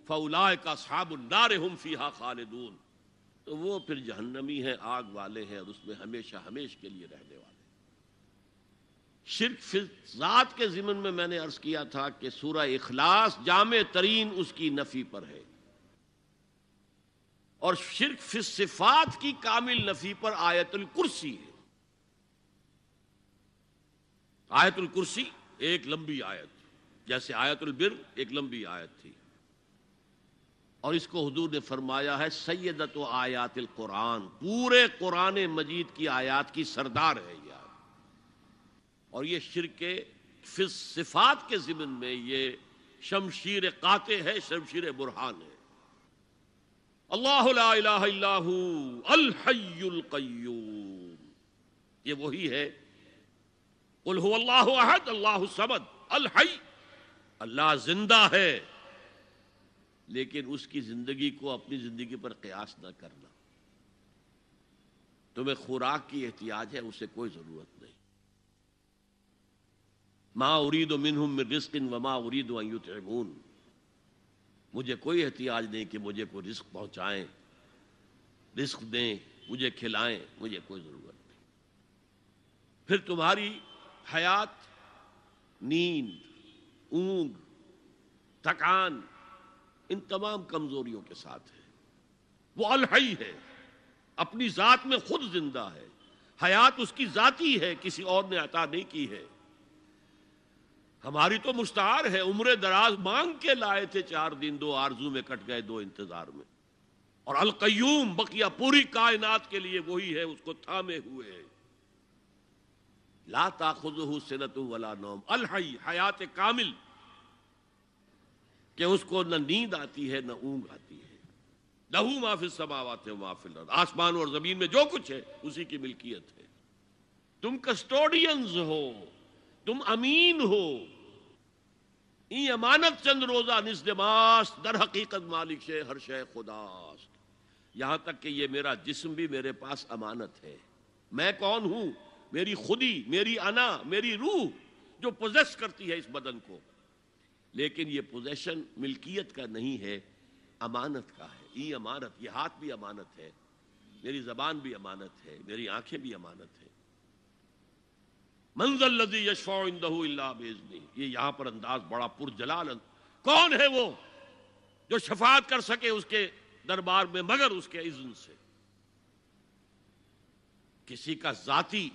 फौलाए का साबुन्नार हम फीहा खालिदून। तो वो फिर जहन्नमी है, आग वाले हैं और उसमें हमेशा हमेश के लिए रहने वाले। शिरक ज़ात के ज़िमन में मैंने अर्ज़ किया था कि सूरा इखलास जाम तरीन उसकी नफी पर है। और शिरक सिफात की कामिल नफी पर आयतुल कुर्सी है। आयतुल कुर्सी एक लंबी आयत, जैसे आयतुल बिर एक लंबी आयत थी। और इसको हजूर ने फरमाया है सैदत आयातिल कुरान, पूरे कुरान मजीद की आयात की सरदार है और ये शिर के सिफात के जिमन में ये शमशीर काते है, शमशीर बुरहान है। अल्लाह ये वही है। अल्लाह अहद, अल्लाह समद, अल अल्लाह ज़िंदा है, लेकिन उसकी ज़िंदगी को अपनी ज़िंदगी पर कयास न करना। तुम्हें खुराक की एहतियाज है, उसे कोई ज़रूरत नहीं। माँ उरीद मिनहुम रिस्किन व माँ उरीद युतमून मुझे कोई एहतियाज नहीं कि मुझे कोई रिस्क पहुंचाएँ। रिस्क दें, मुझे खिलाएँ, मुझे कोई ज़रूरत नहीं। फिर तुम्हारी हयात, नींद, ऊंग, थकान, इन तमाम कमजोरियों के साथ है। वो अलहई है। अपनी जात में खुद ज़िंदा है। हयात उसकी जाती है, किसी और ने अता नहीं की है। हमारी तो मुश्तार है, उम्र दराज मांग के लाए थे चार दिन, दो आरज़ू में कट गए दो इंतज़ार में। और अलकयूम बकिया पूरी कायनात के लिए वही है, उसको थामे हुए ला ताखुद सिनत वला नोम। अलहई हयात कामिल, कि उसको न नींद आती है, न ऊंग आती है। लहू माफिल समावत है माफिल आसमान और ज़मीन में जो कुछ है, उसी की मिल्कियत है। तुम कस्टोडियंस हो, तुम अमीन हो अमानत चंद रोजा निस्मास दर हकीकत मालिक से हर शे खुदास्त यहाँ तक कि ये मेरा जिस्म भी मेरे पास अमानत है। मैं कौन हूँ? मेरी खुदी, मेरी अना, मेरी रूह जो पोजेस करती है इस बदन को। लेकिन ये पोजेशन मिल्कियत का नहीं है, अमानत का है। ई अमानत, ये हाथ भी अमानत है, मेरी जबान भी अमानत है, मेरी आँखें भी अमानत है। मंजल लदी यशफाउंदनी ये यहाँ पर अंदाज बड़ा पुरजलाल कौन है वो जो शफात कर सके उसके दरबार में, मगर उसके इज्न से? किसी का जाती,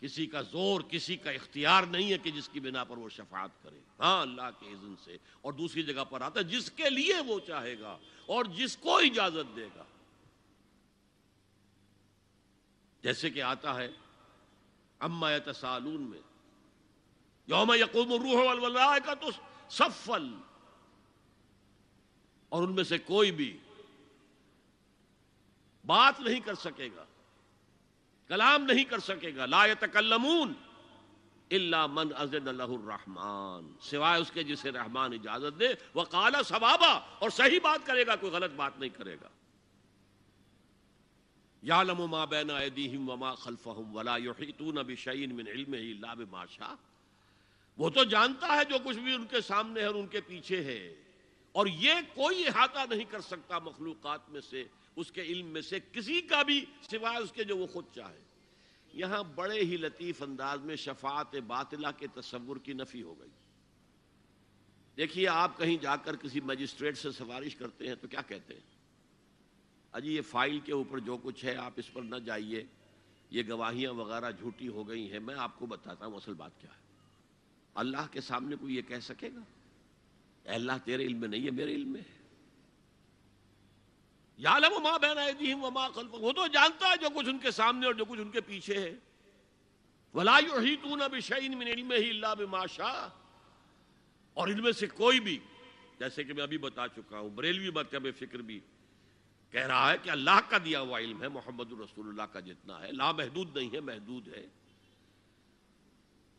किसी का ज़ोर, किसी का इख्तियार नहीं है कि जिसकी बिना पर वो शफात करे। हाँ अल्लाह के इज्न से। और दूसरी जगह पर आता है, जिसके लिए वो चाहेगा और जिसको इजाज़त देगा। जैसे कि आता है अम्मा तसालून में। योम यकूम रूह का तो सफल। और उनमें से कोई भी बात नहीं कर सकेगा, कलाम नहीं कर सकेगा। ला तकल्लमून इल्ला मन अजन सिवाय उसके जिसे रहमान इजाज़त दे। वह काला सवाबा। और सही बात करेगा, कोई गलत बात नहीं करेगा। यालम मा बैन अदीहिम वमा खलफहम वला युहीतून बिशैइन मिन बिमा शाह। वो तो जानता है जो कुछ भी उनके सामने है और उनके पीछे है। और ये कोई अहाता नहीं कर सकता मखलूक़ात में से, उसके इल्म में से, किसी का भी सिवाय उसके जो वो खुद चाहे। यहाँ बड़े ही लतीफ अंदाज में शफात बातिला के तस्वुर की नफी हो गई। देखिए, आप कहीं जाकर किसी मजिस्ट्रेट से सिफारिश करते हैं तो क्या कहते हैं? अजी ये फ़ाइल के ऊपर जो कुछ है, आप इस पर न जाइए। ये गवाहियाँ वगैरह झूठी हो गई हैं। मैं आपको बताता हूँ असल बात क्या है। अल्लाह के सामने कोई ये कह सकेगा? अल्लाह तेरे इल्म में नहीं है, मेरे इल्म में है। यालम माँ बहन वमा खल्फ वो तो जानता है जो कुछ उनके सामने और जो कुछ उनके पीछे है। वलायु ही तू न ही अल्लाह और इनमें से कोई भी, जैसे कि मैं अभी बता चुका हूँ, बरेलवी मरतब फ़िक्र भी कह रहा है कि अल्लाह का दिया हुआ इल्म है मोहम्मद रसूलुल्लाह का जितना है। ला महदूद नहीं है, महदूद है।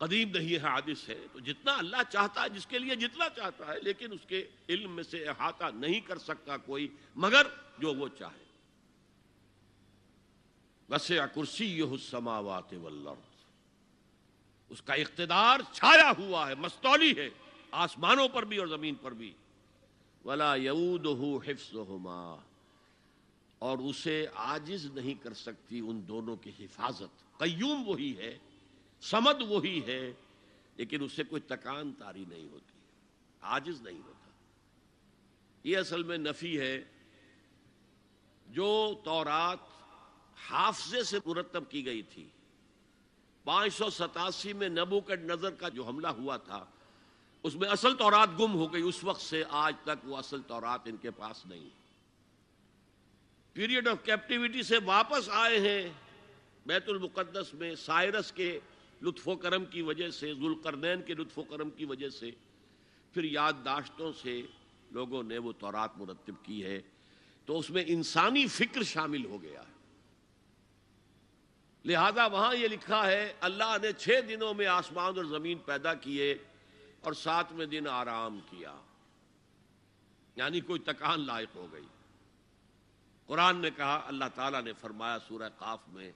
कदीम नहीं है, हादिस है। तो जितना अल्लाह चाहता है, जिसके लिए जितना चाहता है, लेकिन उसके इल्म में से अहाता नहीं कर सकता कोई, मगर जो वो चाहे। वसे कुर्सी समावात वल्लर्द उसका इकतदार छाया हुआ है, मस्तौली है, आसमानों पर भी और ज़मीन पर भी। वला यऊद हिफ्स और उसे आजिज नहीं कर सकती उन दोनों की हिफाजत। कयूम वही है, समद वही है, लेकिन उससे कोई तकान तारी नहीं होती आजिज नहीं होता। ये असल में नफी है जो तौरात हाफजे से मुरतब की गई थी। पाँच सौ सतासी में नबूकट नज़र का जो हमला हुआ था, उसमें असल तौरात गुम हो गई, उस वक्त से आज तक वो असल तौरात इनके पास नहीं पीरियड ऑफ़ कैप्टिविटी से वापस आए हैं बैतुल मुकद्दस में साइरस के लुत्फो करम की वजह से, जुलकरनैन के लुत्फो करम की वजह से, फिर याददाश्तों से लोगों ने वो तौरात मुरतब की है। तो उसमें इंसानी फ़िक्र शामिल हो गया। है लिहाजा वहाँ ये लिखा है, अल्लाह ने छह दिनों में आसमान और ज़मीन पैदा किए और सातवें दिन आराम किया। यानी कोई तकान लायक हो गई। कुरान ने कहा, अल्लाह ताला ने फरमाया सूरह काफ में,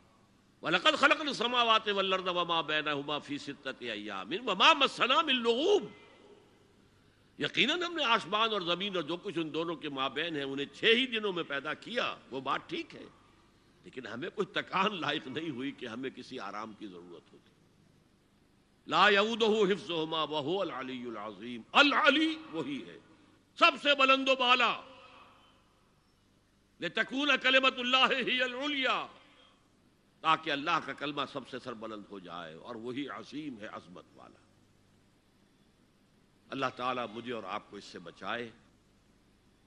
वलकद खलक समावात वल्लर्द वमा बैनहुमा फ़ी सित्तति अय्यामिन वमा मसना मिन लुगूब. यकीनन हमने आसमान और ज़मीन और जो कुछ उन दोनों के माबेन है, उन्हें छह ही दिनों में पैदा किया, वो बात ठीक है। लेकिन हमें कोई तकान लायक नहीं हुई कि हमें किसी आराम की ज़रूरत होती। ला यऊदहु हिफ्जुहुमा वहु अल अल वही है, सबसे बुलंदो बाला अल उलिया, ताकि अल्लाह का कलमा सबसे सर बुलंद हो जाए और वही असीम है अजमत वाला। अल्लाह ताला मुझे और आपको इससे बचाए,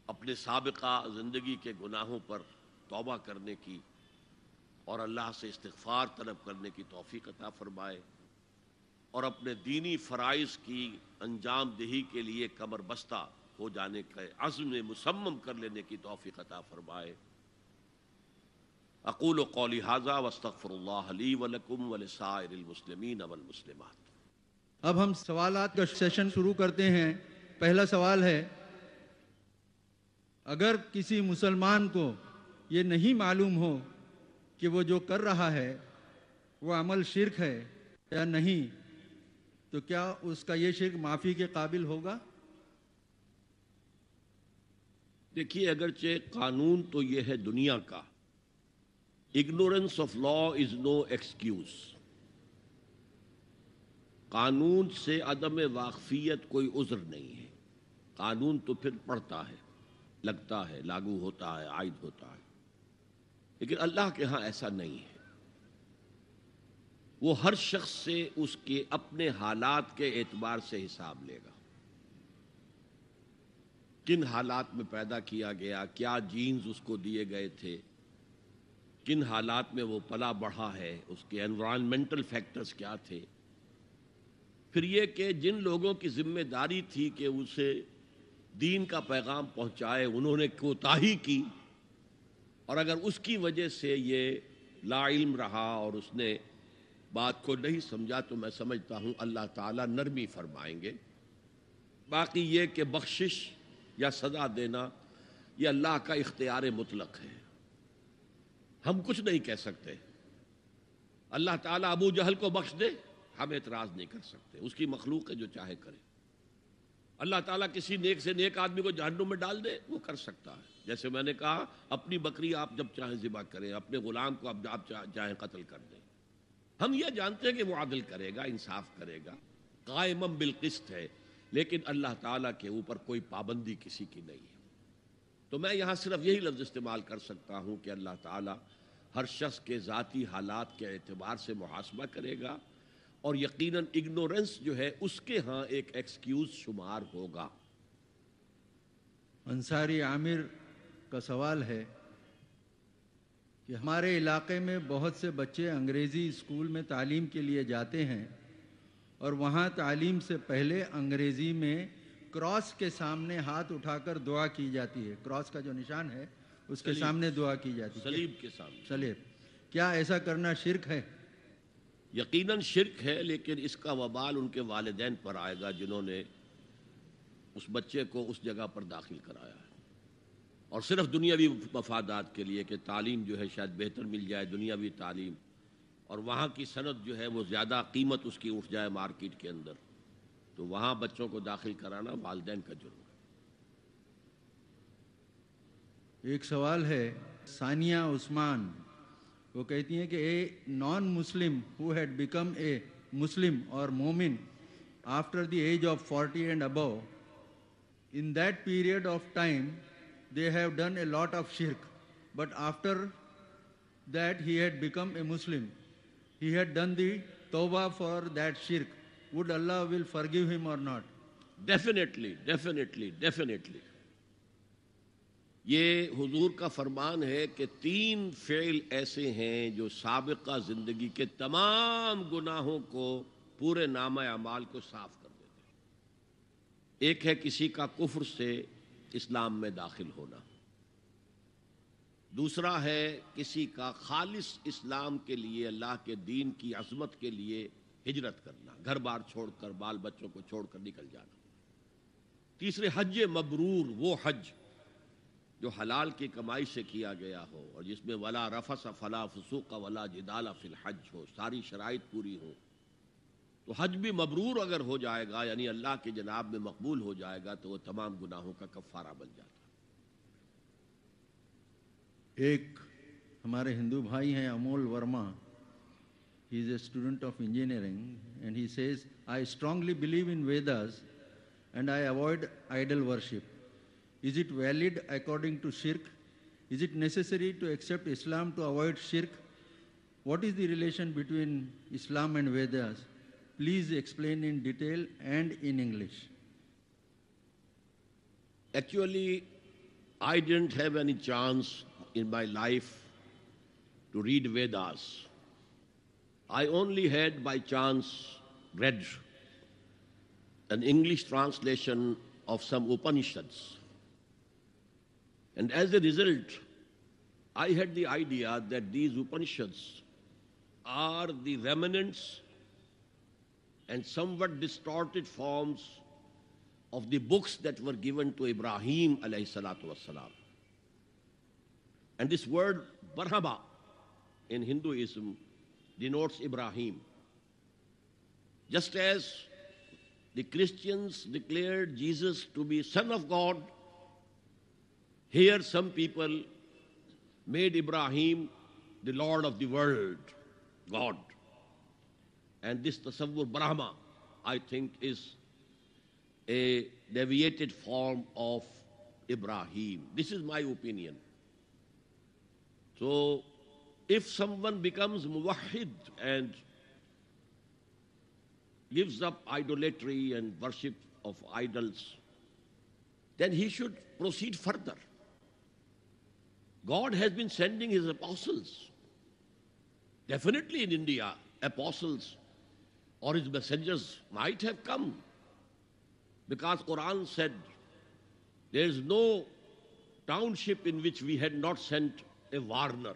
अपने सबका ज़िंदगी के गुनाहों पर तौबा करने की और अल्लाह से इस्तफार तलब करने की तोफ़ी अता फरमाए और अपने दीनी फ़राइज़ की अंजाम दही के लिए कमर बस्ता हो जाने के अज़म मुसम्म कर लेने की तोफ़ी अता फरमाए। अकूल कौली हाजा वस्तफ़रली वलकुम वलसारमसलमिन अवलमसलमात अब हम सवालात का सेशन शुरू करते हैं। पहला सवाल है, अगर किसी मुसलमान को ये नहीं मालूम हो कि वो जो कर रहा है, वो अमल शिरक है या नहीं तो क्या उसका ये शिरक माफ़ी के काबिल होगा? देखिए, अगरचे कानून तो ये है दुनिया का। Ignorance of law is no excuse कानून से अदम वाकफियत कोई उज्र नहीं है। कानून तो फिर पढ़ता है, लगता है, लागू होता है, आयद होता है। लेकिन अल्लाह के यहाँ ऐसा नहीं है। वो हर शख्स से उसके अपने हालात के एतबार से हिसाब लेगा। किन हालात में पैदा किया गया? क्या जीन्स उसको दिए गए थे? किन हालात में वो पला बढ़ा है? उसके एनवायरमेंटल फैक्टर्स क्या थे? फिर ये कि जिन लोगों की ज़िम्मेदारी थी कि उसे दीन का पैगाम पहुँचाए, उन्होंने कोताही की। और अगर उसकी वजह से ये लाइल्म रहा और उसने बात को नहीं समझा तो मैं समझता हूँ अल्लाह ताला नरमी फरमाएँगे। बाकी ये कि बख्शिश या सजा देना, ये अल्लाह का इख्तियार मुतलक है। हम कुछ नहीं कह सकते। अल्लाह ताला अबू जहल को बख्श दे, हम एतराज़ नहीं कर सकते। उसकी मखलूक है जो चाहे करे। अल्लाह ताला किसी नेक से नेक आदमी को जहन्नुम में डाल दे, वो कर सकता है। जैसे मैंने कहा, अपनी बकरी आप जब चाहें जिबा करें, अपने गुलाम को अब आप चाहें कत्ल कर दें। हम यह जानते हैं कि वो आदिल करेगा, इंसाफ करेगा। कायमम बिलकिस्त है। लेकिन अल्लाह ताला के ऊपर कोई पाबंदी किसी की नहीं है। तो मैं यहाँ सिर्फ़ यही लफ्ज़ इस्तेमाल कर सकता हूँ कि अल्लाह ताला हर शख्स के ज़ाती हालात के एतबार से मुहासबा करेगा और यकीनन इग्नोरेंस जो है उसके यहाँ एक एक्सक्यूज शुमार होगा। अंसारी आमिर का सवाल है कि हमारे इलाके में बहुत से बच्चे अंग्रेज़ी स्कूल में तालीम के लिए जाते हैं और वहाँ तालीम से पहले अंग्रेज़ी में क्रॉस के सामने हाथ उठाकर दुआ की जाती है। क्रॉस का जो निशान है उसके सामने दुआ की जाती है। सलीब के सामने। सलीब। क्या ऐसा करना शिरक है? यकीनन शिरक है लेकिन इसका वबाल उनके वालदेन पर आएगा जिन्होंने उस बच्चे को उस जगह पर दाखिल कराया है। और सिर्फ़ दुनियावी मफादात के लिए कि तालीम जो है शायद बेहतर मिल जाए दुनियावी तालीम। और वहाँ की सनत जो है वो ज़्यादा कीमत उसकी उठ जाए मार्केट के अंदर। तो वहाँ बच्चों को दाखिल कराना वालदे का जुर्म है। एक सवाल है, सानिया उस्मान, वो कहती हैं कि a non Muslim who had become a Muslim और मोमिन after the age of forty and अब in that period of time they have done a lot of शिरक but after that he had become a Muslim He had done the tawbah for that shirk. Would Allah will forgive him or not? Definitely definitely definitely ये हुजूर का फरमान है कि तीन फेल ऐसे हैं जो सबका ज़िंदगी के तमाम गुनाहों को पूरे नाम अमाल को साफ़ कर देते हैं एक है किसी का कुफ्र से इस्लाम में दाखिल होना दूसरा है किसी का खालिस इस्लाम के लिए, अल्लाह के दीन की अजमत के लिए हिजरत करना, घर बार छोड़कर, बाल बच्चों को छोड़कर निकल जाना। तीसरे हज मबरूर, वो हज जो हलाल की कमाई से किया गया हो और जिसमें वला रफस फला फसूक वला जिदाला फिल हज हो, सारी शराइत पूरी हो तो हज भी मबरूर अगर हो जाएगा, यानी अल्लाह के जनाब में मकबूल हो जाएगा तो वह तमाम गुनाहों का कफ़ारा बन जाता एक हमारे हिंदू भाई हैं Amol Verma he is a student of engineering and he says I strongly believe in Vedas and I avoid idol worship. Is it valid according to shirk? Is it necessary to accept Islam to avoid shirk? What is the relation between Islam and Vedas? Please explain in detail and in English. Actually, I didn't have any chance in my life to read Vedas. I only had by chance read an English translation of some Upanishads. And as a result, I had the idea that these Upanishads are the remnants and somewhat distorted forms of the books that were given to Ibrahim alayhi salatu wasalam. And this word Brahma in Hinduism denotes Ibrahim. Just as the Christians declared Jesus to be Son of God. Here, some people made Ibrahim the Lord of the world, God. And this Tasawwur Brahma, I think, is a deviated form of Ibrahim. This is my opinion. So, if someone becomes muwahid and gives up idolatry and worship of idols, then he should proceed further. God has been sending his apostles. Definitely in India, apostles or his messengers might have come. Because Quran said there is no township in which we had not sent a warner.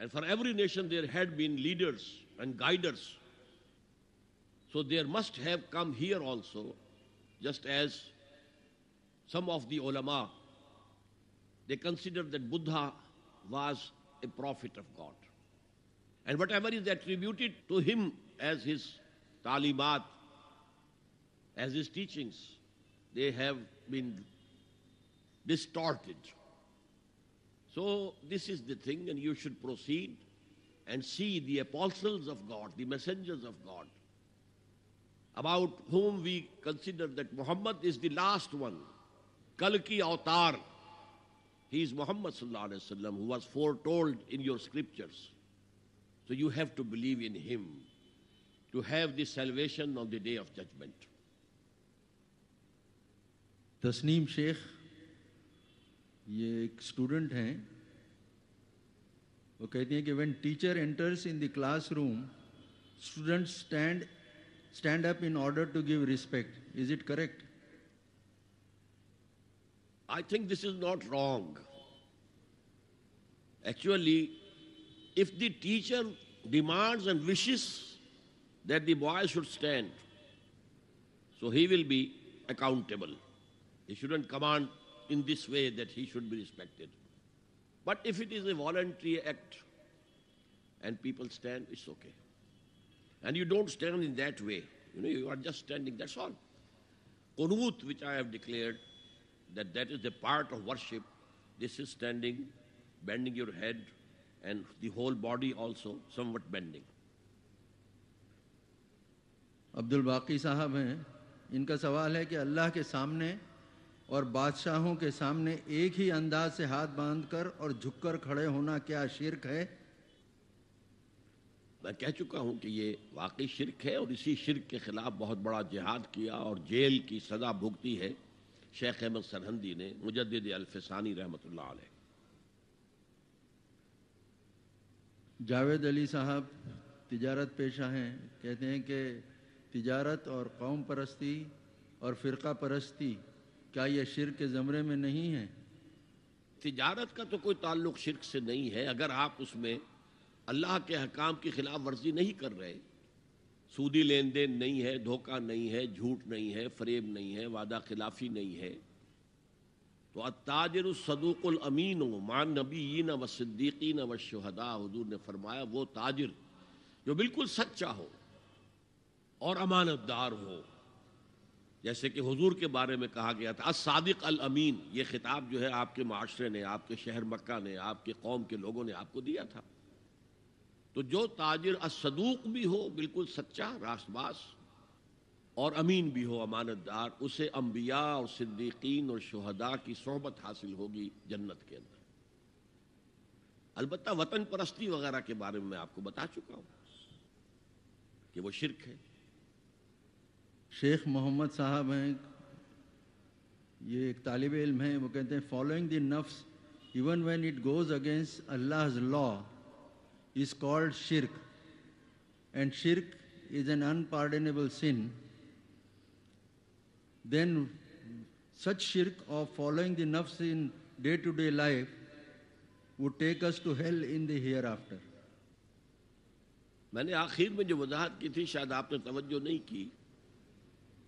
And for every nation there had been leaders and guiders. So there must have come here also, just as some of the ulama, they considered that Buddha was a prophet of God. And whatever is attributed to him as his talimat, as his teachings, they have been distorted. So this is the thing, and you should proceed and see the apostles of God, the messengers of God, about whom we consider that Muhammad is the last one. Kalki Avatar. He is Muhammad wasallam who was foretold in your scriptures. So you have to believe in him to have the salvation on the day of judgment. Tasneem Sheikh, ये एक स्टूडेंट हैं। वो कहती हैं कि when teacher enters in the classroom student stand stand up in order to give respect is it correct I think this is not wrong actually if the teacher demands and wishes that the boy should stand so he will be accountable He shouldn't command in this way that he should be respected. But if it is a voluntary act and people stand, it's okay. And you don't stand in that way. You know, you are just standing, that's all. Qunut, which I have declared, that that is the part of worship This is standing, bending your head, and the whole body also somewhat bending. Abdul Baqi sahab हैं इनका सवाल है कि अल्लाह के सामने और बादशाहों के सामने एक ही अंदाज से हाथ बांधकर और झुककर खड़े होना क्या शिरक है? मैं कह चुका हूँ कि ये वाकई शिरक है और इसी शिरक के खिलाफ बहुत बड़ा जिहाद किया और जेल की सजा भुगती है शेख अहमद सरहंदी ने मुजद अल्फसानी रहमत जावेद अली साहब तिजारत पेशा हैं। कहते हैं कि तिजारत और कौम परस्ती और फ़िरका परस्ती क्या ये शिर के ज़मरे में नहीं है? तिजारत का तो कोई ताल्लुक शिरक से नहीं है, अगर आप उसमें अल्लाह के हकाम की खिलाफ वर्जी नहीं कर रहे। सूदी लेन देन नहीं है, धोखा नहीं है, झूठ नहीं है, फरेब नहीं है, वादा खिलाफी नहीं है। तो अताजर सदूकुल अमीन मान नबीन व सिद्दीकीन व शहदा, हजूर ने फरमाया, वो ताजिर, जो बिल्कुल सच्चा हो और अमानतदार हो। जैसे कि हुजूर के बारे में कहा गया था सादिक अल अमीन ये खिताब जो है आपके माशरे ने, आपके शहर मक्का ने, आपके कौम के लोगों ने आपको दिया था। तो जो ताजिर असदूक भी हो, बिल्कुल सच्चा, रासबास, और अमीन भी हो, अमानतदार, उसे अम्बिया और सिद्दीकीन और शहदा की सोहबत हासिल होगी जन्नत के अंदर। अलबत्ता वतन परस्ती वगैरह के बारे में मैं आपको बता चुका हूँ कि वो शिरक है। शेख मोहम्मद साहब हैं, ये एक तालब इम है, वो कहते हैं फॉलोइंग द नफ्स even when it goes against Allah law is called शिरक एंड शिरक is an unpardonable sin then such शिरक ऑफ़ फॉलोइंग द नफ्स in day to day life would take us to hell in hereafter मैंने आखिर में जो वजाहत की थी, शायद आपने तवज्जो नहीं की।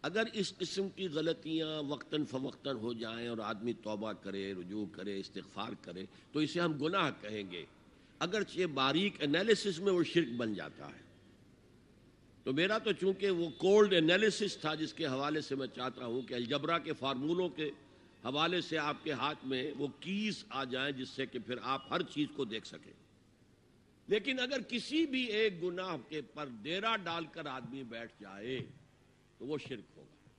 अगर इस किस्म की गलतियाँ वक्तन फवक्तन हो जाएँ और आदमी तौबा करे, रुजू करे, इस्तगफार करे तो इसे हम गुनाह कहेंगे। अगर ये बारीक एनालिसिस में वो शिरक बन जाता है। तो मेरा तो चूँकि वो कोल्ड एनालिसिस था, जिसके हवाले से मैं चाहता हूँ कि अलजबरा के फार्मूलों के हवाले से आपके हाथ में वो कीस आ जाए, जिससे कि फिर आप हर चीज़ को देख सकें। लेकिन अगर किसी भी एक गुनाह के पर डेरा डालकर आदमी बैठ जाए तो वो शिरक होगा।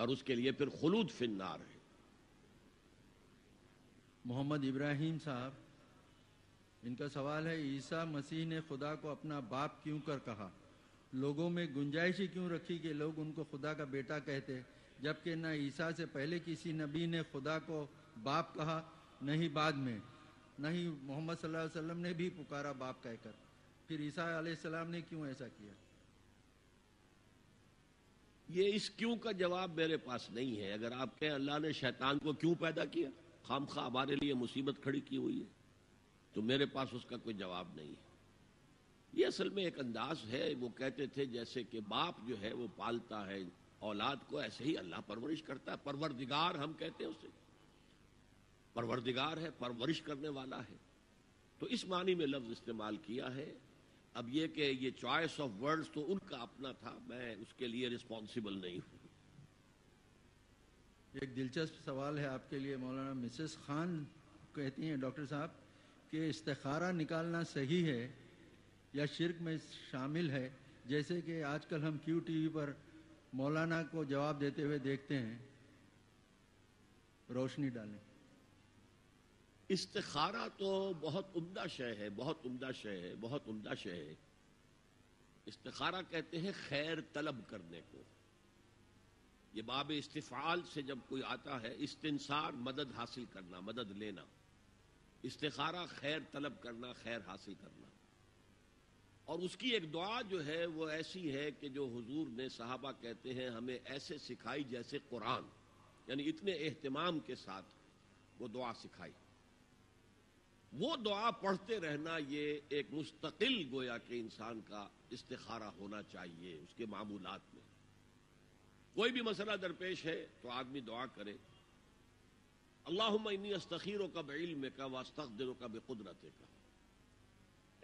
और उसके लिए फिर खुलूद फिन्नार है। मोहम्मद इब्राहिम साहब, इनका सवाल है, ईसा मसीह ने खुदा को अपना बाप क्यों कर कहा? लोगों में गुंजाइश ही क्यों रखी कि लोग उनको खुदा का बेटा कहते? जबकि न ईसा से पहले किसी नबी ने खुदा को बाप कहा न ही बाद में। न ही मोहम्मद सल्लल्लाहु अलैहि वसल्लम ने भी पुकारा बाप कहकर। फिर ईसा सलाम ने क्यों ऐसा किया? ये इस क्यों का जवाब मेरे पास नहीं है? अगर आप कहें अल्लाह ने शैतान को क्यों पैदा किया? खाम खा हमारे लिए मुसीबत खड़ी की हुई है। तो मेरे पास उसका कोई जवाब नहीं है। ये असल में एक अंदाज है। वो कहते थे जैसे कि बाप जो है, वो पालता है, औलाद को ऐसे ही अल्लाह परवरिश करता है। परवरदिगार हम कहते हैं उसे। परवरदिगार है, परवरिश करने वाला है। तो इस मानी में लफ्ज इस्तेमाल किया है। अब ये कि ये चॉइस ऑफ़ वर्ड्स तो उनका अपना था, मैं उसके लिए रिस्पॉन्सिबल नहीं हूँ। एक दिलचस्प सवाल है आपके लिए, मौलाना मिसेस खान कहती हैं, डॉक्टर साहब, कि इस्तारा निकालना सही है या शिरक में शामिल है? जैसे कि आजकल हम क्यू टीवी पर मौलाना को जवाब देते हुए देखते हैं, रोशनी डालें। इस्तारा तो बहुत उम्दा शय है, बहुत उम्दा शय है, बहुत उम्दा शय है। इस्तारा कहते हैं खैर तलब करने को। ये बाब इस्तिफाल से जब कोई आता है, इस्तिनसार मदद हासिल करना, मदद लेना। इस्तारा खैर तलब करना, खैर हासिल करना। और उसकी एक दुआ जो है, वो ऐसी है कि जो हुजूर ने साहबा कहते हैं, हमें ऐसे सिखाई जैसे कुरान, यानी इतने एहतमाम के साथ वो दुआ सिखाई। वो दुआ पढ़ते रहना ये एक मुस्तकिल गोया के इंसान का इस्तारा होना चाहिए उसके मामूलात में। कोई भी मसला दरपेश है तो आदमी दुआ करे। अल्लाह अस्तखीरों का बिल्म का वास्तदिरों का बेकुदरत का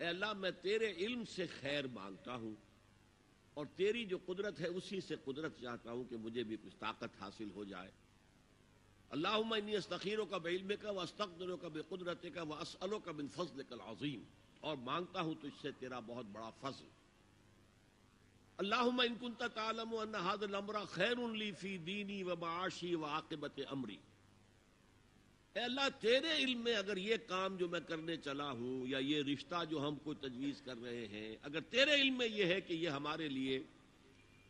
अल्लाह, मैं तेरे इल्म से खैर माँगता हूँ और तेरी जो कुदरत है उसी से कुदरत चाहता हूँ कि मुझे भी कुछ ताकत हासिल हो जाए। अल्लाह तखीरों का बेलमे का व अस्तकदरों का बेकुदरत का व असलों का बिन फजल कल अजीम और माँगता हूँ तुझसे तेरा बहुत बड़ा फजल। अल्लाह इनकुंता तालम हादमरा खैर ली फ़ी दीनी व माशी व आकबत अमरी। अल्लाह, तेरे इल्म में अगर ये काम जो मैं करने चला हूँ या ये रिश्ता जो हम कोई तजवीज कर रहे हैं, अगर तेरे इल्म में ये है कि ये हमारे लिए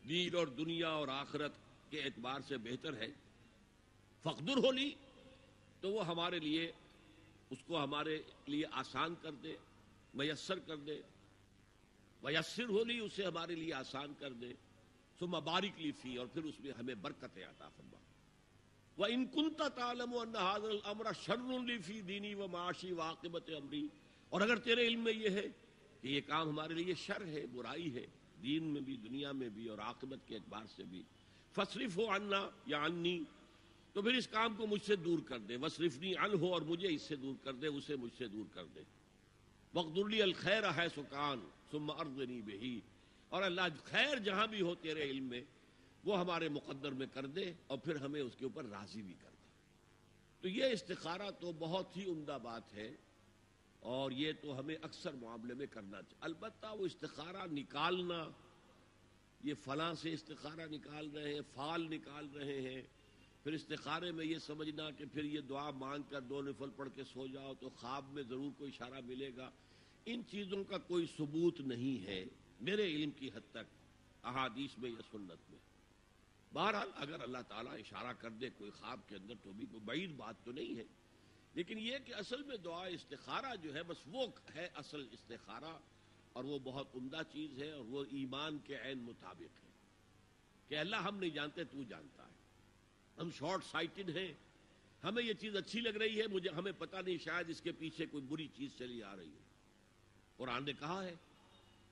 दीन और दुनिया और आखरत के एतबार से बेहतर है फकदुर होली तो वो हमारे लिए, उसको हमारे लिए आसान कर दे मयसर कर दे। मयसर होली उसे हमारे लिए आसान कर दे। सो मबारिक लीफी और फिर उसमें हमें बरकत आता फरमा। वह इनकुंता तालम अमरा शर्रफी दीनी व माशी वाकबत अमरी। और अगर तेरे इल्म में यह है कि यह काम हमारे लिए शर है, बुराई है, दीन में भी, दुनिया में भी, और आकबत के अखबार से भी। फसरिफ हो अन्ना या अन्नी तो फिर इस काम को मुझसे दूर कर दे। वसरिफनी अन हो और मुझे इससे दूर कर दे, उसे मुझसे दूर कर दे। अल खैर है सुकान सुम अर्दनी बेही। और अल्लाह, खैर जहाँ भी हो तेरे इल्म में, वो हमारे मुकद्दर में कर दे और फिर हमें उसके ऊपर राज़ी भी कर दे। तो ये इस्तारा तो बहुत ही उमदा बात है और ये तो हमें अक्सर मामले में करना चाहिए अलबत् वो इस्तारा निकालना, ये फला से इस्तारा निकाल रहे हैं, फाल निकाल रहे हैं फिर इस्तारे में ये समझना कि फिर ये दुआ मांग कर दो नफल पढ़ के सो जाओ तो ख्वाब में ज़रूर कोई इशारा मिलेगा। इन चीज़ों का कोई सबूत नहीं है, मेरे इल्म की हद तक, अहादीस में या सुन्नत में। बहरहाल, अगर अल्लाह ताला इशारा कर दे, कोई ख्वाब के अंदर तो भी कोई बईद बात तो नहीं है। लेकिन यह कि असल में दुआ इस्तारा जो है, बस वो है असल इस्तारा और वो बहुत उमदा चीज़ है, और वो ईमान के ऐन मुताबिक है। कि अल्लाह हम नहीं जानते, तू जानता। हम शॉर्ट साइटेड हैं। हमें ये चीज़ अच्छी लग रही है, मुझे, हमें पता नहीं शायद इसके पीछे कोई बुरी चीज़ चली आ रही है। कुरान ने कहा है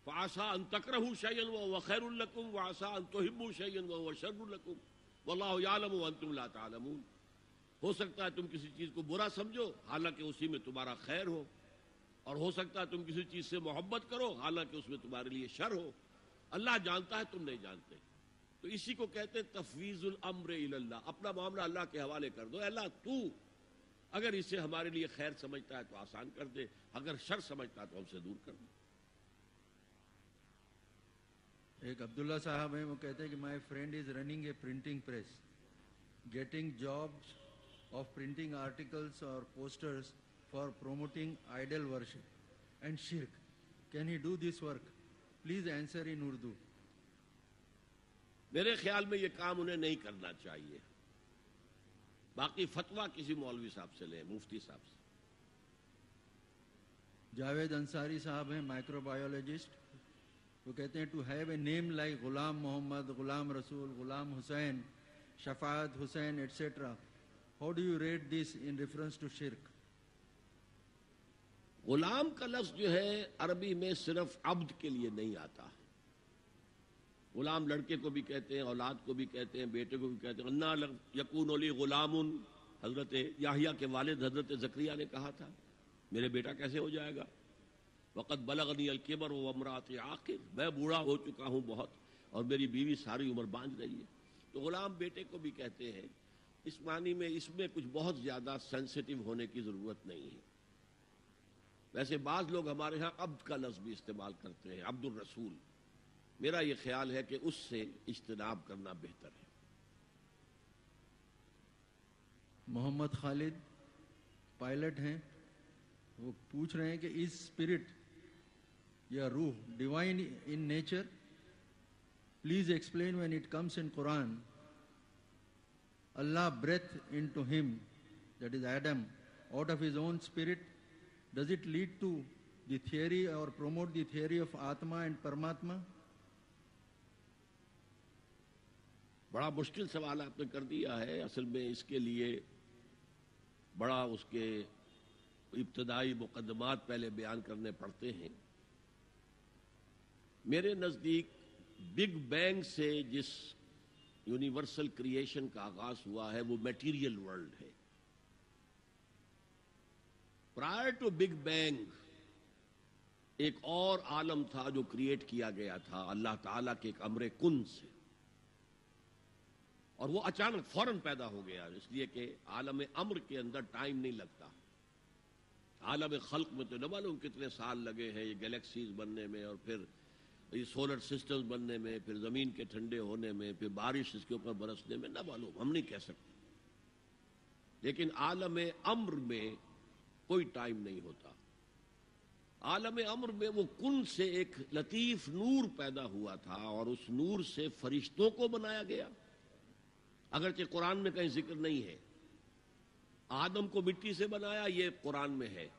फासा अन तकरहू शयन व वखैरुल्लकुम वासा अन तोहिबू शयन व वशरुल्लकुम वल्लाहुम तुम ला तालमून। हो सकता है तुम किसी चीज़ को बुरा समझो, हालाँकि उसी में तुम्हारा खैर हो। और हो सकता है तुम किसी चीज़ से मोहब्बत करो, हालाँकि उसमें तुम्हारे लिए शर हो। अल्लाह जानता है, तुम नहीं जानते। तो इसी को कहते तफवीजुल अम्र अल्लाह अपना मामला अल्लाह के हवाले कर दो। अल्लाह, तू अगर इसे हमारे लिए खैर समझता है तो आसान कर दे। अगर शर समझता है तो हमसे दूर कर दे। एक अब्दुल्ला साहब हैं, वो कहते हैं कि my friend is running a printing press getting jobs of printing articles और posters for promoting idol worship and शिरक can he do this work please answer in Urdu मेरे ख्याल में ये काम उन्हें नहीं करना चाहिए। बाकी फतवा किसी मौलवी साहब से ले मुफ्ती साहब से। जावेद अंसारी साहब हैं माइक्रोबायोलॉजिस्ट वो कहते हैं to have a name like Ghulam Mohammad Ghulam Rasool Ghulam Hussain Shafaat Hussain etcetera how do you rate this in reference to शिरक गुलाम का लफ्ज जो है अरबी में सिर्फ़ अब्द के लिए नहीं आता। गुलाम लड़के को भी कहते हैं, औलाद को भी कहते हैं, बेटे को भी कहते हैं। अन्ना यकून अली गुलामुन। हज़रत याहिया के वालिद हज़रत जक्रिया ने कहा था, मेरे बेटा कैसे हो जाएगा? वक़्त बलगनी अलकेबर व अमरात आखिर। मैं बूढ़ा हो चुका हूँ बहुत, और मेरी बीवी सारी उम्र बाँध रही है। तो गुलाम बेटे को भी कहते हैं, इस मानी में इसमें कुछ बहुत ज़्यादा सेंसिटिव होने की ज़रूरत नहीं है। वैसे बाज लोग हमारे यहाँ अब्द का लफ्ज भी इस्तेमाल करते हैं, अब्दुल रसूल। मेरा यह ख्याल है कि उससे इज्तनाब करना बेहतर है। मोहम्मद खालिद पायलट हैं। वो पूछ रहे हैं कि इस स्पिरिट या रूह divine in nature please explain when it comes in Quran Allah breath into him that is Adam out of his own spirit does it lead to theory और promote the theory of atma and paramatma बड़ा मुश्किल सवाल आपने कर दिया है। असल में इसके लिए बड़ा उसके इब्तदाई मुकदमात पहले बयान करने पड़ते हैं। मेरे नज़दीक बिग बैंग से जिस यूनिवर्सल क्रिएशन का आगाज़ हुआ है, वो मटेरियल वर्ल्ड है। प्रायर टू बिग बैंग एक और आलम था जो क्रिएट किया गया था, अल्लाह ताला के एक अमरे कुन से। और वो अचानक फ़ौरन पैदा हो गया, इसलिए कि आलम अम्र के अंदर टाइम नहीं लगता। आलम खल्क में तो न मालूम कितने साल लगे हैं ये गैलेक्सीज बनने में और फिर ये सोलर सिस्टम्स बनने में, फिर ज़मीन के ठंडे होने में, फिर बारिश इसके ऊपर बरसने में, न मालूम, हम नहीं कह सकते। लेकिन आलम अम्र में कोई टाइम नहीं होता। आलम अम्र में वो कुन से एक लतीफ नूर पैदा हुआ था और उस नूर से फरिश्तों को बनाया गया। अगरचे कुरान में कहीं ज़िक्र नहीं है। आदम को मिट्टी से बनाया, ये कुरान में है।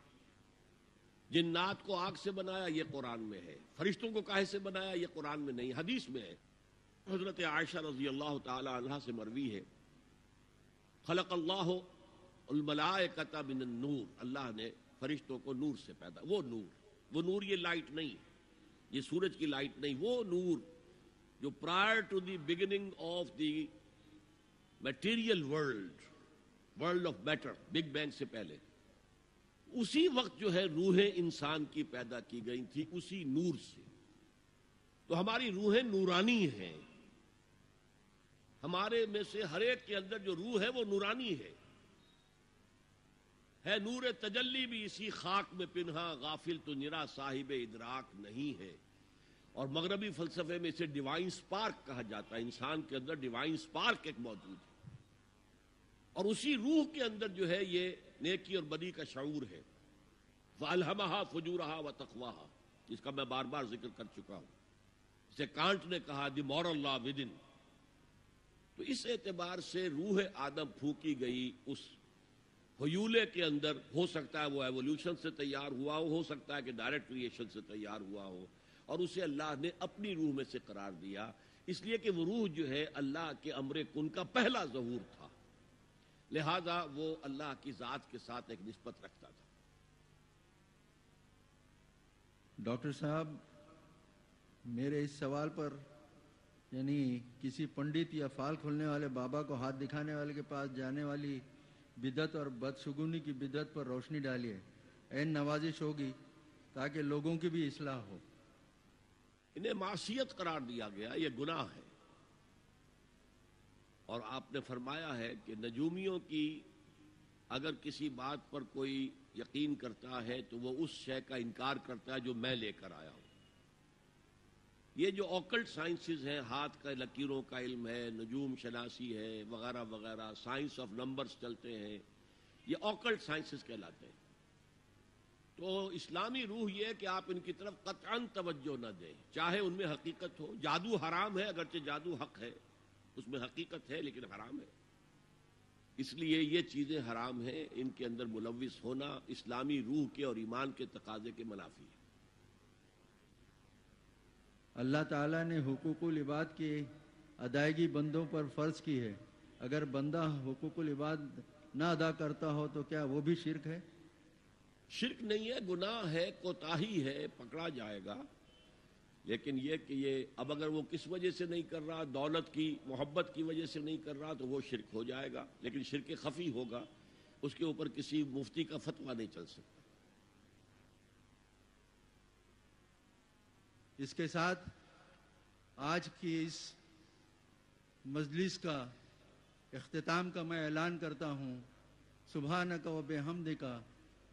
जिन्नात को आग से बनाया, ये कुरान में है। फरिश्तों को काहे से बनाया, ये कुरान में नहीं। हदीस में है। हज़रत आयशा रज़ी अल्लाह तला से मरवी है। खलक अल्लाह कता बिन नूर। अल्लाह ने फरिश्तों को नूर से पैदा वो नूर। वो नूर ये लाइट नहीं। ये सूरज की लाइट नहीं। वो नूर जो prior to the beginning of the material world world of matter big bang से पहले, उसी वक्त जो है रूहें इंसान की पैदा की गई थी उसी नूर से। तो हमारी रूहें नूरानी हैं। हमारे में से हरेक के अंदर जो रूह है वो नूरानी है। है नूर तजल्ली भी इसी खाक में पिन्हा, गाफिल तो निरा साहिब इदराक नहीं है। और मगरबी फलसफे में इसे डिवाइन स्पार्क कहा जाता है। इंसान के अंदर डिवाइन स्पार्क एक मौजूद है। और उसी रूह के अंदर जो है ये नेकी और बदी का शूर है। वालहमहा फजूरहा व तखवाहा, जिसका मैं बार बार ज़िक्र कर चुका हूँ। इसे कांट ने कहा, the moral law within तो इस एतबार से रूह आदम फूकी गई, उस हयूले के अंदर हो सकता है वो एवोल्यूशन से तैयार हुआ हो हो सकता है कि डायरेक्ट क्रिएशन से तैयार हुआ हो, और उसे अल्लाह ने अपनी रूह में से करार दिया। इसलिए कि वो रूह जो है अल्लाह के अमरे कुन का पहला जहूर था। लिहाजा वो अल्लाह की ज़ात के साथ एक नस्बत रखता था। डॉक्टर साहब मेरे इस सवाल पर यानी किसी पंडित या फाल खोलने वाले बाबा को हाथ दिखाने वाले के पास जाने वाली बिदत और बदशगुनी की बिदत पर रोशनी डालिए। एन नवाजिश होगी ताकि लोगों की भी इसलाह हो। इन्हें मासीत करार दिया गया ये गुनाह है। और आपने फरमाया है कि नजूमियों की अगर किसी बात पर कोई यकीन करता है तो वो उस शय का इनकार करता है जो मैं लेकर आया हूँ। ये जो ऑकल्ट साइंसेज हैं, हाथ का लकीरों का इल्म है, नजूम शनासी है, वगैरह वगैरह साइंस ऑफ़ नंबर्स चलते हैं, ये ऑकल्ट साइंसेज कहलाते हैं। तो इस्लामी रूह ये कि आप इनकी तरफ़ कतन तवज्जो न दें, चाहे उनमें हकीकत हो, जादू हराम है, अगरचे जादू हक है। उसमें हकीकत है लेकिन हराम है। इसलिए ये चीज़ें हराम हैं इनके अंदर मुलविस होना इस्लामी रूह के और ईमान के तकाजे के मुनाफी है। अल्लाह ताला ने हुकूकुल इबाद की अदायगी बंदों पर फ़र्ज़ की है। अगर बंदा हुकूकुल इबाद ना अदा करता हो तो क्या वो भी शिरक है? शिरक नहीं है गुनाह है कोताही है पकड़ा जाएगा। लेकिन यह कि ये अब अगर वो किस वजह से नहीं कर रहा, दौलत की, मोहब्बत की वजह से नहीं कर रहा तो वो शिरक हो जाएगा, लेकिन शिरक खफी होगा, उसके ऊपर किसी मुफ्ती का फतवा नहीं चल सकता। इसके साथ आज की इस मजलिस का अख्ताम का मैं ऐलान करता हूँ। सुबह न का व बेहमद का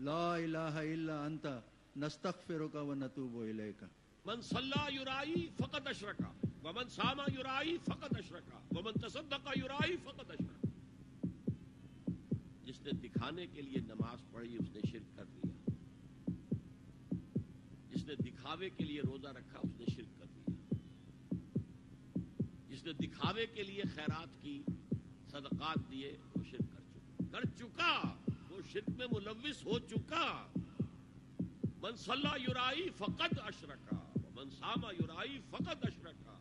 ला इलाहा इल्ला अंता, नस्तगफिरुक व नतूबु इलैका। मन सल्ला युराई फकत अशरका। वमन सामा युराई फकत अशरका। वमन तसद्दका युराई फकत अशरका। जिसने दिखाने के लिए नमाज़ पढ़ी, उसने शिरक कर दिया। जिसने दिखावे के लिए रोजा रखा, उसने शिरक कर दिया। जिसने दिखावे के लिए खैरात की, सदकात दिए, वो शिरक कर चुका। कर चुका! वो शिरक में मुलविस हो चुका। मन सल्ला युराई फकत अशरका। सामा युराई फ़कत अशरका